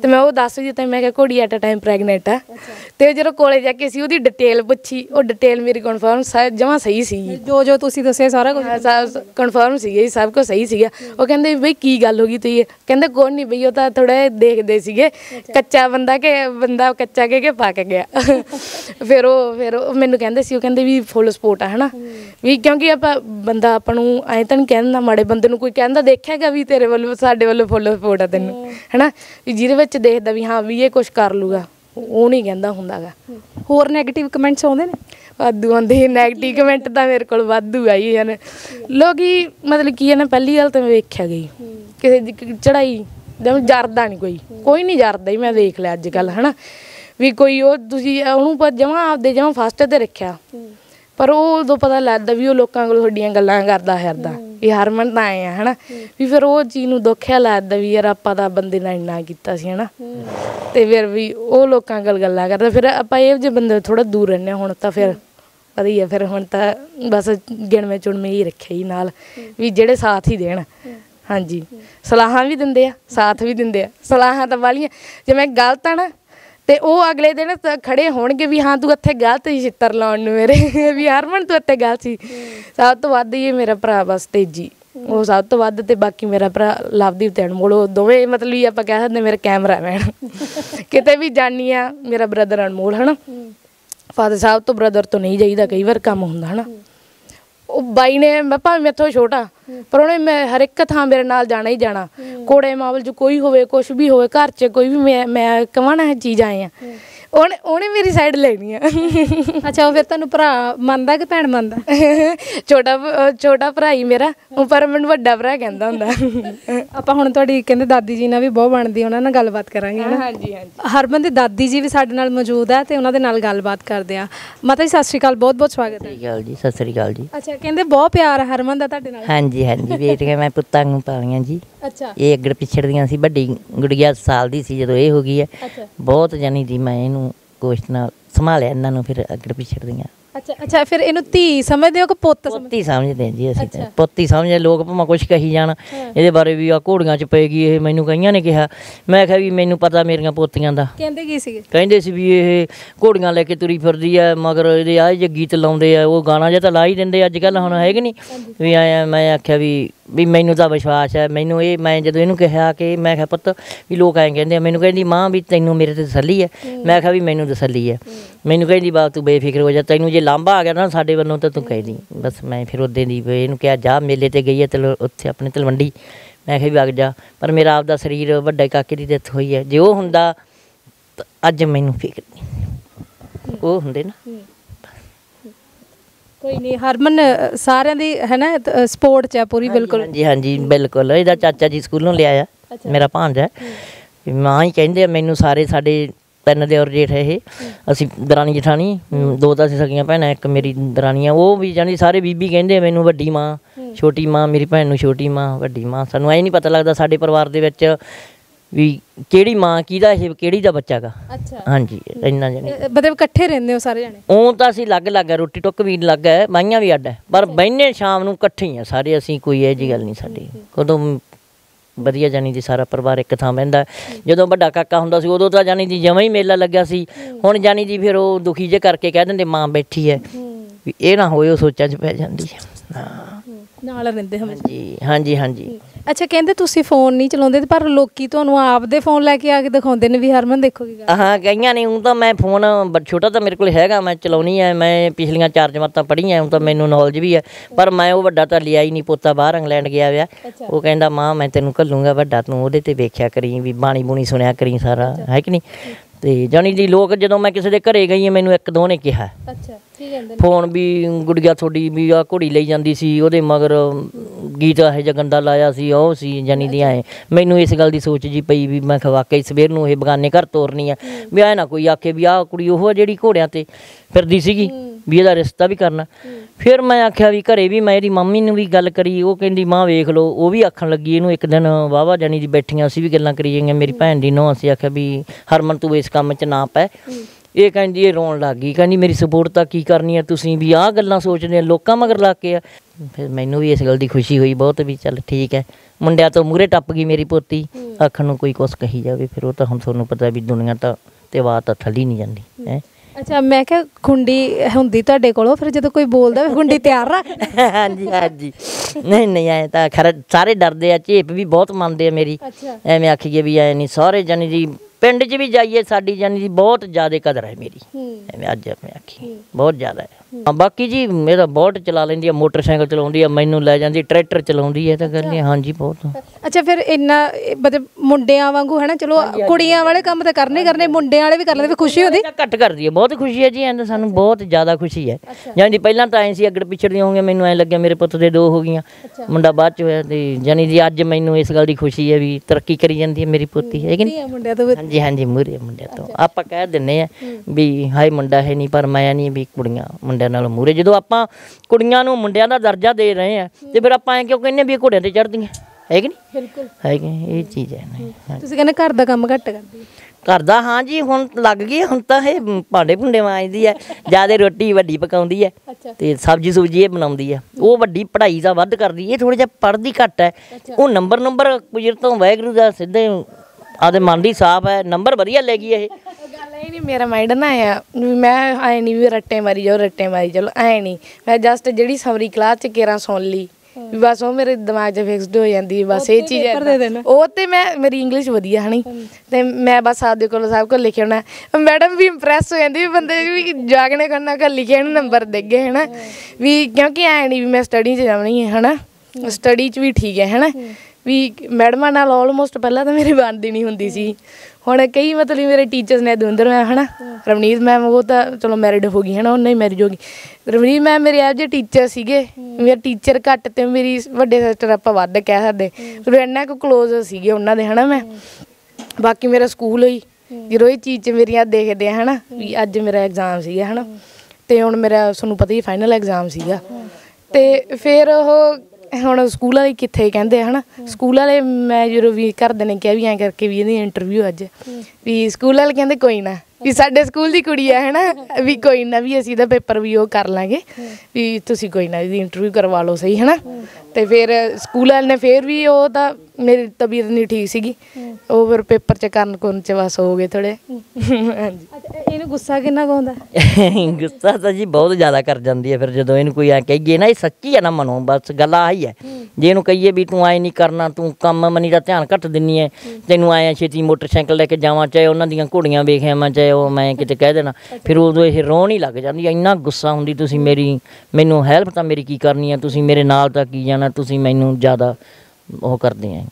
ਤੇ ਮੈਂ ਉਹ ਦੱਸ ਦਿੱਤਾ ਮੈਂ ਕਿਹਾ ਘੋੜੀ ਐਟ ਅ ਟਾਈਮ ਪ੍ਰੈਗਨੈਂਟ ਆ। ਤੇ ਜਦੋਂ ਕੋਲੇ ਜਾ ਕੇ ਅਸੀਂ ਉਹਦੀ ਡਿਟੇਲ ਪੁੱਛੀ। ਉਹ ਡਿਟੇਲ ਮੇਰੀ ਕਨਫਰਮ ਜਮਾ ਸਹੀ ਸੀ। ਜੋ ਜੋ ਤੁਸੀਂ ਦੱਸਿਆ ਸਾਰਾ ਕੁਝ ਕਨਫਰਮ ਸੀਗਾ ਜੀ ਸਭ ਕੁਝ ਸਹੀ ਸੀਗਾ। ਉਹ ਕਹਿੰਦੇ ਬਈ ਕੀ ਗੱਲ ਹੋ ਗਈ ਤੁਸੀਂ? ਕਹਿੰਦੇ ਕੋਈ ਨਹੀਂ ਬਈ ਉਹ ਤਾਂ ਥੋੜਾ ਦੇਖਦੇ ਸੀਗੇ। ਕੱਚਾ ਬੰਦਾ ਕਿ ਬੰਦਾ ਕੱਚਾ ਕੇ ਕੇ ਪੱਕ ਗਿਆ। ਫਿਰ ਉਹ ਫਿਰ ਉਹ ਮੈਨੂੰ ਕਹਿੰਦੇ ਸੀ ਉਹ ਕਹਿੰਦੇ ਵੀ ਫੁੱਲ ਸਪੋਰਟ ਆ ਹਨਾ? ਵੀ ਕਿਉਂਕਿ ਆਪਾਂ ਬੰਦਾ ਆਪਾਂ ਨੂੰ ਐਂ ਤਾਂ ਨਹੀਂ ਕਹਿੰਦਾ ਮਾੜੇ ਬੰਦੇ ਨੂੰ ਕੋਈ ਕਹਿੰਦਾ ਦੇਖਿਆਗਾ ਵੀ ਤੇਰੇ ਵੱਲੋਂ ਸਾਡੇ ਵੱਲੋਂ ਫੁੱਲ ਸਪੋਰਟ ਆ ਤੈਨੂੰ ਹਨਾ? ਵੀ ਜਿਹਦੇ ਵਿੱਚ ਦੇਖਦਾ ਵੀ ਹਾਂ ਵੀ ਇਹ ਕੁਝ ਕਰ ਲੂਗਾ। ਉਹ ਨਹੀਂ ਕਹਿੰਦਾ ਹੁੰਦਾਗਾ। ਹੋਰ 네ਗੇਟਿਵ ਕਮੈਂਟਸ ਆਉਂਦੇ ਨੇ? ਵਾਧੂ ਆਉਂਦੇ ਨੈਗੇਟਿਵ ਕਮੈਂਟ ਤਾਂ ਮੇਰੇ ਕੋਲ ਵਾਧੂ ਆਈ ਹਨ। ਲੋਕੀ ਮਤਲਬ ਕੀ ਹੈ ਨਾ ਪਹਿਲੀ ਗੱਲ ਤਾਂ ਮੈਂ ਵੇਖਿਆ ਗਈ ਕਿਸੇ ਦੀ ਚੜਾਈ ਜਮ ਜਰਦਾ ਨਹੀਂ ਕੋਈ। ਕੋਈ ਨਹੀਂ ਜਰਦਾ ਹੀ ਮੈਂ ਦੇਖ ਲਿਆ ਅੱਜ ਕੱਲ ਹਨਾ। ਵੀ ਕੋਈ ਉਹ ਤੁਸੀਂ ਉਹਨੂੰ ਪਰ ਜਮਾ ਆਪਦੇ ਜਮਾ ਫਸਟ ਤੇ ਰੱਖਿਆ। ਪਰ ਉਹ ਉਦੋਂ ਪਤਾ ਲੱਗਦਾ ਵੀ ਉਹ ਲੋਕਾਂ ਕੋਲ ਤੁਹਾਡੀਆਂ ਗੱਲਾਂ ਕਰਦਾ ਫਿਰਦਾ। ਇਹ ਹਰਮਨ ਤਾਂ ਆਏ ਆ, ਹਨਾ? ਵੀ ਫਿਰ ਉਹ ਚੀਜ਼ ਨੂੰ ਦੁੱਖਿਆ ਲੱਗਦਾ ਵੀ ਯਾਰ ਆਪਾਂ ਤਾਂ ਬੰਦੇ ਨਾਲ ਇੰਨਾ ਕੀਤਾ ਸੀ, ਹਨਾ? ਤੇ ਫਿਰ ਵੀ ਉਹ ਲੋਕਾਂ ਕੋਲ ਗੱਲਾਂ ਕਰਦਾ। ਫਿਰ ਆਪਾਂ ਇਹ ਜੇ ਬੰਦੇ ਥੋੜਾ ਦੂਰ ਰਹਿੰਦੇ ਹਾਂ, ਹੁਣ ਤਾਂ ਫਿਰ ਵਧੀਆ। ਫਿਰ ਹੁਣ ਤਾਂ ਬਸ ਗਿਣਵੇਂ ਚੁਣਵੇਂ ਹੀ ਰੱਖਿਆ ਹੀ ਨਾਲ, ਵੀ ਜਿਹੜੇ ਸਾਥ ਹੀ ਦੇਣ। ਹਾਂਜੀ। ਸਲਾਹਾਂ ਵੀ ਦਿੰਦੇ ਆ, ਸਾਥ ਵੀ ਦਿੰਦੇ ਆ। ਸਲਾਹਾਂ ਤਾਂ ਵਾਲੀਆਂ। ਜੇ ਮੈਂ ਗਲਤ ਆ ਨਾ ਤੇ ਉਹ ਅਗਲੇ ਦਿਨ ਤਾਂ ਖੜੇ ਹੋਣਗੇ ਵੀ ਹਾਂ ਤੂੰ ਇੱਥੇ ਗਲਤ ਸੀ ਛਿੱਤਰ ਲਾਉਣ ਨੂੰ ਮੇਰੇ। ਵੀ ਹਰਮਨ ਤੂੰ ਇੱਥੇ ਗਲਤ ਸੀ। ਸਭ ਤੋਂ ਵੱਧ ਇਹ ਮੇਰਾ ਭਰਾ ਬਸ ਤੇਜੀ ਉਹ ਸਭ ਤੋਂ ਵੱਧ ਤੇ ਬਾਕੀ ਮੇਰਾ ਭਰਾ ਲਵਦੀਪ ਤੇ ਅਨਮੋਲ ਉਹ ਦੋਵੇਂ ਮਤਲਬ ਵੀ ਆਪਾਂ ਕਹਿ ਸਕਦੇ ਮੇਰੇ ਕੈਮਰਾਮੈਨ ਕਿਤੇ ਵੀ ਜਾਨੀ ਆ ਮੇਰਾ ਬ੍ਰਦਰ ਅਨਮੋਲ ਹਨਾ। ਫਾਦਰ ਸਾਹਿਬ ਤੋਂ ਬ੍ਰਦਰ ਤੋਂ ਨਹੀਂ ਜਾਈਦਾ ਕਈ ਵਾਰ ਕੰਮ ਹੁੰਦਾ ਹਨਾ। ਉਹ ਬਾਈ ਨੇ ਮੈਂ ਭਾਵੇਂ ਮੇਥੋਂ ਛੋਟਾ ਪਰ ਉਹਨੇ ਮੈਂ ਹਰ ਇੱਕ ਥਾਂ ਮੇਰੇ ਨਾਲ ਜਾਣਾ ਹੀ ਜਾਣਾ। ਕੋੜੇ ਮਾਵਲ ਚ ਕੋਈ ਹੋਵੇ ਕੁਝ ਵੀ ਹੋਵੇ ਘਰ ਚ ਕੋਈ ਵੀ ਮੈਂ ਮੈਂ ਕਵਾਂ ਨਾ ਚੀਜ਼ ਆਏ ਆ। ਉਹਨੇ ਉਹਨੇ ਮੇਰੀ ਸਾਈਡ ਲੈਣੀ ਆ। ਅੱਛਾ ਉਹ ਫਿਰ ਤੁਹਾਨੂੰ ਭਰਾ ਮੰਨਦਾ ਕਿ ਭੈਣ ਮੰਨਦਾ? ਛੋਟਾ ਛੋਟਾ ਭਰਾ ਹੀ ਮੇਰਾ ਉਹ ਪਰ ਮੈਨੂੰ ਵੱਡਾ ਭਰਾ ਕਹਿੰਦਾ ਹੁੰਦਾ। ਆਪਾਂ ਹੁਣ ਤੁਹਾਡੀ ਕਹਿੰਦੇ ਦਾਦੀ ਜੀ ਨਾਲ ਵੀ ਬਹੁਤ ਬਣਦੀ ਉਹਨਾਂ ਨਾਲ ਗੱਲਬਾਤ ਕਰਾਂਗੇ ਹਨਾ? ਹਾਂਜੀ ਹਾਂਜੀ। ਹਰਮਨ ਦੀ ਦਾਦੀ ਜੀ ਵੀ ਸਾਡੇ ਨਾਲ ਮੌਜੂਦ ਹੈ ਤੇ ਉਹਨਾਂ ਦੇ ਨਾਲ ਗੱਲਬਾਤ ਕਰਦੇ ਆ। ਮਾਤਾ ਜੀ ਸਤਿ ਸ਼੍ਰੀ ਅਕਾਲ ਬਹੁਤ ਬਹੁਤ ਸਵਾਗਤ ਹੈ। ਸਤਿ ਸ਼੍ਰੀ ਅਕਾਲ ਜੀ ਸਤਿ ਸ਼੍ਰੀ ਅਕਾਲ ਜੀ। ਅੱਛਾ ਕਹਿੰਦੇ ਬਹੁਤ ਪਿਆਰ ਹੈ ਹਰਮਨ ਦਾ ਤੁਹਾਡੇ ਨਾਲ। ਹਾਂਜੀ ਹਾਂਜੀ ਬੇਟੀਆਂ ਮੈਂ ਪੁੱਤਾਂ ਨੂੰ ਪਾਲੀਆਂ ਜੀ। ਅੱਛਾ। ਇਹ ਅੱਗੜ ਪਿਛੜਦੀਆਂ ਸੀ ਵੱਡੀ ਗੁੜੀਆ ਸਾਲ ਦੀ ਸੀ ਜਦੋਂ ਇਹ ਹੋ ਗਈ ਹੈ। ਅੱਛਾ। ਬਹੁਤ ਜਾਨੀ ਦੀ ਮੈਂ ਇਹਨੂੰ ਕੋਸ਼ਟ ਨਾਲ ਸੰਭਾਲਿਆ ਇਹਨਾਂ ਨੂੰ ਫਿਰ ਅੱਗੜ ਪਿਛੜਦੀਆਂ ਅੱਛਾ ਅੱਛਾ ਫਿਰ ਇਹਨੂੰ ਧੀ ਸਮਝਦੇ ਹੋ ਕਿ ਪੁੱਤ ਸਮਝ ਪੁੱਤੀ ਸਮਝਦੇ ਹਾਂ ਜੀ ਅਸੀਂ ਤਾਂ। ਪੁੱਤੀ ਸਮਝਦੇ ਲੋਕ ਭਾਵੇਂ ਕੁਛ ਕਹੀ ਜਾਣ ਇਹਦੇ ਬਾਰੇ ਵੀ ਆ ਘੋੜੀਆਂ ਚ ਪਏਗੀ ਇਹ ਮੈਨੂੰ ਕਈਆਂ ਨੇ ਕਿਹਾ। ਮੈਂ ਕਿਹਾ ਵੀ ਮੈਨੂੰ ਪਤਾ ਮੇਰੀਆਂ ਪੋਤੀਆਂ ਦਾ। ਕਹਿੰਦੇ ਕੀ ਸੀਗੇ? ਕਹਿੰਦੇ ਸੀ ਵੀ ਇਹ ਘੋੜੀਆਂ ਲੈ ਕੇ ਤੁਰੀ ਫਿਰਦੀ ਐ ਮਗਰ ਇਹਦੇ ਆਹ ਜੇ ਗੀਤ ਲਾਉਂਦੇ ਆ ਉਹ ਗਾਣਾ ਜਿਹਾ ਤਾਂ ਲਾ ਹੀ ਦਿੰਦੇ ਅੱਜ ਕੱਲ ਹੁਣ ਹੈ ਕਿ ਨਹੀਂ? ਵੀ ਆਇਆ ਮੈਂ ਆਖਿਆ ਵੀ ਵੀ ਮੈਨੂੰ ਤਾਂ ਵਿਸ਼ਵਾਸ ਹੈ ਮੈਨੂੰ ਇਹ ਮੈਂ ਜਦੋਂ ਇਹਨੂੰ ਕਿਹਾ ਕਿ ਮੈਂ ਕਿਹਾ ਪੁੱਤ ਵੀ ਲੋਕ ਐਂ ਕਹਿੰਦੇ ਆ ਮੈਨੂੰ ਕਹਿੰਦੀ ਮਾਂ ਵੀ ਤੈਨੂੰ ਮੇਰੇ ਤੇ ਤਸੱਲੀ ਹੈ? ਮੈਂ ਕਿਹਾ ਵੀ ਮੈਨੂੰ ਤਸੱਲੀ ਹੈ। ਮੈਨੂੰ ਕਹਿੰਦੀ ਬਾ ਤੂੰ ਬੇਫਿਕਰ ਹੋ ਜਾ ਤੈਨੂੰ ਜੇ ਲਾਂਭਾ ਆ ਗਿਆ ਨਾ ਸਾਡੇ ਵੱਲੋਂ ਤਾਂ ਤੂੰ ਕਹਿ ਦੀ ਬਸ ਮੈਂ ਫਿਰ ਉਹਦੇ ਦੀ ਇਹਨੂੰ ਕਿਹਾ ਜਾ ਮੇਲੇ ਤੇ ਗਈ ਹੈ ਤਲ ਉੱਥੇ ਆਪਣੇ ਤਲਵੰਡੀ। ਮੈਂ ਕਿਹਾ ਵੀ ਵਗ ਜਾ ਪਰ ਮੇਰਾ ਆਪਦਾ ਸਰੀਰ ਵੱਡੇ ਕਾਕੇ ਦੀ ਡੈਥ ਹੋਈ ਹੈ। ਜੇ ਉਹ ਹੁੰਦਾ ਅੱਜ ਮੈਨੂੰ ਫਿਕਰ ਨਹੀਂ। ਉਹ ਹੁੰਦੇ ਨਾ। ਕੋਈ ਨਹੀਂ ਹਰਮਨ ਅ, ਸਾਰਿਆਂ ਦੀ ਹੈ ਨਾ ਸਪੋਰਟ ਚ ਹੈ ਪੂਰੀ ਬਿਲਕੁਲ। ਹਾਂਜੀ ਹਾਂਜੀ ਬਿਲਕੁਲ। ਇਹਦਾ ਚਾਚਾ ਜੀ ਸਕੂਲੋਂ ਲਿਆਇਆ ਮੇਰਾ ਭਾਂਜਾ ਹੈ। ਵੀ ਮਾਂ ਹੀ ਕਹਿੰਦੇ ਆ ਮੈਨੂੰ ਸਾਰੇ ਸਾਡੇ ਤਿੰਨ ਦਿਓਰ ਜੇਠ ਇਹ। ਅਸੀਂ ਦਰਾਣੀ ਜਠਾਣੀ ਦੋ ਤਾਂ ਅਸੀਂ ਸਕੀਆਂ ਭੈਣਾਂ ਇੱਕ ਮੇਰੀ ਦਰਾਣੀ ਆ ਉਹ ਵੀ ਜਾਨੀ ਸਾਰੇ ਬੀਬੀ ਕਹਿੰਦੇ ਆ ਮੈਨੂੰ ਵੱਡੀ ਮਾਂ ਛੋਟੀ ਮਾਂ ਮੇਰੀ ਭੈਣ ਨੂੰ ਛੋਟੀ ਮਾਂ ਵੱਡੀ ਮਾਂ। ਸਾਨੂੰ ਐ ਨਹੀਂ ਪਤਾ ਲੱਗਦਾ ਸਾਡੇ ਪਰਿਵਾਰ ਦੇ ਵਿੱਚ ਵੀ ਕਿਹੜੀ ਮਾਂ ਕਿਹਦਾ ਇਹ ਕਿਹੜੀ ਦਾ ਬੱਚਾ ਅੱਛਾ। ਹਾਂਜੀ ਇੰਨਾ ਜਾਨੀ ਮਤਲਬ ਇਕੱਠੇ ਰਹਿੰਦੇ ਹੋ ਸਾਰੇ ਜਣੇ? ਉਹ ਤਾਂ ਅਸੀਂ ਲੱਗ ਲੱਗ ਆ ਰੋਟੀ ਟੁੱਕ ਵੀ ਲੱਗ ਹੈ ਬਾਈਆਂ ਵੀ ਅੱਡ ਹੈ। ਪਰ ਬੈਨੇ ਸ਼ਾਮ ਨੂੰ ਇਕੱਠੇ ਹੀ ਆ ਸਾਰੇ ਅਸੀਂ ਕੋਈ ਇਹ ਜੀ ਗੱਲ ਨਹੀਂ ਸਾਡੀ। ਕਦੋਂ ਵਧੀਆ ਜਾਨੀ ਦੀ ਸਾਰਾ ਪਰਿਵਾਰ ਇੱਕ ਥਾਂ ਬਹਿੰਦਾ ਜਦੋਂ ਵੱਡਾ ਕਾਕਾ ਹੁੰਦਾ ਸੀ ਉਦੋਂ ਤਾਂ ਜਾਨੀ ਦੀ ਜਮਾਂ ਹੀ ਮੇਲਾ ਲੱਗਿਆ ਸੀ। ਹੁਣ ਜਾਨੀ ਦੀ ਫਿਰ ਉਹ ਦੁਖੀ ਜੇ ਕਰਕੇ ਕਹਿ ਦਿੰਦੇ ਮਾਂ ਬੈਠੀ ਹੈ। ਵੀ ਇਹ ਨਾ ਹੋਏ ਉਹ ਸੋਚਾਂ 'ਚ ਪੈ ਜਾਂਦੀ ਹੈ। ਹਾਂ। ਨਾਲ ਰਹਿੰਦੇ ਹਮੇਸ਼ਾ ਜੀ ਹਾਂਜੀ ਹਾਂਜੀ। ਅੱਛਾ ਕਹਿੰਦੇ ਤੁਸੀਂ ਫੋਨ ਨਹੀਂ ਚਲਾਉਂਦੇ ਤੇ ਪਰ ਲੋਕੀ ਤੁਹਾਨੂੰ ਆਪਦੇ ਫੋਨ ਲੈ ਕੇ ਆ ਕੇ ਦਿਖਾਉਂਦੇ ਨੇ ਵੀ ਹਰਮਨ ਦੇਖੋ ਕੀ ਗੱਲ। ਹਾਂ ਕਈਆਂ ਨੇ ਉਹ ਤਾਂ ਮੈਂ ਫੋਨ ਛੋਟਾ ਤਾਂ ਮੇਰੇ ਕੋਲ ਹੈਗਾ ਮੈਂ ਚਲਾਉਣੀ ਹੈ ਮੈਂ ਪਿਛਲੀਆਂ ਚਾਰ ਜਮਾਤਾਂ ਪੜ੍ਹੀਆਂ ਉਹ ਤਾਂ ਮੈਨੂੰ ਨੌਲੇਜ ਵੀ ਹੈ ਪਰ ਮੈਂ ਉਹ ਵੱਡਾ ਤਾਂ ਲਿਆ ਹੀ ਨਹੀਂ ਪੋਤਾ ਬਾਹਰ ਇੰਗਲੈਂਡ ਗਿਆ ਹੋਇਆ। ਉਹ ਕਹਿੰਦਾ ਮਾਂ ਮੈਂ ਤੈਨੂੰ ਘੱਲੂੰਗਾ ਵੱਡਾ ਤੂੰ ਉਹਦੇ ਤੇ ਵੇਖਿਆ ਕਰੀ ਵੀ ਬਾਣੀ ਬੂਣੀ ਸੁਣਿਆ ਕਰੀ ਸਾਰਾ ਹੈ ਕਿ ਨਹੀਂ? ਤੇ ਜਾਣੀ ਦੀ ਲੋਕ ਜਦੋਂ ਮੈਂ ਕਿਸੇ ਦੇ ਘਰੇ ਗਈ ਮੈਨੂੰ ਇੱਕ ਦੋ ਨੇ ਕਿਹਾ। ਅੱਛਾ ਕੀ ਕਹਿੰਦੇ ਫੋਨ ਵੀ ਗੁੜੀਆ ਤੁਹਾਡੀ ਵੀ ਆ ਘੋੜੀ ਲਈ ਜਾਂਦੀ ਸੀ ਉਹਦੇ ਮਗਰ ਗੀਤ ਇਹ ਜਿਹਾ ਗੰਦਾ ਲਾਇਆ ਸੀ ਉਹ ਸੀ ਜਾਨੀ ਦੀਆਂ ਐ। ਮੈਨੂੰ ਇਸ ਗੱਲ ਦੀ ਸੋਚ ਜੀ ਪਈ ਵੀ ਮੈਂ ਖਵਾ ਕੇ ਸਵੇਰ ਨੂੰ ਇਹ ਬਗਾਨੇ ਘਰ ਤੋਰਨੀ ਆ। ਵੀ ਐ ਨਾ ਕੋਈ ਆਖੇ ਵੀ ਆਹ ਕੁੜੀ ਉਹ ਜਿਹੜੀ ਘੋੜਿਆਂ ਤੇ ਫਿਰਦੀ ਸੀਗੀ। ਵੀ ਇਹਦਾ ਰਿਸ਼ਤਾ ਵੀ ਕਰਨਾ। ਫਿਰ ਮੈਂ ਆਖਿਆ ਵੀ ਘਰੇ ਵੀ ਮੈਂ ਇਹਦੀ ਮੰਮੀ ਨੂੰ ਵੀ ਗੱਲ ਕਰੀ ਉਹ ਕਹਿੰਦੀ ਮਾਂ ਵੇਖ ਲਓ। ਉਹ ਵੀ ਆਖਣ ਲੱਗੀ ਇਹਨੂੰ ਇੱਕ ਦਿਨ ਵਾਵਾ ਜਾਨੀ ਦੀ ਬੈਠੀਆਂ ਅਸੀਂ ਵੀ ਗੱਲਾਂ ਕਰੀ ਜਾਂਗੇ ਮੇਰੀ ਭੈਣ ਦੀ ਨੋ ਅਸੀਂ ਆਖਿਆ ਵੀ ਹਰਮਨ ਤੂੰ ਇਸ ਕੰਮ 'ਚ ਨਾ ਪੈ। ਇਹ ਕਹਿੰਦੀ ਇਹ ਰੋਣ ਲੱਗ ਗਈ। ਕਹਿੰਦੀ ਮੇਰੀ ਸਪੋਰਟ ਤਾਂ ਕੀ ਕਰਨੀ ਆ ਤੁਸੀਂ ਵੀ? ਆਹ ਗੱਲਾਂ ਸੋਚਦੇ ਆ ਲੋਕਾਂ ਮਗਰ ਲੱਗ ਕੇ ਆ। ਫਿਰ ਮੈਨੂੰ ਵੀ ਇਸ ਗੱਲ ਦੀ ਖੁਸ਼ੀ ਹੋਈ ਬਹੁਤ ਵੀ ਚੱਲ ਠੀਕ ਹੈ। ਮੁੰਡਿਆਂ ਤੋਂ ਮੂਰੇ ਟੱਪ ਗਈ ਮੇਰੀ ਪੋਤੀ। ਆਖਣ ਨੂੰ ਕੋਈ ਕੁਛ ਕਹੀ ਜਾਵੇ ਫਿਰ ਉਹ ਤਾਂ ਹੁਣ ਤੁਹਾਨੂੰ ਪਤਾ ਵੀ ਦੁਨੀਆ ਤਾਂ ਤੇ ਬਾਤ ਤਾਂ ਥੱਲੀ ਨਹੀਂ ਜਾਂਦੀ ਹੈ। ਅੱਛਾ ਮੈਂ ਕਿਹਾ ਖੁੰਡੀ ਹੁੰਦੀ ਤੁਹਾਡੇ ਕੋਲੋਂ ਫਿਰ ਜਦੋਂ ਕੋਈ ਬੋਲਦਾ ਖੁੰਡੀ ਤਿਆਰ ਰੱਖ। ਹਾਂਜੀ ਹਾਂਜੀ। ਨਹੀਂ ਨਹੀਂ ਐ ਤਾਂ ਖਰ ਸਾਰੇ ਡਰਦੇ ਆ ਝੇਪ ਵੀ ਬਹੁਤ ਮੰਨਦੇ ਆ ਮੇਰੀ। ਐਵੇਂ ਆਖੀਏ ਵੀ ਐ ਨਹੀਂ ਸਾਰੇ ਜਾਨੀ ਦੀ ਪਿੰਡ 'ਚ ਵੀ ਜਾਈਏ ਸਾਡੀ ਜਾਨੀ ਦੀ ਬਹੁਤ ਜ਼ਿਆਦਾ ਕਦਰ ਹੈ ਮੇਰੀ। ਐਵੇਂ ਅੱਜ ਮੈਂ ਆਖੀ ਬਹੁਤ ਜ਼ਿਆਦਾ ਹੈ। ਹਾਂ, ਬਾਕੀ ਜੀ ਮੇਰਾ ਬਹੁਤ ਚਲਾ ਲੈਂਦੀ ਆ ਮੋਟਰਸਾਈਕਲ ਚਲਾਉਂਦੀ ਆ ਮੈਨੂੰ ਲੈ ਜਾਂਦੀ ਟਰੈਕਟਰ ਚਲਾਉਂਦੀ ਹੈ ਤਾਂ ਕਰਨੀ ਹਾਂਜੀ ਬਹੁਤ। ਅੱਛਾ ਫਿਰ ਇੰਨਾ ਇਹ ਮਤਲਬ ਮੁੰਡਿਆਂ ਵਾਂਗੂ ਹੈ ਨਾ ਚਲੋ ਕੁੜੀਆਂ ਵਾਲੇ ਕੰਮ ਤਾਂ ਕਰਨੇ ਹੀ ਕਰਨੇ ਮੁੰਡਿਆਂ ਵਾਲੇ ਵੀ ਕਰ ਲੈਂਦੇ ਵੀ ਖੁਸ਼ੀ ਹੁੰਦੀ? ਤਾਂ ਘੱਟ ਕਰਦੀ ਹੈ ਬਹੁਤ ਖੁਸ਼ੀ ਹੈ ਜੀ ਐਂ ਤਾਂ ਸਾਨੂੰ ਬਹੁਤ ਜ਼ਿਆਦਾ ਖੁਸ਼ੀ ਹੈ ਜਾਨੀ ਪਹਿਲਾਂ ਤਾਂ ਐਂ ਸੀ ਅੱਗੜ ਪਿਛੜਦੀਆਂ ਹੋਈਆਂ ਮੈਨੂੰ ਐਂ ਲੱਗਿਆ ਮੇਰੇ ਪੁੱਤ ਦੇ ਦੋ ਹੋ ਗਈਆਂ। ਮੁੰਡਾ ਬਾਅਦ ਚ ਹੋਇਆ ਤੇ ਜਾਨੀ ਜੀ ਅੱਜ ਮੈਨੂੰ ਇਸ ਗੱਲ ਦੀ ਖੁਸ਼ੀ ਹੈ ਵੀ ਤਰੱਕੀ ਕਰੀ ਜਾਂਦੀ ਹੈ ਮੇਰੀ ਪੋਤੀ ਹੈ ਕਿ ਨਹੀਂ? ਮੁੰਡਿਆਂ ਤੋਂ ਹਾਂਜੀ ਹਾਂਜੀ ਮੂਰੇ ਮੁੰਡਿਆਂ ਤੋਂ। ਆਪਾਂ ਕਹਿ ਦਿੰਨੇ ਆ ਵੀ ਹਾਏ ਮੁੰਡਾ ਹੈ ਨਹੀਂ ਪਰ ਮੈਂ ਨਹੀਂ ਵੀ ਕੁੜੀਆਂ ਮੁੰਡਿਆਂ ਨਾਲੋਂ ਮੂਰੇ ਜਦੋਂ ਆਪਾਂ ਕੁੜੀਆਂ ਨੂੰ ਮੁੰਡਿਆਂ ਦਾ ਦਰਜਾ ਦੇ ਰਹੇ ਆ ਤੇ ਫਿਰ ਆਪਾਂ ਐਂ ਕਿਉਂ ਕਹਿੰਨੇ ਵੀ ਇਹ ਘੋੜਿਆਂ ਤੇ ਚੜਦੀਆਂ ਹੈ ਕਿ ਨਹੀਂ? ਬਿਲਕੁਲ। ਹੈ ਕਿ? ਇਹ ਚੀਜ਼ ਹੈ ਨਹੀਂ ਹਾਂ। ਤੁਸੀਂ ਕਹਿੰਦੇ ਘਰ ਦਾ ਕੰਮ ਘੱਟ ਕਰਦੀ। ਕਰਦਾ ਹਾਂ ਜੀ ਹੁਣ ਲੱਗ ਗਈ ਹੁਣ ਤਾਂ ਇਹ ਭਾਂਡੇ ਭੁੰਡੇ ਮਾਂਜਦੀ ਹੈ ਜਿਆਦੇ ਰੋਟੀ ਵੱਡੀ ਪਕਾਉਂਦੀ ਹੈ ਤੇ ਸਬਜੀ ਸੁਬਜੀ ਇਹ ਬਣਾਉਂਦੀ ਹੈ ਉਹ ਵੱਡੀ ਪੜ੍ਹਾਈ ਦਾ ਵੱਧ ਕਰਦੀ ਇਹ ਥੋੜਾ ਜਿਹਾ ਪੜ੍ਹਦੀ ਘੱਟ ਹੈ ਉਹ ਨੰਬਰ ਨੰਬਰ ਕੁਜਰ ਤੋਂ ਵਾਹਿਗੁਰੂ ਦਾ ਸਿੱਧੇ ਆਦੇ ਮਨ ਦੀ ਸਾਫ਼ ਹੈ ਨੰਬਰ ਵਧੀਆ ਲੈ ਗਈ ਇਹ। ਇਹ ਨਹੀਂ ਮੇਰਾ ਮਾਈਂਡ ਨਾ ਆਇਆ। ਵੀ ਮੈਂ ਆਏ ਨਹੀਂ ਵੀ ਰੱਟੇ ਮਾਰੀ ਜਾਓ ਰੱਟੇ ਮਾਰੀ ਚਲੋ ਐ ਨਹੀਂ ਮੈਂ ਜਸਟ ਜਿਹੜੀ ਸਵਰੀ ਕਲਾਸ ਚ ਕੇਰਾ ਸੁਣ ਲਈ। ਵੀ ਬਸ ਉਹ ਮੇਰੇ ਦਿਮਾਗ 'ਚ ਫਿਕਸਡ ਹੋ ਜਾਂਦੀ ਹੈ, ਬਸ ਇਹ ਚੀਜ਼ ਏਦਾਂ। ਉਹ ਤੇ ਮੈਂ ਮੇਰੀ ਇੰਗਲਿਸ਼ ਵਧੀਆ ਹਣੀ। ਤੇ ਮੈਂ ਬਸ ਆਪਦੇ ਕੋਲ ਸਭ ਕੁਝ ਲਿਖਿਆ ਹੋਣਾ। ਮੈਡਮ ਵੀ ਇੰਪ੍ਰੈਸ ਹੋ ਜਾਂਦੀ ਵੀ ਬੰਦੇ ਵੀ ਜਾਗਣੇ ਕਰਨਾ ਕਰ ਲਿਖਿਆ ਨੂੰ ਨੰਬਰ ਦੇ ਗਏ ਹਨਾ। ਵੀ ਕਿਉਂਕਿ ਐ ਨਹੀਂ ਵੀ ਮੈਂ ਸਟੱਡੀ 'ਚ ਜਾਵਣੀ ਹੈ ਹਨਾ। ਸਟੱਡੀ 'ਚ ਵੀ ਠੀਕ ਹੈ ਹਨਾ। ਵੀ ਮੈਡਮਾਂ ਨਾਲ ਆਲਮੋਸਟ ਪਹਿਲਾਂ ਤਾਂ ਮੇਰੀ ਬਣਦੀ ਨਹੀਂ ਹੁੰਦੀ ਸੀ। ਹੁਣ ਕਈ ਮਤਲਬ ਮੇਰੇ ਟੀਚਰਸ ਨੇ ਦਵਿੰਦਰ ਮੈਮ ਹਨਾ? ਰਵਨੀਤ ਮੈਮ ਉਹ ਤਾਂ ਚਲੋ ਮੈਰਿਡ ਹੋ ਗਈ, ਹਨਾ? ਉਹਨਾਂ ਹੀ ਮੈਰਿਜ ਹੋ ਗਈ। ਰਵਨੀਤ ਮੈਮ ਮੇਰੇ ਇਹੋ ਜਿਹੇ ਟੀਚਰ ਸੀਗੇ। ਮੇਰੇ ਟੀਚਰ ਘੱਟ ਤੇ ਮੇਰੀ ਵੱਡੇ ਸਿਸਟਰ ਆਪਾਂ ਵੱਧ ਕਹਿ ਸਕਦੇ। ਫਿਰ ਇੰਨਾ ਕੁ ক্লোਜ਼ ਸੀਗੇ ਉਹਨਾਂ ਦੇ, ਹਨਾ ਮੈਂ ਬਾਕੀ ਮੇਰਾ ਸਕੂਲ ਹੋਈ, ਜਦੋਂ ਇਹ ਚੀਜ਼ ਚ ਮੇਰੀਆਂ ਦੇਖਦੇ ਆ, ਹਨਾ? ਵੀ ਅੱਜ ਮੇਰਾ ਐਗਜ਼ਾਮ ਸੀਗਾ, ਹਨਾ? ਤੇ ਹੁਣ ਮੇਰਾ, ਤੁਹਾਨੂੰ ਪਤਾ ਹੀ ਫਾਈਨਲ ਐਗਜ਼ਾਮ ਸੀਗਾ। ਤੇ ਫਿਰ ਉਹ ਹੁਣ ਸਕੂਲ ਵਾਲੇ ਕਿੱਥੇ ਕਹਿੰਦੇ ਆ ਹਨਾ? ਸਕੂਲ ਵਾਲੇ ਮੈਂ ਜਦੋਂ ਵੀ ਘਰਦੇ ਨੇ ਕਿਹਾ ਵੀ ਐਂ ਕਰਕੇ ਵੀ ਇਹਦੀ ਇੰਟਰਵਿਊ ਅੱਜ। ਵੀ ਸਕੂਲ ਵਾਲੇ ਕਹਿੰਦੇ ਕੋਈ ਨਾ ਵੀ ਸਾਡੇ ਸਕੂਲ ਦੀ ਕੁੜੀ ਆ ਹਨਾ? ਵੀ ਕੋਈ ਨਾ ਵੀ ਅਸੀਂ ਦਾ ਪੇਪਰ ਵੀ ਉਹ ਕਰ ਲਾਂਗੇ ਵੀ ਤੁਸੀਂ ਕੋਈ ਨਾ ਇਹਦੀ ਇੰਟਰਵਿਊ ਕਰਵਾ ਲਓ ਸਹੀ ਹਨਾ? ਤੇ ਫਿਰ ਸਕੂਲ ਵਾਲੇ ਨੇ ਫਿਰ ਵੀ ਉਹ ਤਾਂ ਮੇਰੀ ਤਬੀਅਤ ਨਹੀਂ ਠੀਕ ਸੀਗੀ। ਉਹ ਫਿਰ ਪੇਪਰ ਚ ਕਰਨ ਕੁਰਨ ਚ ਬਸ ਹੋ ਗਏ ਥੋੜੇ ਹਾਂਜੀ। ਅੱਛਾ ਇਹਨੂੰ ਗੁੱਸਾ ਕਿੰਨਾ ਕੁ ਆਉਂਦਾ? ਗੁੱਸਾ ਤਾਂ ਜੀ ਬਹੁਤ ਜ਼ਿਆਦਾ ਕਰ ਜਾਂਦੀ ਹੈ ਫਿਰ ਜਦੋਂ ਇਹਨੂੰ ਕੋਈ ਐ ਕਹੀਏ ਨਾ ਇਹ ਸੱਚੀ ਹੈ ਨਾ ਮਨੋਂ ਬਸ ਗੱਲ ਆਹੀ ਹੈ। ਜੇ ਇਹਨੂੰ ਕਹੀਏ ਵੀ ਤੂੰ ਐ ਨਹੀਂ ਕਰਨਾ ਤੂੰ ਕੰਮ ਮਨੀ ਦਾ ਧਿਆਨ ਘੱਟ ਦਿੰਨੀ ਐ ਤੈਨੂੰ ਆਇਆ ਛੇਤੀ ਮੋਟਰਸਾਈਕਲ ਲੈ ਕੇ ਜਾਵਾਂ ਚਾਹੇ ਉਹਨਾਂ ਦੀਆਂ ਘੋੜੀਆਂ ਵੇਖ ਆਵਾਂ, ਚਾਹੇ ਉਹ ਮੈਂ ਕਿਤੇ ਕਹਿ ਦੇਣਾ, ਫਿਰ ਉਦੋਂ ਇਹ ਰੋਣ ਹੀ ਲੱਗ ਜਾਂਦੀ ਇੰਨਾ ਗੁੱਸਾ ਹੁੰਦੀ, ਤੁਸੀਂ ਮੇਰੀ, ਮੈਨੂੰ ਹੈਲਪ ਤਾਂ ਮੇਰੀ ਕੀ ਕਰਨੀ ਆ? ਤੁਸੀਂ ਮੇਰੇ ਨਾਲ ਤਾਂ ਕੀ ਜਾਣਾ? ਤੁਸੀਂ ਮੈਨੂੰ ਜ਼ਿਆਦਾ ਉਹ ਕਰਦੇ ਆ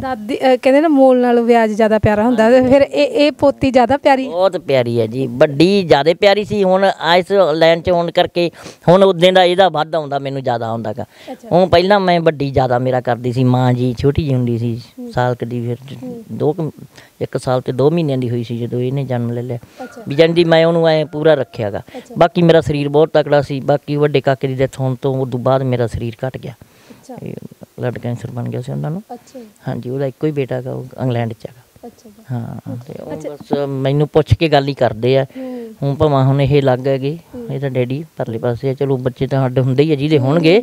ਦਾਦੀ ਕਹਿੰਦੇ ਨਾ ਮੋਲ ਨਾਲੋਂ ਵਿਆਜ ਜ਼ਿਆਦਾ ਪਿਆਰਾ ਹੁੰਦਾ ਤੇ ਫਿਰ ਇਹ ਇਹ ਪੋਤੀ ਜ਼ਿਆਦਾ ਪਿਆਰੀ ਬਹੁਤ ਪਿਆਰੀ ਹੈ ਜੀ। ਵੱਡੀ ਜ਼ਿਆਦਾ ਪਿਆਰੀ ਸੀ। ਹੁਣ ਇਸ ਲਾਈਨ 'ਚ ਹੋਣ ਕਰਕੇ ਹੁਣ ਉਦੋਂ ਦਾ ਇਹਦਾ ਵੱਧ ਆਉਂਦਾ ਮੈਨੂੰ ਜ਼ਿਆਦਾ ਆਉਂਦਾਗਾ ਉਹ ਪਹਿਲਾਂ ਮੈਂ ਵੱਡੀ ਜ਼ਿਆਦਾ ਮੇਰਾ ਕਰਦੀ ਸੀ। ਮਾਂ ਜੀ ਛੋਟੀ ਜਿਹੀ ਹੁੰਦੀ ਸੀ। ਸਾਲ ਕੁ ਦੀ ਫਿਰ ਦੋ ਕੁ- ਇੱਕ ਸਾਲ ਤੇ 2 ਮਹੀਨਿਆਂ ਦੀ ਹੋਈ ਸੀ ਜਦੋਂ ਇਹਨੇ ਜਨਮ ਲੈ ਲਿਆ। ਵੀ ਜਾਂਦੀ ਮੈਂ ਉਹਨੂੰ ਐ ਪੂਰਾ ਰੱਖਿਆਗਾ ਬਾਕੀ ਮੇਰਾ ਸਰੀਰ ਬਹੁਤ ਤਕੜਾ ਸੀ। ਬਾਕੀ ਵੱਡੇ ਕਾਕੇ ਦੀ ਡੈਥ ਹੋਣ ਤੋਂ ਉਦੋਂ ਬਾਅਦ ਮੇਰਾ ਸਰੀਰ ਘਟ ਗਿਆ। ਬਲੱਡ ਕੈਂਸਰ ਬਣ ਗਿਆ ਸੀ ਉਹਨਾਂ ਨੂੰ। ਅੱਛਾ ਹਾਂਜੀ ਉਹਦਾ ਇੱਕੋ ਹੀ ਬੇਟਾ ਹੈਗਾ ਉਹ ਇੰਗਲੈਂਡ 'ਚ ਹੈਗਾ। ਅੱਛਾ ਹਾਂ ਤੇ ਉਹ ਬਸ ਮੈਨੂੰ ਪੁੱਛ ਕੇ ਗੱਲ ਹੀ ਕਰਦੇ ਆ। ਹੁਣ ਭਾਵੇਂ ਹੁਣ ਇਹ ਲੱਗ ਹੈਗੇ ਇਹਦਾ ਡੈਡੀ ਪਰਲੇ ਪਾਸੇ ਆ ਚਲੋ ਬੱਚੇ ਤਾਂ ਸਾਡੇ ਹੁੰਦੇ ਹੀ ਆ ਜਿਹਦੇ ਹੋਣਗੇ।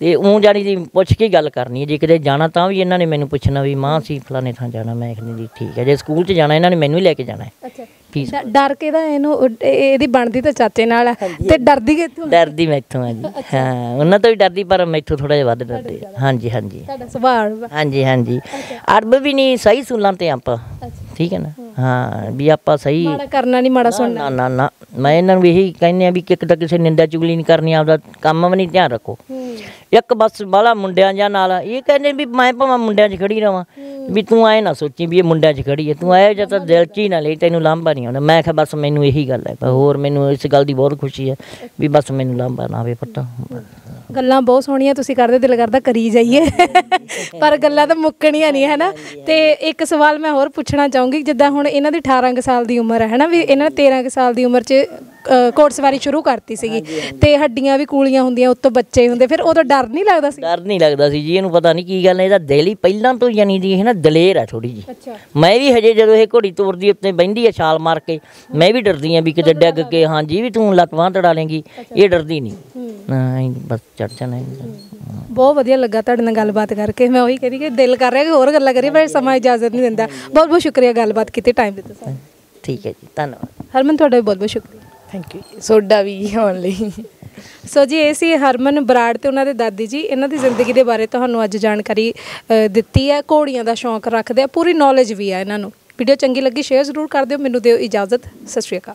ਤੇ ਉਹ ਜਾਨੀ ਦੀ ਪੁੱਛ ਕੇ ਗੱਲ ਕਰਨੀ ਹੈ। ਜੇ ਕਿਤੇ ਜਾਣਾ ਤਾਂ ਵੀ ਇਹਨਾਂ ਨੇ ਮੈਨੂੰ ਪੁੱਛਣਾ ਵੀ ਮਾਂ ਸੀ ਫਲਾਣੇ ਥਾਂ ਜਾਣਾ ਮੈਂ ਕਹਿੰਦੀ ਠੀਕ ਹੈ। ਜੇ ਸਕੂਲ 'ਚ ਜਾਣਾ ਇਹਨਾਂ ਨੇ ਮੈਨੂੰ ਹੀ ਲੈ ਕੇ ਜਾਣਾ ਹੈ। ਡਰ ਕੇ ਤਾਂ ਇਹਨੂੰ ਇਹ- ਇਹਦੀ ਬਣਦੀ ਤਾਂ ਚਾਚੇ ਨਾਲ ਆ। ਤੇ ਡਰਦੀ ਕਿੱਥੋਂ ਡਰਦੀ ਮੈਥੋਂ ਆ ਜੀ। ਹਾਂ ਉਹਨਾਂ ਤੋਂ ਵੀ ਡਰਦੀ ਪਰ ਮੈਥੋਂ ਥੋੜਾ ਜਿਹਾ ਵੱਧ ਡਰਦੀ। ਹਾਂਜੀ ਹਾਂਜੀ। ਤੁਹਾਡਾ ਸੁਭਾਅ। ਹਾਂਜੀ ਹਾਂਜੀ। ਅਰਬ ਵੀ ਨਹੀਂ ਸਹੀ ਸੁਲਾਂ ਤੇ ਆਪਾਂ। ਠੀਕ ਹੈ ਨਾ? ਹਾਂ ਵੀ ਆਪਾਂ ਸਹੀ ਮਾੜਾ ਕਰਨਾ ਨਹੀਂ ਮਾੜਾ ਸੁਣਨਾ। ਨਾ ਨਾ ਨਾ। ਮੈਂ ਇਹਨਾਂ ਨੂੰ ਇਹੀ ਕਹਿੰਦੇ ਆ ਵੀ ਕਿ ਇੱਕ ਤਾਂ ਕਿਸੇ ਨਿੰਦਾ ਚੁਗਲੀ ਨਹੀਂ ਕਰਨੀ ਆਪਦਾ ਕੰਮ ਵੀ ਨਹੀਂ ਧਿਆਨ ਰੱਖੋ। ਇੱਕ ਬਸ ਬਾਲਾ ਮੁੰਡਿਆਂ ਜਾਂ ਨਾਲ। ਇਹ ਕਹਿੰਦੇ ਵੀ ਮੈਂ ਭਾਵੇਂ ਮੁੰਡਿਆਂ 'ਚ ਖੜੀ ਰਵਾਂ ਵੀ ਤੂੰ ਐ ਨਾ ਸੋਚੀ ਵੀ ਇਹ ਮੁੰਡਿਆਂ 'ਚ ਖੜੀ ਹੈ ਤੂੰ ਐ ਜਾਂ ਤਾਂ ਦਿਲ 'ਚ ਹੀ ਨਾ ਲਈ ਤੈਨੂੰ ਲਾਂਭਾ ਨਹੀਂ ਆਉਂਦਾ ਮੈਂ ਕਿਹਾ ਬਸ ਮੈਨੂੰ ਇਹੀ ਗੱਲ ਹੈ ਪਰ ਹੋਰ ਮੈਨੂੰ ਇਸ ਗੱਲ ਦੀ ਬਹੁਤ ਖੁਸ਼ੀ ਹੈ ਵੀ ਬਸ ਮੈਨੂੰ ਲਾਂਭਾ ਨਾ ਆਵੇ ਪੁੱਤ। ਗੱਲਾਂ ਬਹੁਤ ਸੋਹਣੀਆਂ ਤੁਸੀਂ ਕਰਦੇ ਦਿਲ ਕਰਦਾ ਕਰੀ ਜਾਈਏ। ਪਰ ਗੱਲਾਂ ਤਾਂ ਮੁੱਕਣੀਆਂ ਨਹੀਂ ਹੈ ਨਾ? ਤੇ ਇੱਕ ਸਵਾਲ ਮੈਂ ਹੋਰ ਪੁੱਛਣਾ ਚਾਹੂੰਗੀ ਜਿੱਦਾਂ ਹੁਣ ਇਹਨਾਂ ਦੀ 18 ਕੁ ਸਾਲ ਦੀ ਉਮਰ ਹੈ, ਹਨਾ? ਵੀ ਇਹਨਾਂ ਨੇ 13 ਕੁ ਸਾਲ ਦੀ ਉਮਰ 'ਚ ਅ, ਘੋੜਸਵਾਰੀ ਸ਼ੁਰੂ ਕਰਤੀ ਸੀਗੀ ਤੇ ਹੱਡੀਆਂ ਵੀ ਕੂਲੀਆਂ ਹੁੰਦੀਆਂ ਉੱਤੋਂ ਬੱਚੇ ਹੁੰਦੇ ਫਿਰ ਉਦੋਂ ਡਰ ਨਹੀਂ ਲੱਗਦਾ ਸੀ? ਡਰ ਨਹੀਂ ਲੱਗਦਾ ਸੀ ਜੀ ਇਹਨੂੰ ਪਤਾ ਨਹੀਂ ਕੀ ਗੱਲ ਹੈ ਇਹਦਾ ਦਿਲ ਹੀ ਪਹਿਲਾਂ ਤੋਂ ਯਾਨੀ ਦੀ ਇਹ ਨਾ ਦਲੇਰ ਹੈ ਥੋੜੀ ਜੀ ਮੈਂ ਵੀ ਹਜੇ ਜਦੋਂ ਇਹ ਘੋੜੀ ਤੋਰਦੀ ਉੱਤੇ ਬੈੰਦੀ ਹੈ ਛਾਲ ਮਾਰ ਕੇ ਮੈਂ ਵੀ ਡਰਦੀ ਆ ਵੀ ਕਿਤੇ ਡਿੱਗ ਕੇ ਹਾਂ ਜੀ ਵੀ ਤੂੰ ਲੱਤ ਬਾਂਹ ਤੜਾ ਲੇਂਗੀ ਇਹ ਡਰਦੀ ਨਹੀਂ। ਹਾਂ। ਬਸ ਚੜ ਜਾਣਾ। ਬਹੁਤ ਵਧੀਆ ਲੱਗਾ ਤੁਹਾਡੇ ਨਾਲ ਗੱਲਬਾਤ ਕਰਕੇ ਮੈਂ ਉਹੀ ਕਹਿੰਦੀ ਕਿ ਦਿਲ ਕਰ ਰਿਹਾ ਕਿ ਹੋਰ ਗੱਲਾਂ ਕਰੀਏ ਪਰ ਸਮਾਂ ਇਜਾਜ਼ਤ ਨਹੀਂ ਦਿੰਦਾ। ਬਹੁਤ ਬਹੁਤ ਸ਼ੁਕਰੀਆ ਗੱਲਬਾਤ ਕੀਤੀ ਟਾਈਮ ਦਿੱਤਾ ਸਾਨੂੰ ਠੀਕ ਹੈ ਜੀ ਧੰਨਵਾਦ। ਹਰਮਨ ਤੁਹਾਡਾ ਵੀ ਬਹੁਤ ਬਹੁਤ ਸ਼ੁਕਰੀਆ। ਥੈਂਕ ਯੂ ਸੋਡਾ ਵੀ ਹੋਣ ਲਈ। ਸੋ ਜੀ, ਇਹ ਸੀ ਹਰਮਨ ਬਰਾੜ ਤੇ ਉਹਨਾਂ ਦੇ ਦਾਦੀ ਜੀ। ਇਹਨਾਂ ਦੀ ਜ਼ਿੰਦਗੀ ਦੇ ਬਾਰੇ ਤੁਹਾਨੂੰ ਅੱਜ ਜਾਣਕਾਰੀ ਦਿੱਤੀ ਹੈ। ਘੋੜੀਆਂ ਦਾ ਸ਼ੌਂਕ ਰੱਖਦੇ ਆ। ਪੂਰੀ ਨੌਲੇਜ ਵੀ ਆ ਇਹਨਾਂ ਨੂੰ। ਵੀਡੀਓ ਚੰਗੀ ਲੱਗੀ ਸ਼ੇਅਰ ਜ਼ਰੂਰ ਕਰ ਦਿਓ। ਮੈਨੂੰ ਦਿਓ ਇਜਾਜ਼ਤ। ਸਤਿ ਸ਼੍ਰੀ ਅਕਾਲ।